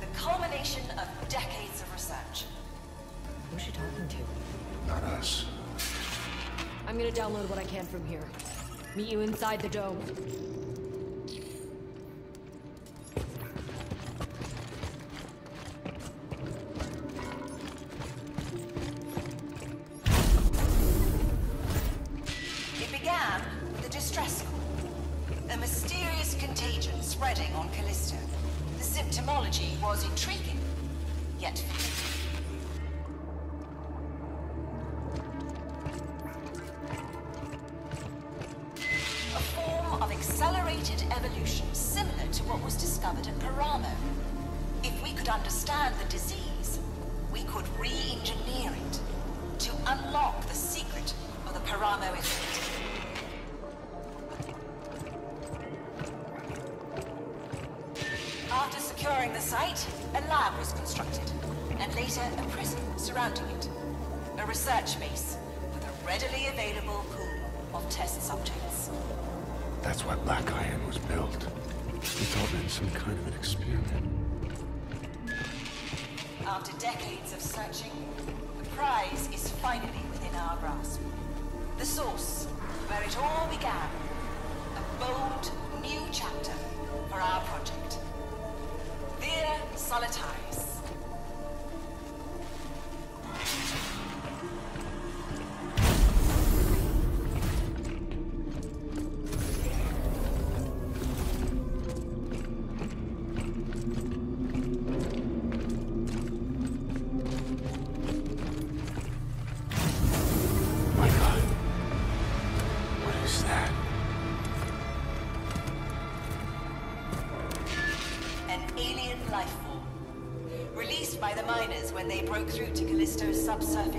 the culmination of decades of research. Who's she talking to? Not us. I'm gonna download what I can from here. Meet you inside the dome. they broke through to Callisto's subsurface.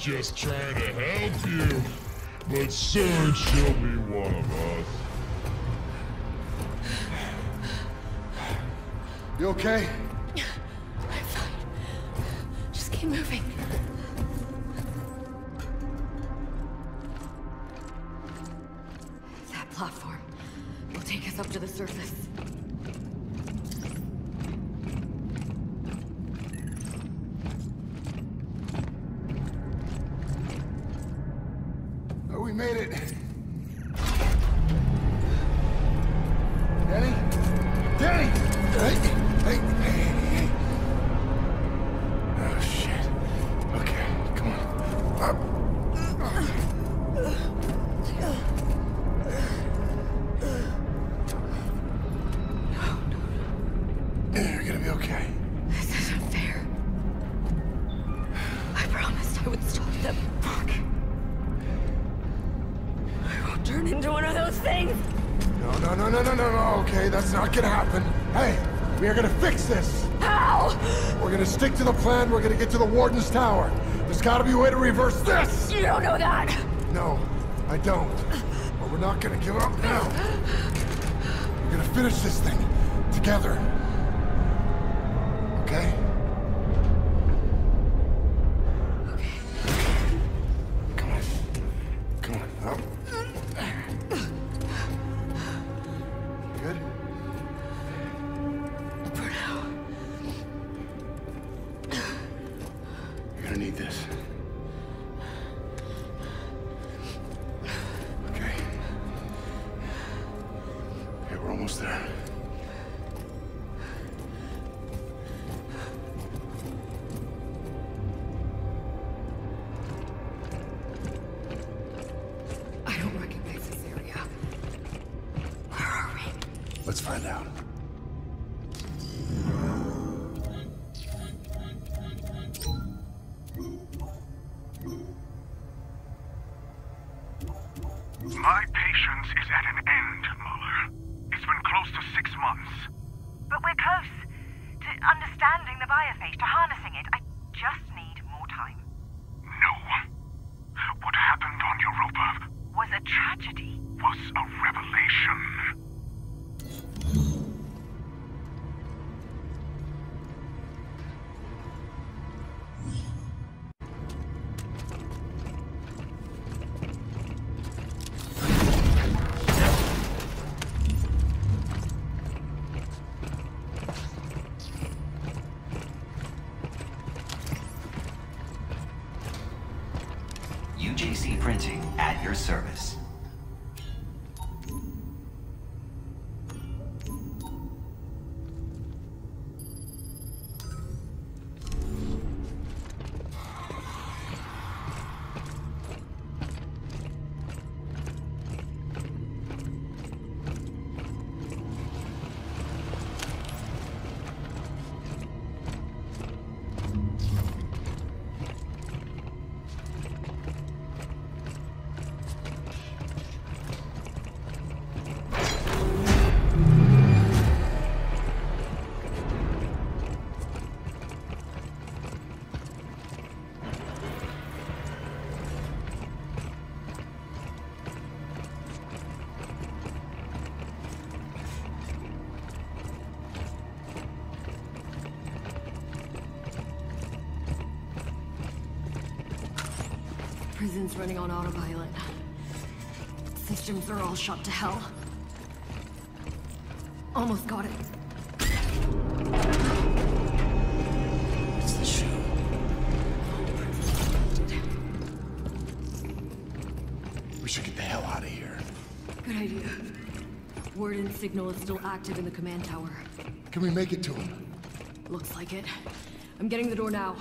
just trying to help you, but soon she'll be one of us. You okay? get to the Warden's Tower. There's gotta be a way to reverse this! You don't know that! No, I don't. But we're not gonna give up now. We're gonna finish this thing. Together. signal is still active in the command tower. Can we make it to him? Looks like it. I'm getting the door now.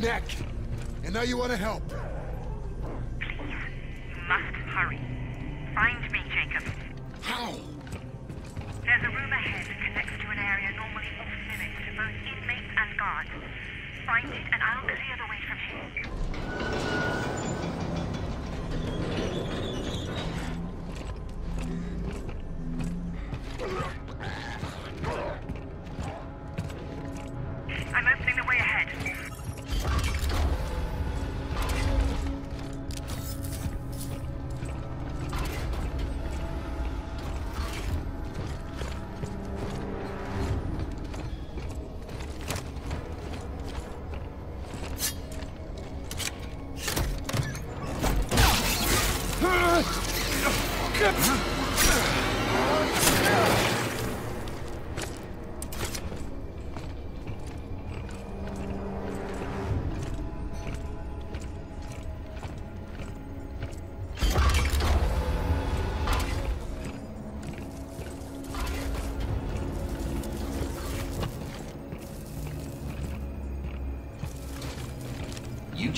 neck. And now you want to help.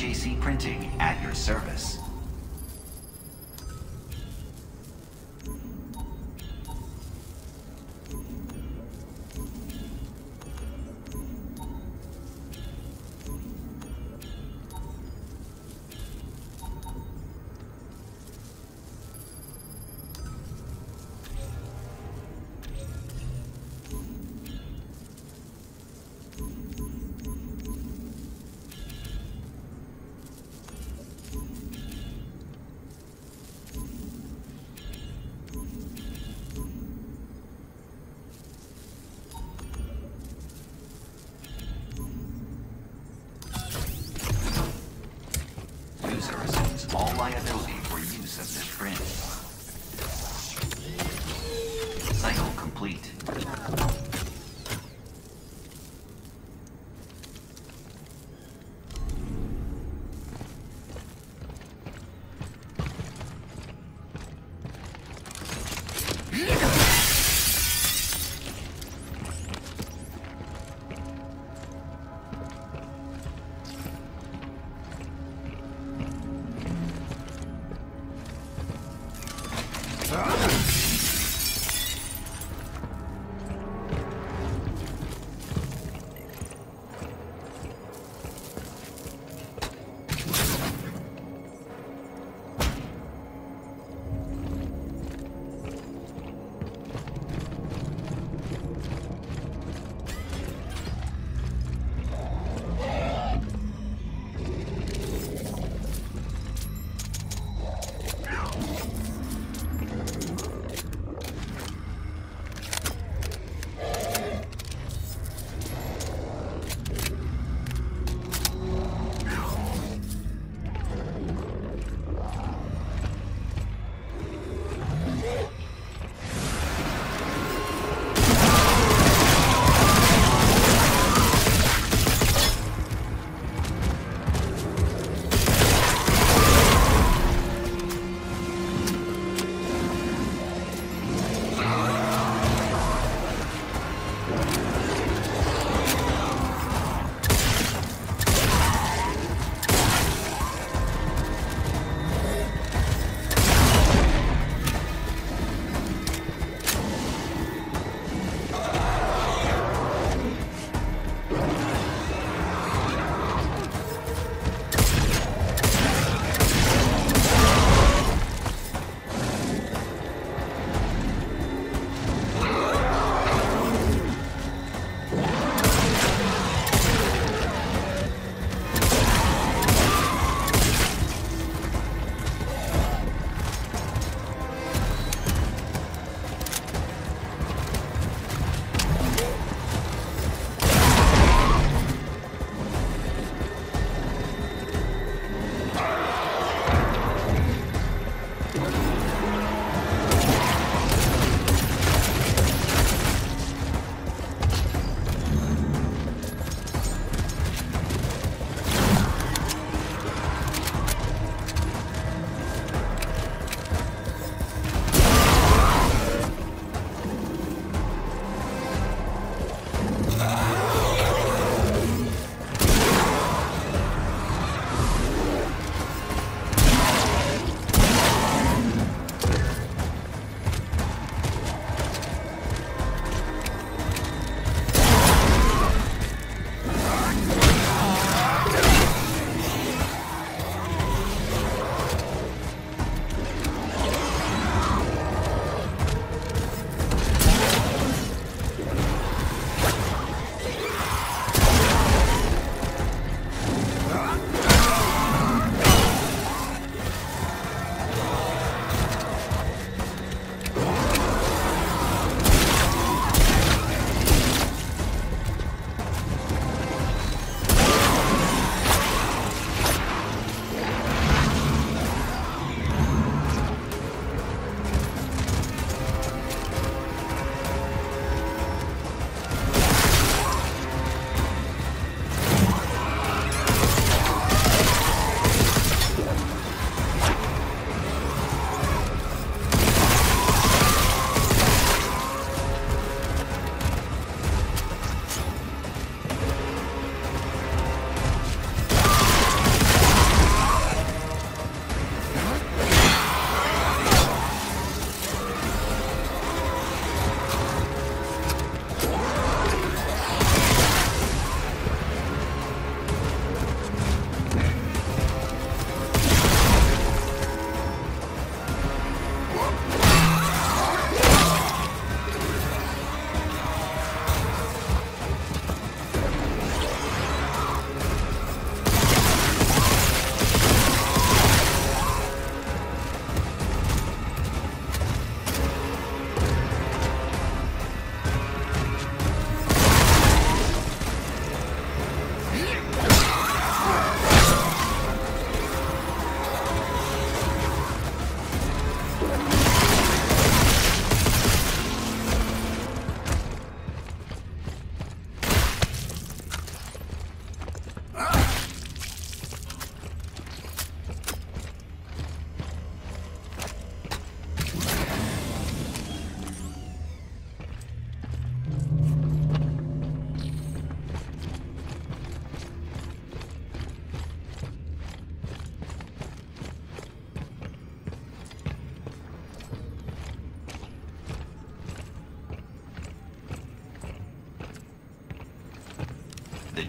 JC Printing.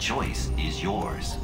Choice is yours.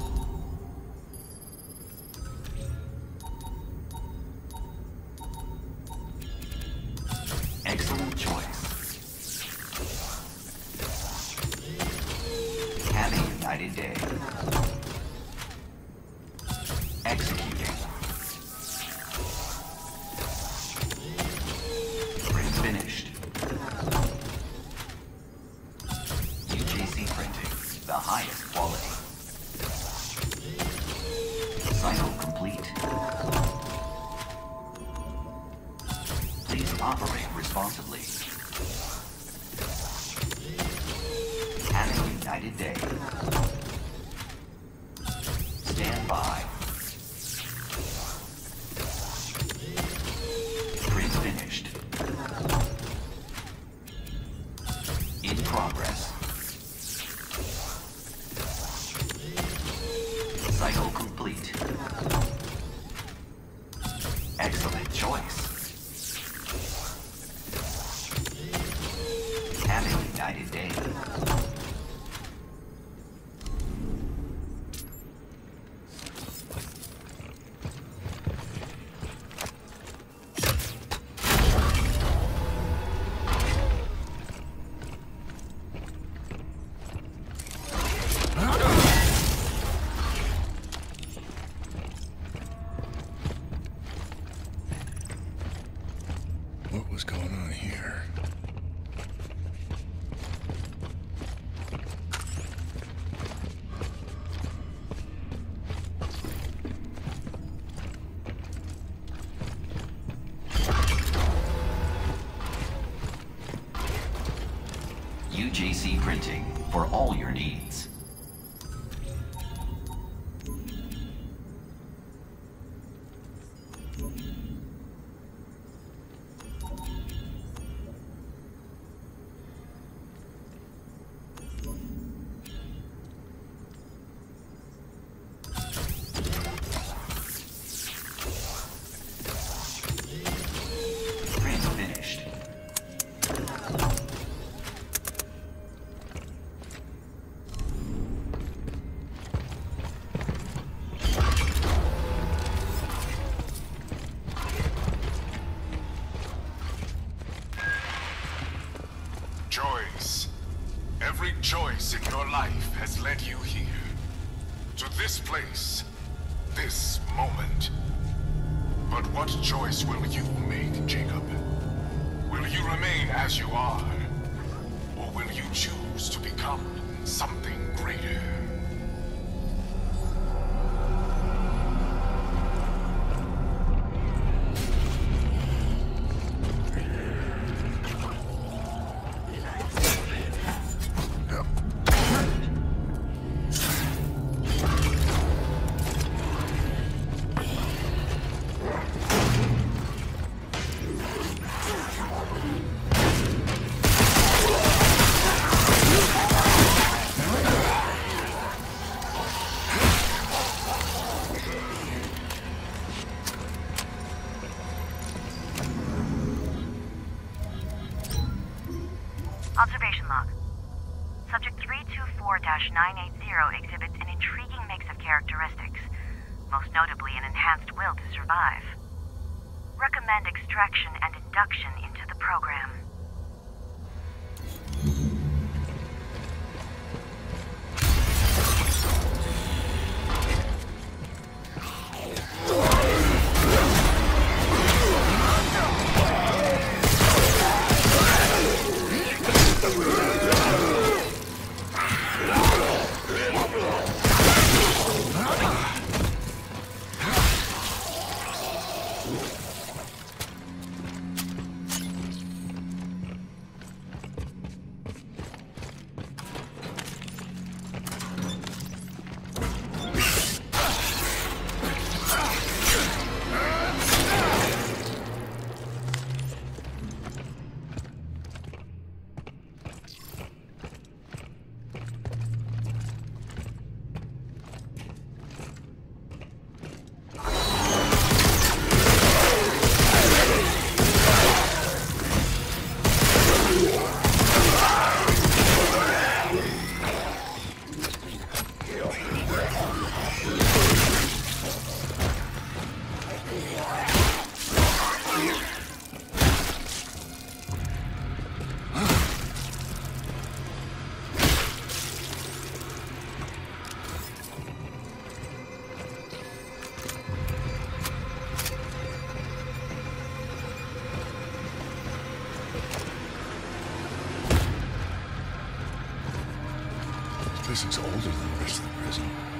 Place is older than the rest of the prison.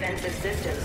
Defensive systems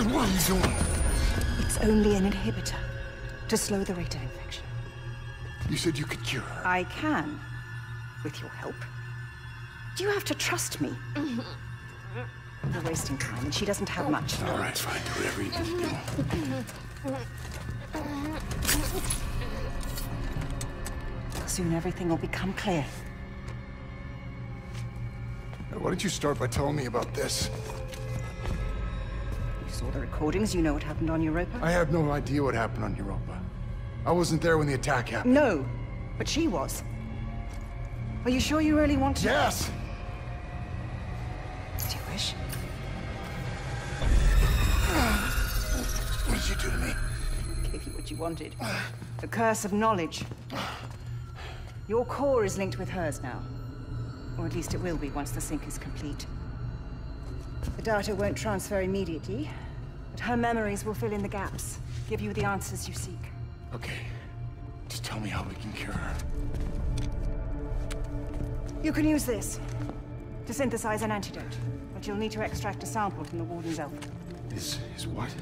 I said, what are you doing? It's only an inhibitor to slow the rate of infection. You said you could cure her. I can, with your help. Do you have to trust me? We're wasting time, and she doesn't have much. All right, fine. Do whatever you need to do. Soon everything will become clear. Why don't you start by telling me about this? You recordings, you know what happened on Europa? I have no idea what happened on Europa. I wasn't there when the attack happened. No, but she was. Are you sure you really want to? Yes! Do you wish? What did you do to me? Gave you what you wanted. The curse of knowledge. Your core is linked with hers now. Or at least it will be once the sync is complete. The data won't transfer immediately, her memories will fill in the gaps, give you the answers you seek. Okay. Just tell me how we can cure her. You can use this to synthesize an antidote, but you'll need to extract a sample from the Warden's elf. Is is what?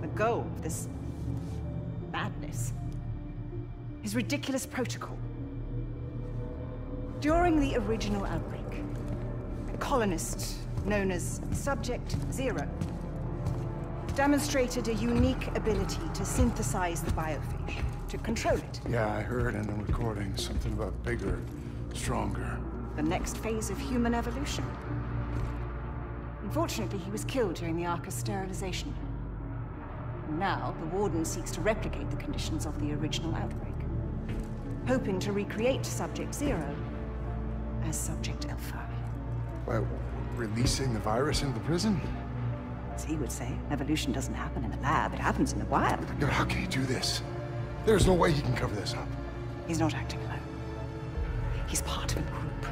The goal of this madness his ridiculous protocol. During the original outbreak, a colonist known as Subject Zero demonstrated a unique ability to synthesize the biophage, to control it. Yeah, I heard in the recording something about bigger, stronger. The next phase of human evolution. Unfortunately, he was killed during the Arca's sterilization. Now, the Warden seeks to replicate the conditions of the original outbreak, hoping to recreate Subject Zero as Subject Alpha. By releasing the virus into the prison? As he would say, evolution doesn't happen in a lab, it happens in the wild. But how can he do this? There's no way he can cover this up. He's not acting alone. He's part of a group.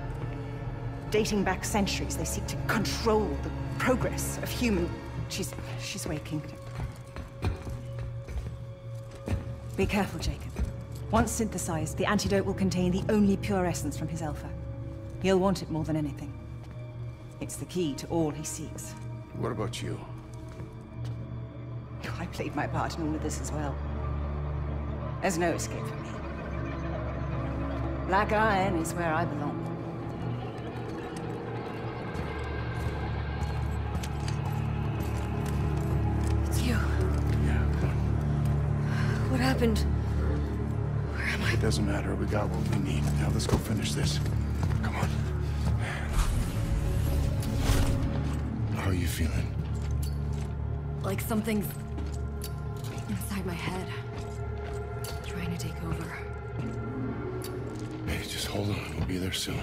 Dating back centuries, they seek to control the progress of human... She's... she's waking. Be careful, Jacob. Once synthesized, the antidote will contain the only pure essence from his alpha. He'll want it more than anything. It's the key to all he seeks. What about you? I played my part in all of this as well. There's no escape for me. Black Iron is where I belong. It's you. Yeah, What happened? It doesn't matter. We got what we need. Now let's go finish this. You feeling? Like something's inside my head. Trying to take over. Hey, just hold on. We'll be there soon.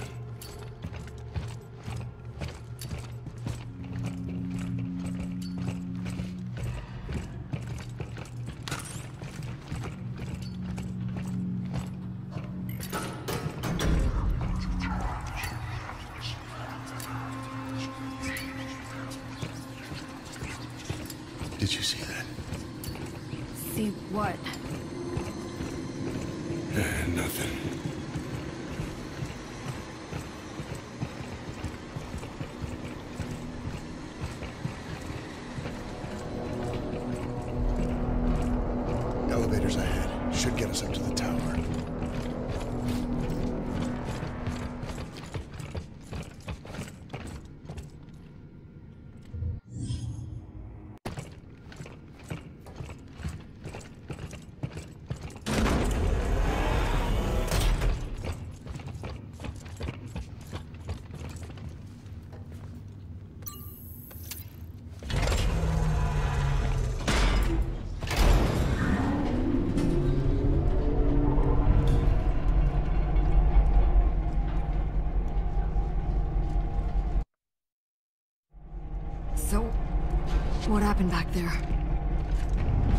happened back there.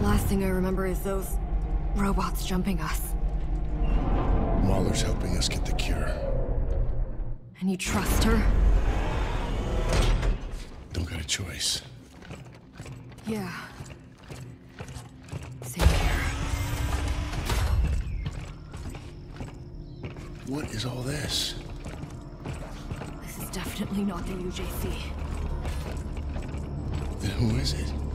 Last thing I remember is those robots jumping us. Mahler's helping us get the cure. And you trust her? Don't got a choice. Yeah. Same here. What is all this? This is definitely not the UJC. Then who is it?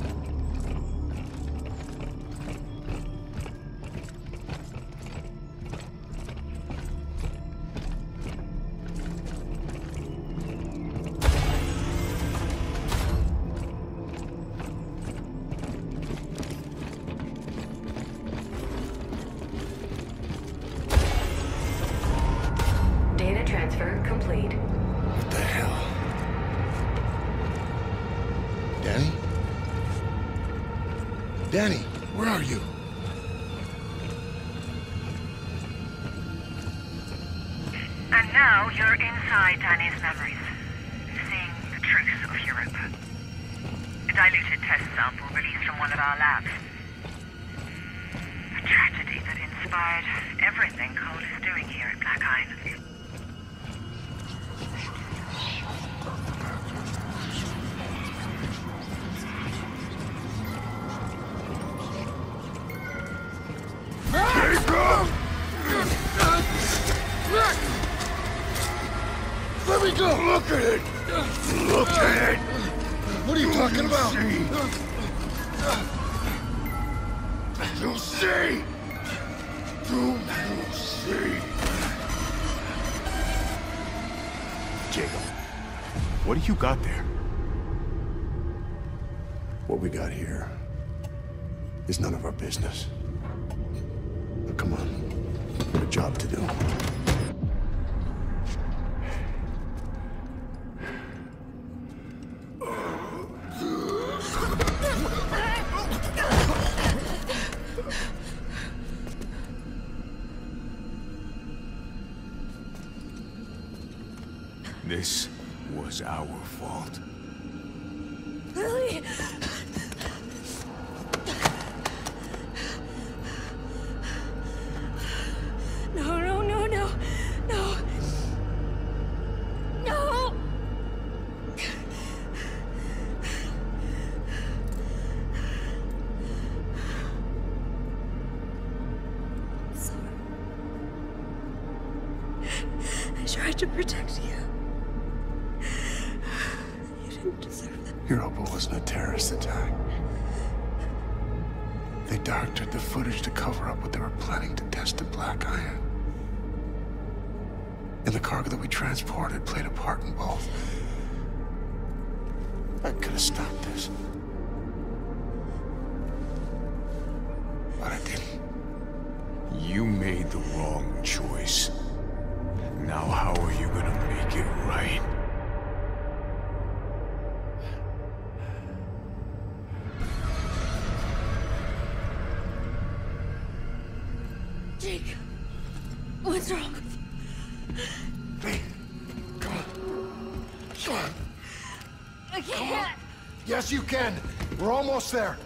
you can. We're almost there.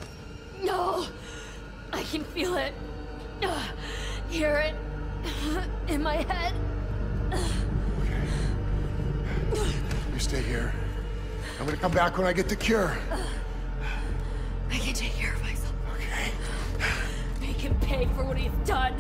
No. I can feel it. Hear it. In my head. Okay. You stay here. I'm gonna come back when I get the cure. I can take care of myself. Okay. Make him pay for what he's done.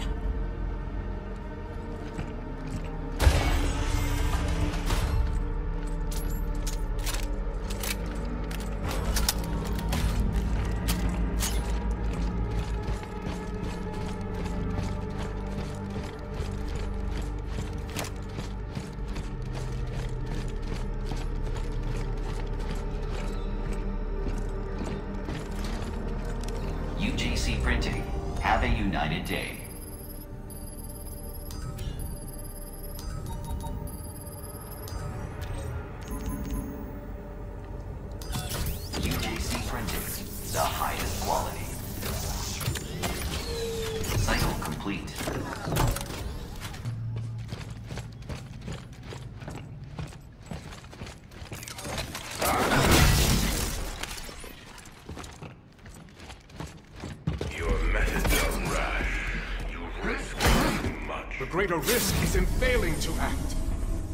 Greater risk is in failing to act.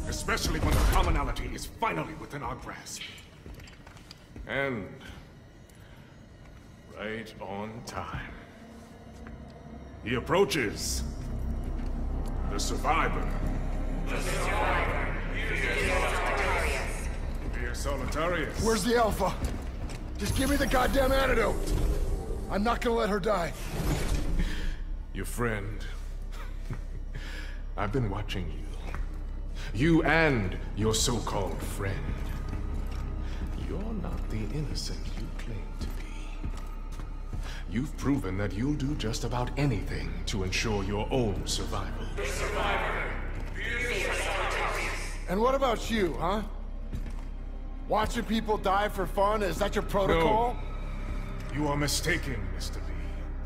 Especially when the commonality is finally within our grasp. And... right on time. He approaches. The survivor. The survivor. Fear Solitarius. Where's the Alpha? Just give me the goddamn antidote! I'm not gonna let her die. Your friend. I've been watching you. You and your so-called friend. You're not the innocent you claim to be. You've proven that you'll do just about anything to ensure your own survival. And what about you, huh? Watching people die for fun, is that your protocol? No. You are mistaken, Mr. B.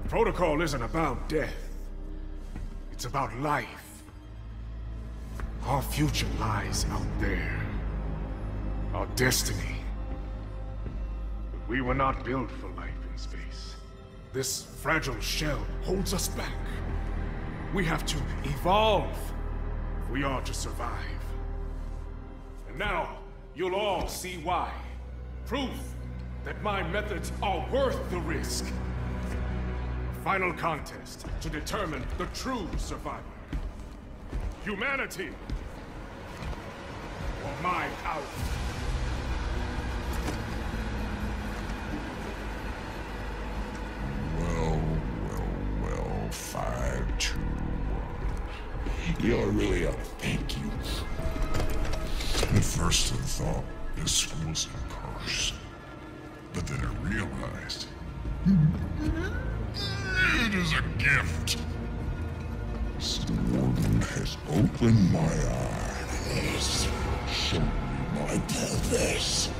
The protocol isn't about death. It's about life. Our future lies out there. Our destiny. We were not built for life in space. This fragile shell holds us back. We have to evolve if we are to survive. And now, you'll all see why. Proof that my methods are worth the risk. A final contest to determine the true survivor. Humanity! Or my power. Well, well, well, five, two, one. You're really a thank you. At first I thought this was a curse. But then I realized hmm, it is a gift. The warden has opened my eyes, shown me my purpose.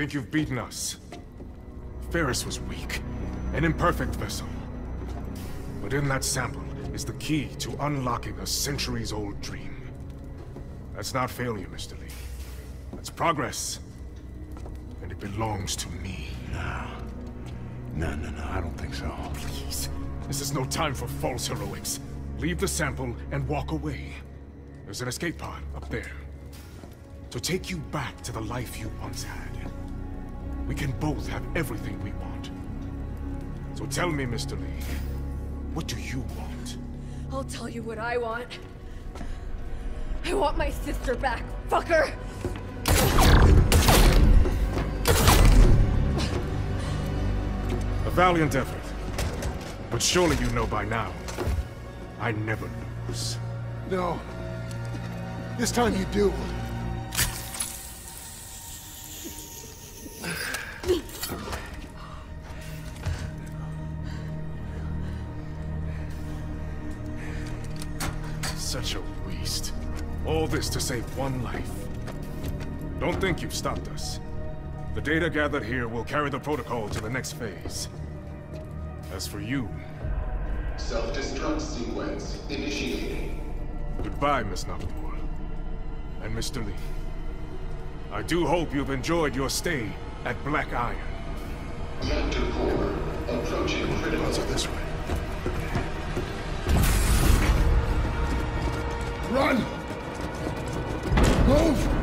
Think you've beaten us? Ferris was weak, an imperfect vessel. But in that sample is the key to unlocking a centuries-old dream. That's not failure, Mr. Lee. That's progress. And it belongs to me. No. No, no, no, I don't think so. Please. This is no time for false heroics. Leave the sample and walk away. There's an escape pod up there. To take you back to the life you once had. We can both have everything we want. So tell me, Mr. Lee, what do you want? I'll tell you what I want. I want my sister back, fucker! A valiant effort. But surely you know by now, I never lose. No. This time you do. Save one life. Don't think you've stopped us. The data gathered here will carry the protocol to the next phase. As for you... Self-destruct sequence initiating. Goodbye, Miss Nakamura. And Mr. Lee. I do hope you've enjoyed your stay at Black Iron. Reactor core approaching critical. Let's this way. Run! Move!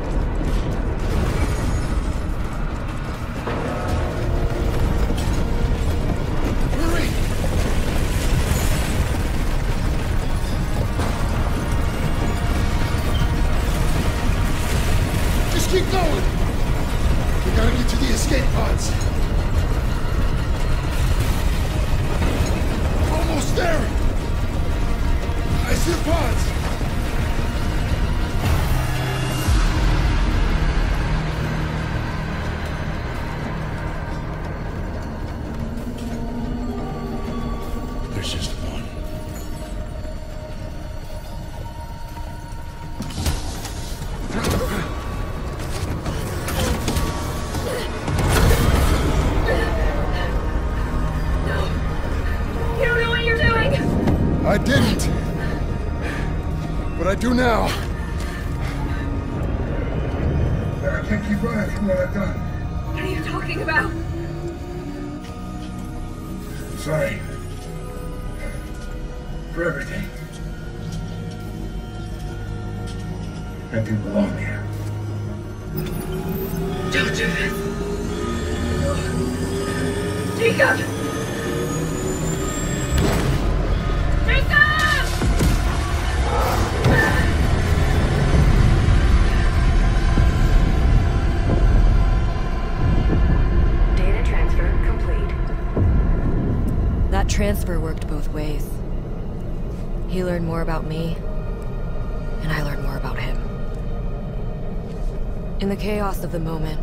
Of the moment,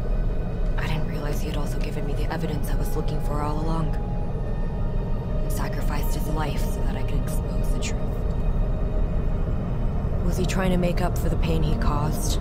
I didn't realize he had also given me the evidence I was looking for all along. And sacrificed his life so that I could expose the truth. Was he trying to make up for the pain he caused?